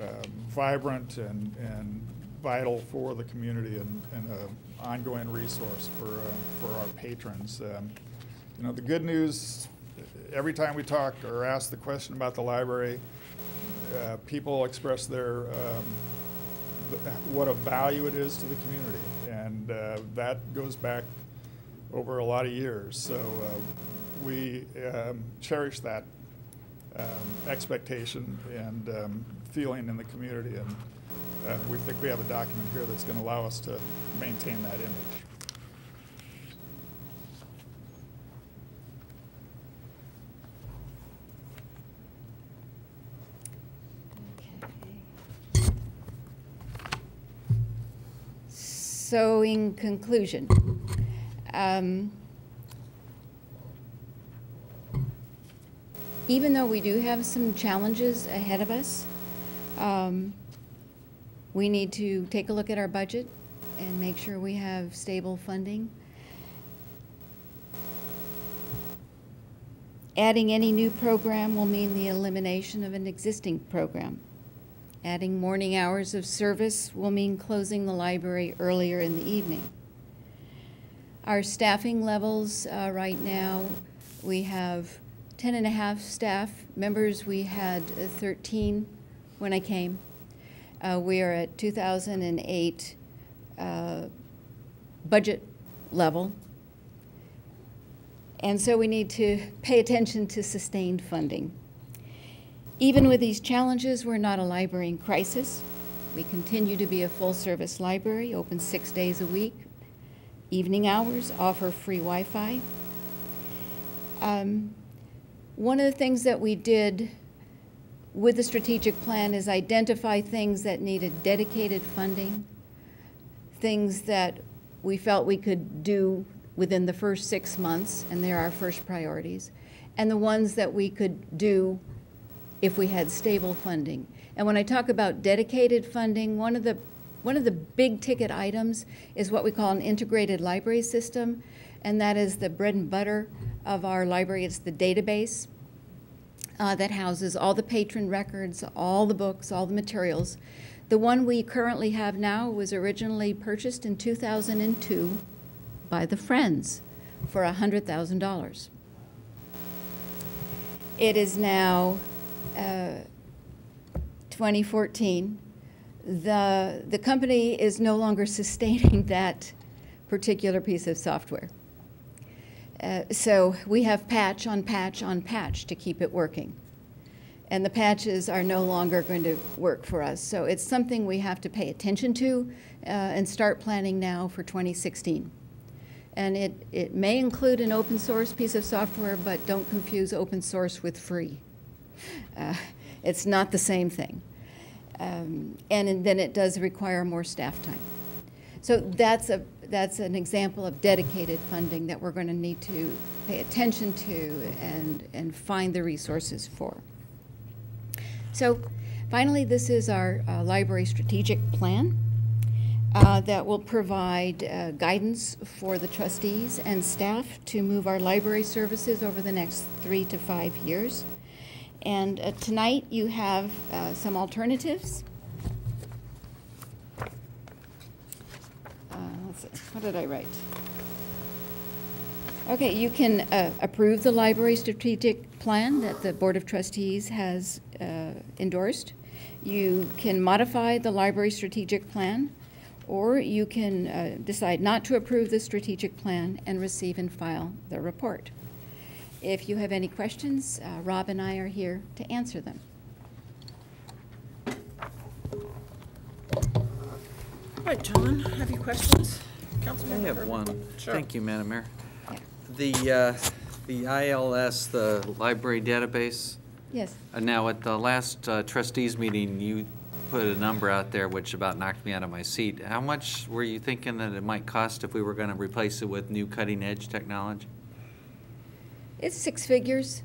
um, vibrant and, and vital for the community and, and an ongoing resource for, uh, for our patrons. You know, the good news, every time we talk or ask the question about the library, uh, people express their, um, what a value it is to the community. And uh, that goes back over a lot of years. So uh, we um, cherish that um, expectation and um, feeling in the community. And uh, we think we have a document here that's going to allow us to maintain that image. So in conclusion, um, even though we do have some challenges ahead of us, um, we need to take a look at our budget and make sure we have stable funding. Adding any new program will mean the elimination of an existing program. Adding morning hours of service will mean closing the library earlier in the evening. Our staffing levels uh, right now, we have 10 and a half staff members. We had uh, 13 when I came. Uh, we are at 2008 uh, budget level. And so we need to pay attention to sustained funding. Even with these challenges, we're not a library in crisis. We continue to be a full-service library, open six days a week. Evening hours, offer free Wi-Fi. Um, one of the things that we did with the strategic plan is identify things that needed dedicated funding, things that we felt we could do within the first six months, and they're our first priorities, and the ones that we could do if we had stable funding. And when I talk about dedicated funding, one of the one of the big ticket items is what we call an integrated library system, and that is the bread and butter of our library. It's the database uh, that houses all the patron records, all the books, all the materials. The one we currently have now was originally purchased in 2002 by the Friends for $100,000. It is now uh, 2014. the, the company is no longer sustaining that particular piece of software. Uh, so we have patch on patch on patch to keep it working. And the patches are no longer going to work for us. So it's something we have to pay attention to uh, and start planning now for 2016. And it, it may include an open source piece of software, but don't confuse open source with free. Uh, it's not the same thing. Um, and then it does require more staff time. So that's, a, that's an example of dedicated funding that we're going to need to pay attention to and, and find the resources for. So finally, this is our uh, library strategic plan uh, that will provide uh, guidance for the trustees and staff to move our library services over the next three to five years. And uh, tonight you have uh, some alternatives. Uh, let's see, what did I write? Okay, you can uh, approve the library strategic plan that the Board of Trustees has uh, endorsed. You can modify the library strategic plan, or you can uh, decide not to approve the strategic plan and receive and file the report. If you have any questions, uh, Rob and I are here to answer them. All right, John, have you questions? I Councilmember have Urban? one. Sure. Thank you, Madam Mayor. The, uh, the ILS, the library database, Yes. uh, now at the last uh, trustees meeting, you put a number out there which about knocked me out of my seat. How much were you thinking that it might cost if we were going to replace it with new cutting-edge technology? It's six figures.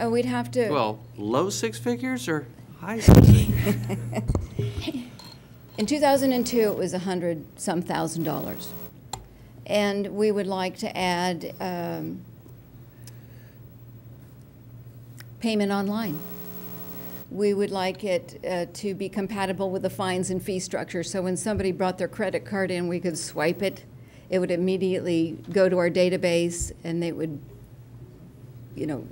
Uh, we'd have to. Well, low six figures or high six figures? In 2002, it was a hundred some thousand dollars. And we would like to add um, payment online. We would like it uh, to be compatible with the fines and fee structure, so when somebody brought their credit card in, we could swipe it. It would immediately go to our database, and they would, you know,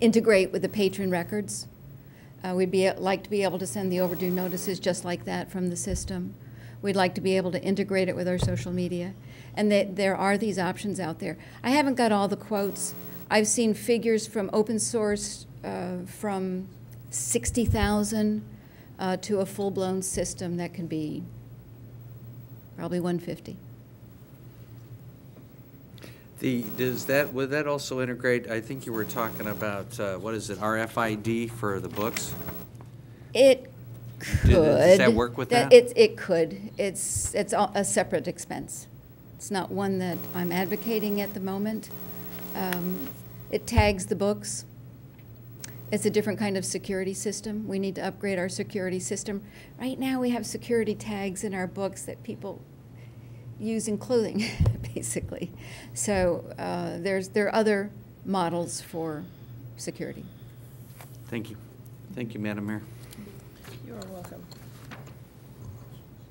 integrate with the patron records. Uh, We'd be, like to be able to send the overdue notices just like that from the system. We'd like to be able to integrate it with our social media. And that there are these options out there. I haven't got all the quotes. I've seen figures from open source uh, from 60,000 uh, to a full-blown system that can be probably 150. The, does that, would that also integrate, I think you were talking about, uh, what is it, RFID for the books? It could. Does that work with that? It, it could. It's, it's a a separate expense. It's not one that I'm advocating at the moment. Um, It tags the books. It's a different kind of security system. We need to upgrade our security system. Right now, we have security tags in our books that people use in clothing, basically. So uh, there's, there are other models for security. Thank you. Thank you, Madam Mayor. You are welcome.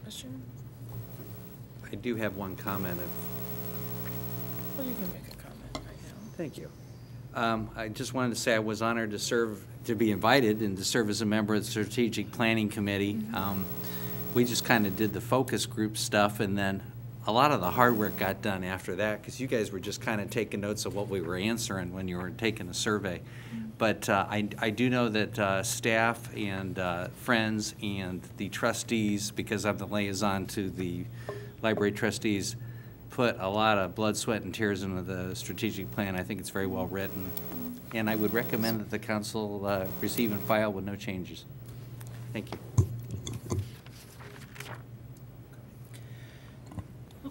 Question? I do have one comment if Well, you can make a comment right now. Thank you. Um, I just wanted to say I was honored to serve, to be invited and to serve as a member of the Strategic Planning Committee. Um, We just kind of did the focus group stuff, and then a lot of the hard work got done after that, because you guys were just kind of taking notes of what we were answering when you were taking the survey. But uh, I, I do know that uh, staff and uh, friends and the trustees, because I'm the liaison to the library trustees, put a lot of blood, sweat, and tears into the strategic plan. I think it's very well written. And I would recommend that the council uh, receive and file with no changes. Thank you.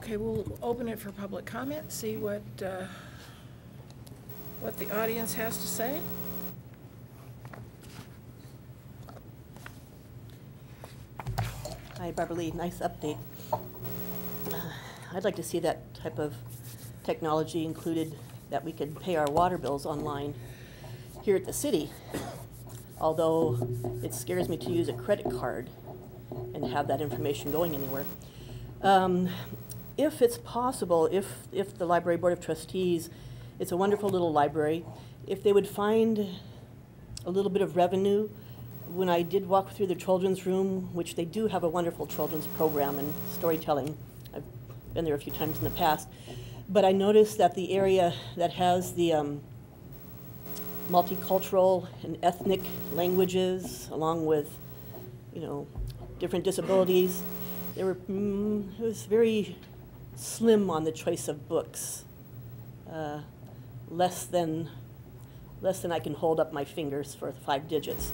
Okay, we'll open it for public comment, see what, uh, what the audience has to say. Hi, Barbara Lee, nice update. Uh, I'd like to see that type of technology included, that we could pay our water bills online here at the city. Although it scares me to use a credit card and have that information going anywhere. Um, If it's possible, if, if the Library Board of Trustees, it's a wonderful little library, if they would find a little bit of revenue. When I did walk through the children's room, which they do have a wonderful children's program and storytelling, I've been there a few times in the past, but I noticed that the area that has the um, multicultural and ethnic languages, along with, you know, different disabilities, there were, mm, it was very slim on the choice of books. Uh, less than, less than I can hold up my fingers for five digits.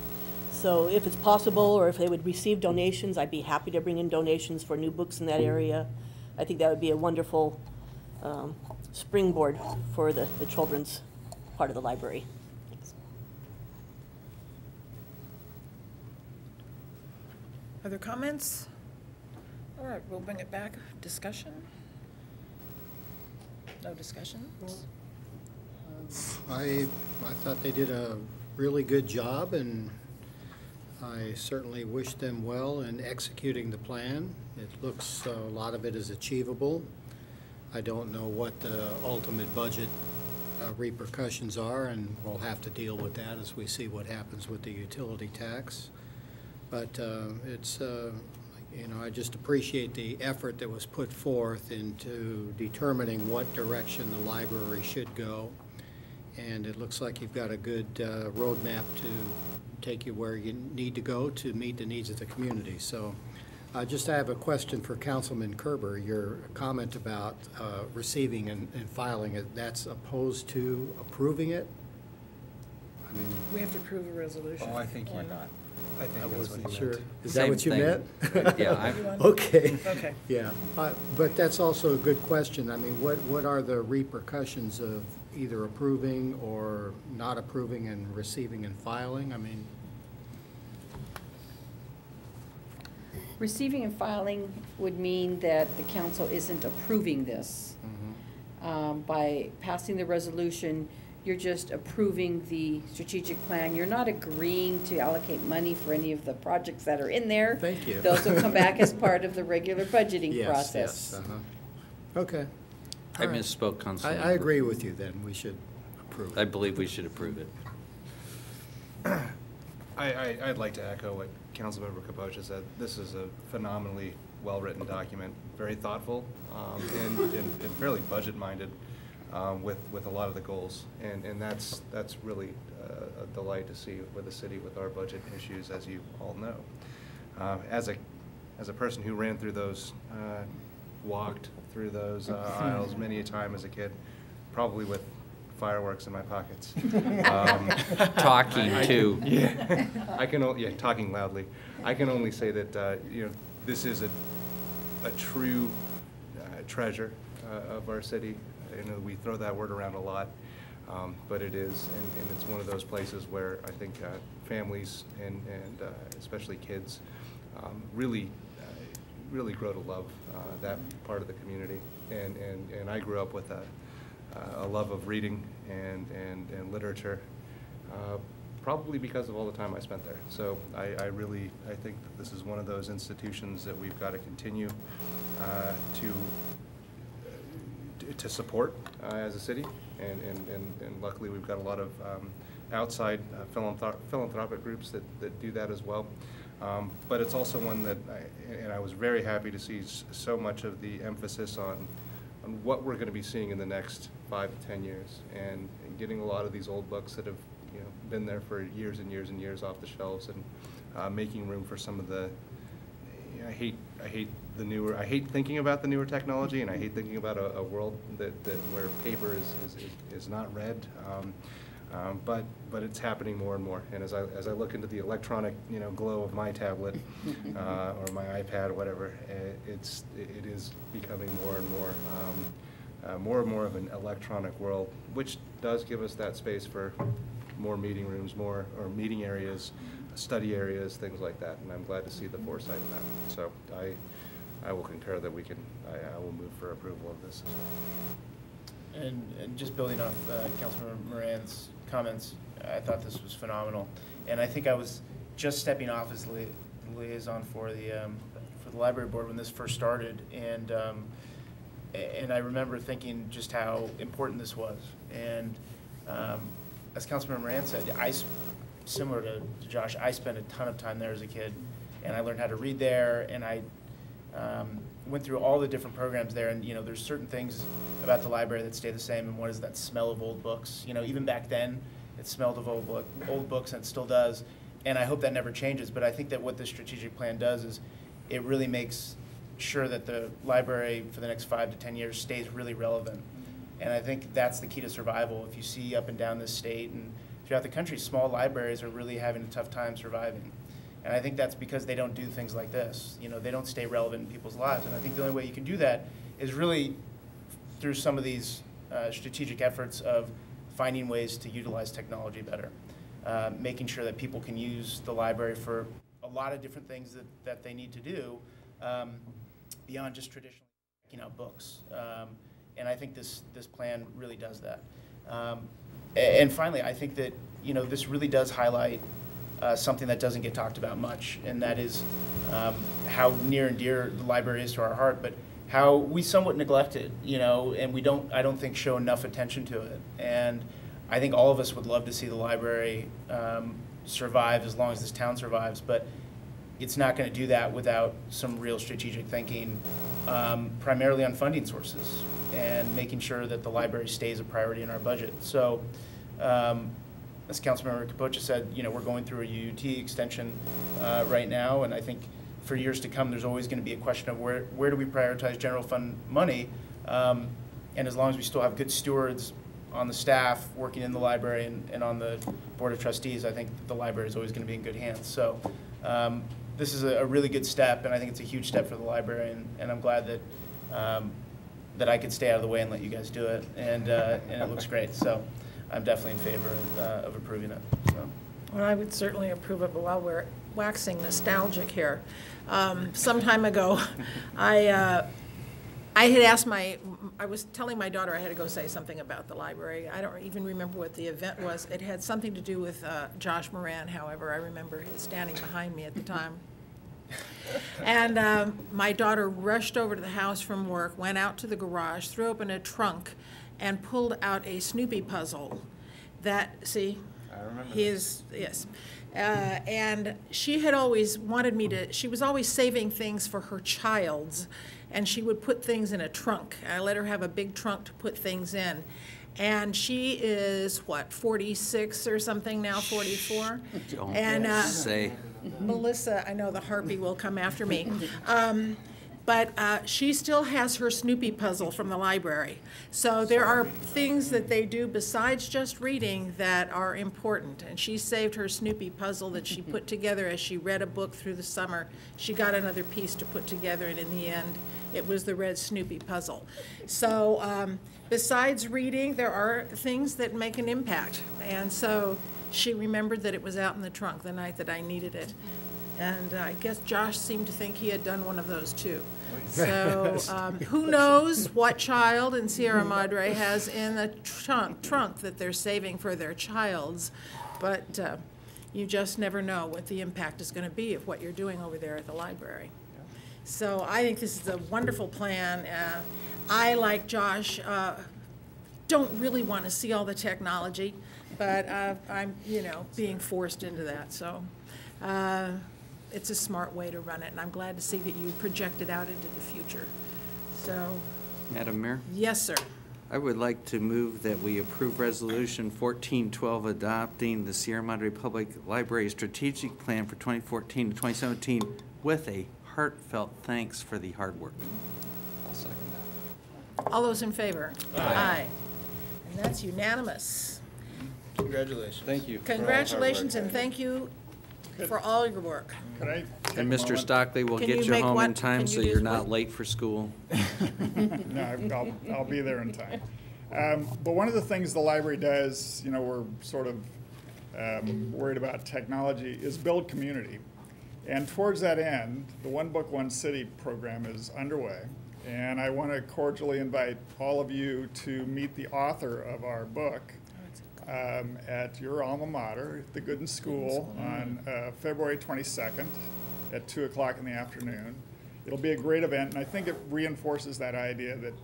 So if it's possible, or if they would receive donations, I'd be happy to bring in donations for new books in that area. I think that would be a wonderful um, springboard for the, the children's part of the library. Other comments? All right, we'll bring it back. Discussion? No discussion? I, I thought they did a really good job, and I certainly wish them well in executing the plan. It looks, uh, a lot of it is achievable. I don't know what the ultimate budget uh, repercussions are, and we'll have to deal with that as we see what happens with the utility tax. But uh, it's, you know, I just appreciate the effort that was put forth into determining what direction the library should go. And it looks like you've got a good uh, roadmap to take you where you need to go to meet the needs of the community. So uh, just I have a question for Councilman Koerber. Your comment about uh, receiving and, and filing it, that's opposed to approving it? I mean, We have to approve a resolution. Oh, I think Or you- not. I think I that's what wasn't he sure. meant. Is that Same what you thing. meant? Yeah, I- Okay. Okay. Yeah, Uh, but that's also a good question. I mean, what, what are the repercussions of either approving or not approving and receiving and filing? I mean, Receiving and filing would mean that the council isn't approving this. Um, By passing the resolution, you're just approving the strategic plan. You're not agreeing to allocate money for any of the projects that are in there. Thank you. Those will come back as part of the regular budgeting yes, process. yes, uh-huh. Okay. I All right. misspoke, I, Councilman. I agree with you then. We should approve. I believe we should approve it. I, I, I'd like to echo what Councilmember Capoccia said. This is a phenomenally well-written document, very thoughtful, um, and, and and fairly budget-minded, um, with, with a lot of the goals. And, and that's, that's really uh, a delight to see with the city with our budget issues, as you all know. Uh, As a, as a person who ran through those, uh, walked through those uh, aisles many a time as a kid, probably with fireworks in my pockets. Um, Talking, I- I can- too. Yeah, I can, o- yeah, talking loudly. I can only say that, uh, you know, this is a, a true uh, treasure uh, of our city. You know, we throw that word around a lot, um, but it is, and, and it's one of those places where I think uh, families and, and uh, especially kids um, really, uh, really grow to love uh, that part of the community. And, and, and I grew up with a, uh, a love of reading and, and, and literature, uh, probably because of all the time I spent there. So I, I really, I think this is one of those institutions that we've got to continue uh, to, to support uh, as a city. And, and, and and luckily, we've got a lot of um, outside uh, philanthrop- philanthropic groups that, that do that as well. Um, But it's also one that, I- and I was very happy to see so much of the emphasis on, on what we're going to be seeing in the next five to 10 years. And and getting a lot of these old books that have, you know, been there for years and years and years off the shelves and uh, making room for some of the, I hate, I hate the newer, I hate thinking about the newer technology, and I hate thinking about a, a world that, that where paper is, is, is not read. Um, um, but, but it's happening more and more. And as I, as I look into the electronic, you know, glow of my tablet, uh, or my iPad, or whatever, eh, it's, it is becoming more and more, um, uh, more and more of an electronic world, which does give us that space for more meeting rooms, more, or meeting areas, study areas, things like that, and I'm glad to see the foresight in that. So I, I will concur that we can, I, I will move for approval of this as well. And, and just building off uh, Councilmember Moran's comments, I thought this was phenomenal. And I think I was just stepping off as lia- liaison for the, um, for the library board when this first started. And, um, and I remember thinking just how important this was. And um, as Councilmember Moran said, I, similar to Josh, I spent a ton of time there as a kid, and I learned how to read there, and I um, went through all the different programs there, and you know, there's certain things about the library that stay the same, and one is that smell of old books. You know, even back then, it smelled of old book, old books, and it still does. And I hope that never changes. But I think that what this strategic plan does is, it really makes sure that the library for the next five to ten years stays really relevant. And I think that's the key to survival. If you see up and down this state and throughout the country, small libraries are really having a tough time surviving. And I think that's because they don't do things like this. You know, they don't stay relevant in people's lives. And I think the only way you can do that is really through some of these uh, strategic efforts of finding ways to utilize technology better, uh, making sure that people can use the library for a lot of different things that, that they need to do um, beyond just traditionally checking out books. Um, and I think this, this plan really does that. Um, and finally, I think that, you know, this really does highlight uh, something that doesn't get talked about much, and that is um, how near and dear the library is to our heart, but how we somewhat neglect it, you know, and we don't, I don't think, show enough attention to it. And I think all of us would love to see the library um, survive as long as this town survives, but it's not going to do that without some real strategic thinking, um, primarily on funding sources and making sure that the library stays a priority in our budget. So, um, as Councilmember Capoccia said, you know, we're going through a UUT extension uh, right now, and I think for years to come, there's always going to be a question of where, where do we prioritize general fund money? Um, and as long as we still have good stewards on the staff working in the library and, and on the board of trustees, I think the library is always going to be in good hands. So um, this is a, a really good step, and I think it's a huge step for the library, and, and I'm glad that um, that I could stay out of the way and let you guys do it, and uh, and it looks great. So I'm definitely in favor uh, of approving it. So. Well, I would certainly approve it, but while we're waxing nostalgic here, um, some time ago, I, uh, I had asked my, I was telling my daughter I had to go say something about the library. I don't even remember what the event was. It had something to do with uh, Josh Moran, however, I remember his standing behind me at the time. And um, my daughter rushed over to the house from work, went out to the garage, threw open a trunk, and pulled out a Snoopy puzzle that, see? I remember His, yes. Uh, and she had always wanted me to, she was always saving things for her child's, and she would put things in a trunk. I let her have a big trunk to put things in. And she is, what, 46 or something now, 44? Don't And, uh, say. Melissa, I know the harpy will come after me. Um, But uh, she still has her Snoopy puzzle from the library. So there are things that they do besides just reading that are important. And she saved her Snoopy puzzle that she put together as she read a book through the summer. She got another piece to put together, and in the end, it was the red Snoopy puzzle. So um, besides reading, there are things that make an impact. And so she remembered that it was out in the trunk the night that I needed it. And I guess Josh seemed to think he had done one of those too. So um, who knows what child in Sierra Madre has in the trunk, trunk that they're saving for their child's. But uh, you just never know what the impact is going to be of what you're doing over there at the library. So I think this is a wonderful plan. Uh, I, like Josh, uh, don't really want to see all the technology, but uh, I'm, you know, being forced into that. So uh, it's a smart way to run it, and I'm glad to see that you project it out into the future. So, Madam Mayor? yes, sir. I would like to move that we approve Resolution 1412 adopting the Sierra Madre Public Library Strategic Plan for 2014 to 2017 with a heartfelt thanks for the hard work. I'll second that. All those in favor? Aye. And that's unanimous. Congratulations. Thank you. Congratulations, and thank you for all your work. Could I take a And Mr. moment? Stockley will Can get you you make home in what? time Can so you do you're not what? late for school. No, I'll, I'll be there in time. Um, but one of the things the library does, you know, we're sort of um, worried about technology, is build community. And towards that end, the One Book, One City program is underway. And I want to cordially invite all of you to meet the author of our book um, at your alma mater, the Gooden School, on uh, February 22nd at 2 o'clock in the afternoon. It'll be a great event, and I think it reinforces that idea that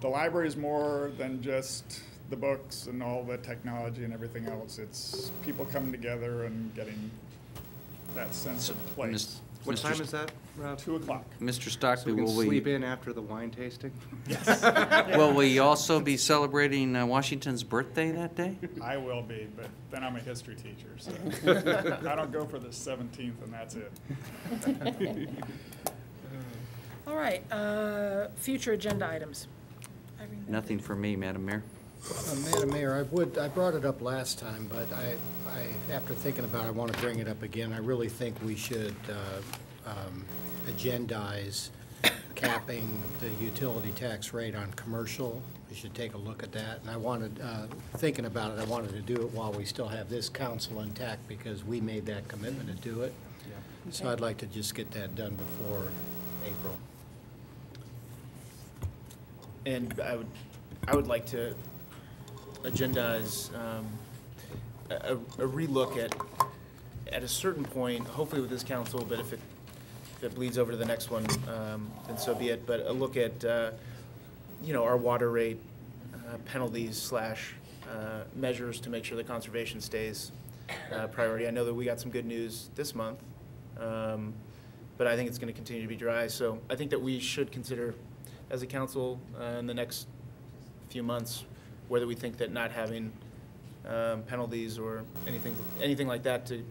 the library is more than just the books and all the technology and everything else. It's people coming together and getting that sense of place. What time is that, Rob? Two o'clock. Mr. So Stockley, we can will we, sleep in after the wine tasting? Yes. Will we also be celebrating uh, Washington's birthday that day? I will be, but then I'm a history teacher, so I don't go for the seventeenth and that's it. All right, uh, future agenda items. Nothing for me, Madam Mayor. Uh, Madam Mayor, I would, I brought it up last time, but I, I, after thinking about it, I want to bring it up again. I really think we should uh, um, agendize capping the utility tax rate on commercial. We should take a look at that. And I wanted, uh, thinking about it, I wanted to do it while we still have this council intact because we made that commitment to do it. So I'd like to just get that done before April. And I would, I would like to agendize um, a, a relook at, at a certain point, hopefully with this council, but if it, if it bleeds over to the next one, um, then so be it, but a look at, uh, you know, our water rate uh, penalties slash uh, measures to make sure the conservation stays uh, priority. I know that we got some good news this month, um, but I think it's going to continue to be dry. So I think that we should consider, as a council, uh, in the next few months, whether we think that not having um, penalties or anything, anything like that to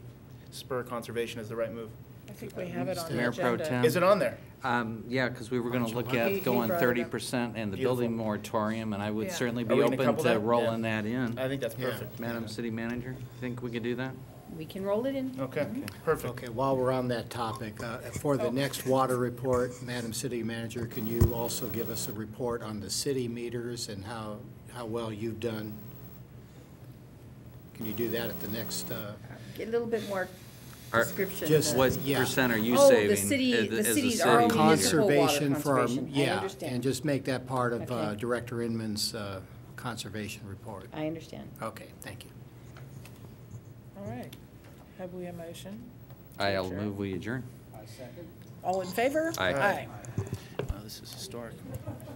spur conservation is the right move. I think we have it on the Mayor Pro agenda. Tem. Is it on there? Um, yeah, because we were gonna look He- he at going brought it thirty up. percent and the Beautiful. building moratorium, and I would Yeah. certainly Are be gonna open couple to that? rolling Yeah. that in. I think that's Yeah. perfect. Madam City Manager, think we could do that? We can roll it in. Okay, perfect. Okay, while we're on that topic, uh, for the next water report, Madam City Manager, can you also give us a report on the city meters and how, how well you've done? Can you do that at the next, uh, Get a little bit more Are- description. Just what Yeah. percent are you Oh, the saving? city- as- the as a cities city are user? municipal water conservation for, our- conservation. I yeah, understand. and just make that part of uh, Okay. Director Inman's uh, conservation report? I understand. Okay, thank you. All right. Have we a motion? I'll adjourn? move we adjourn. All in favor? Aye. Aye. Wow, this is historic. Night.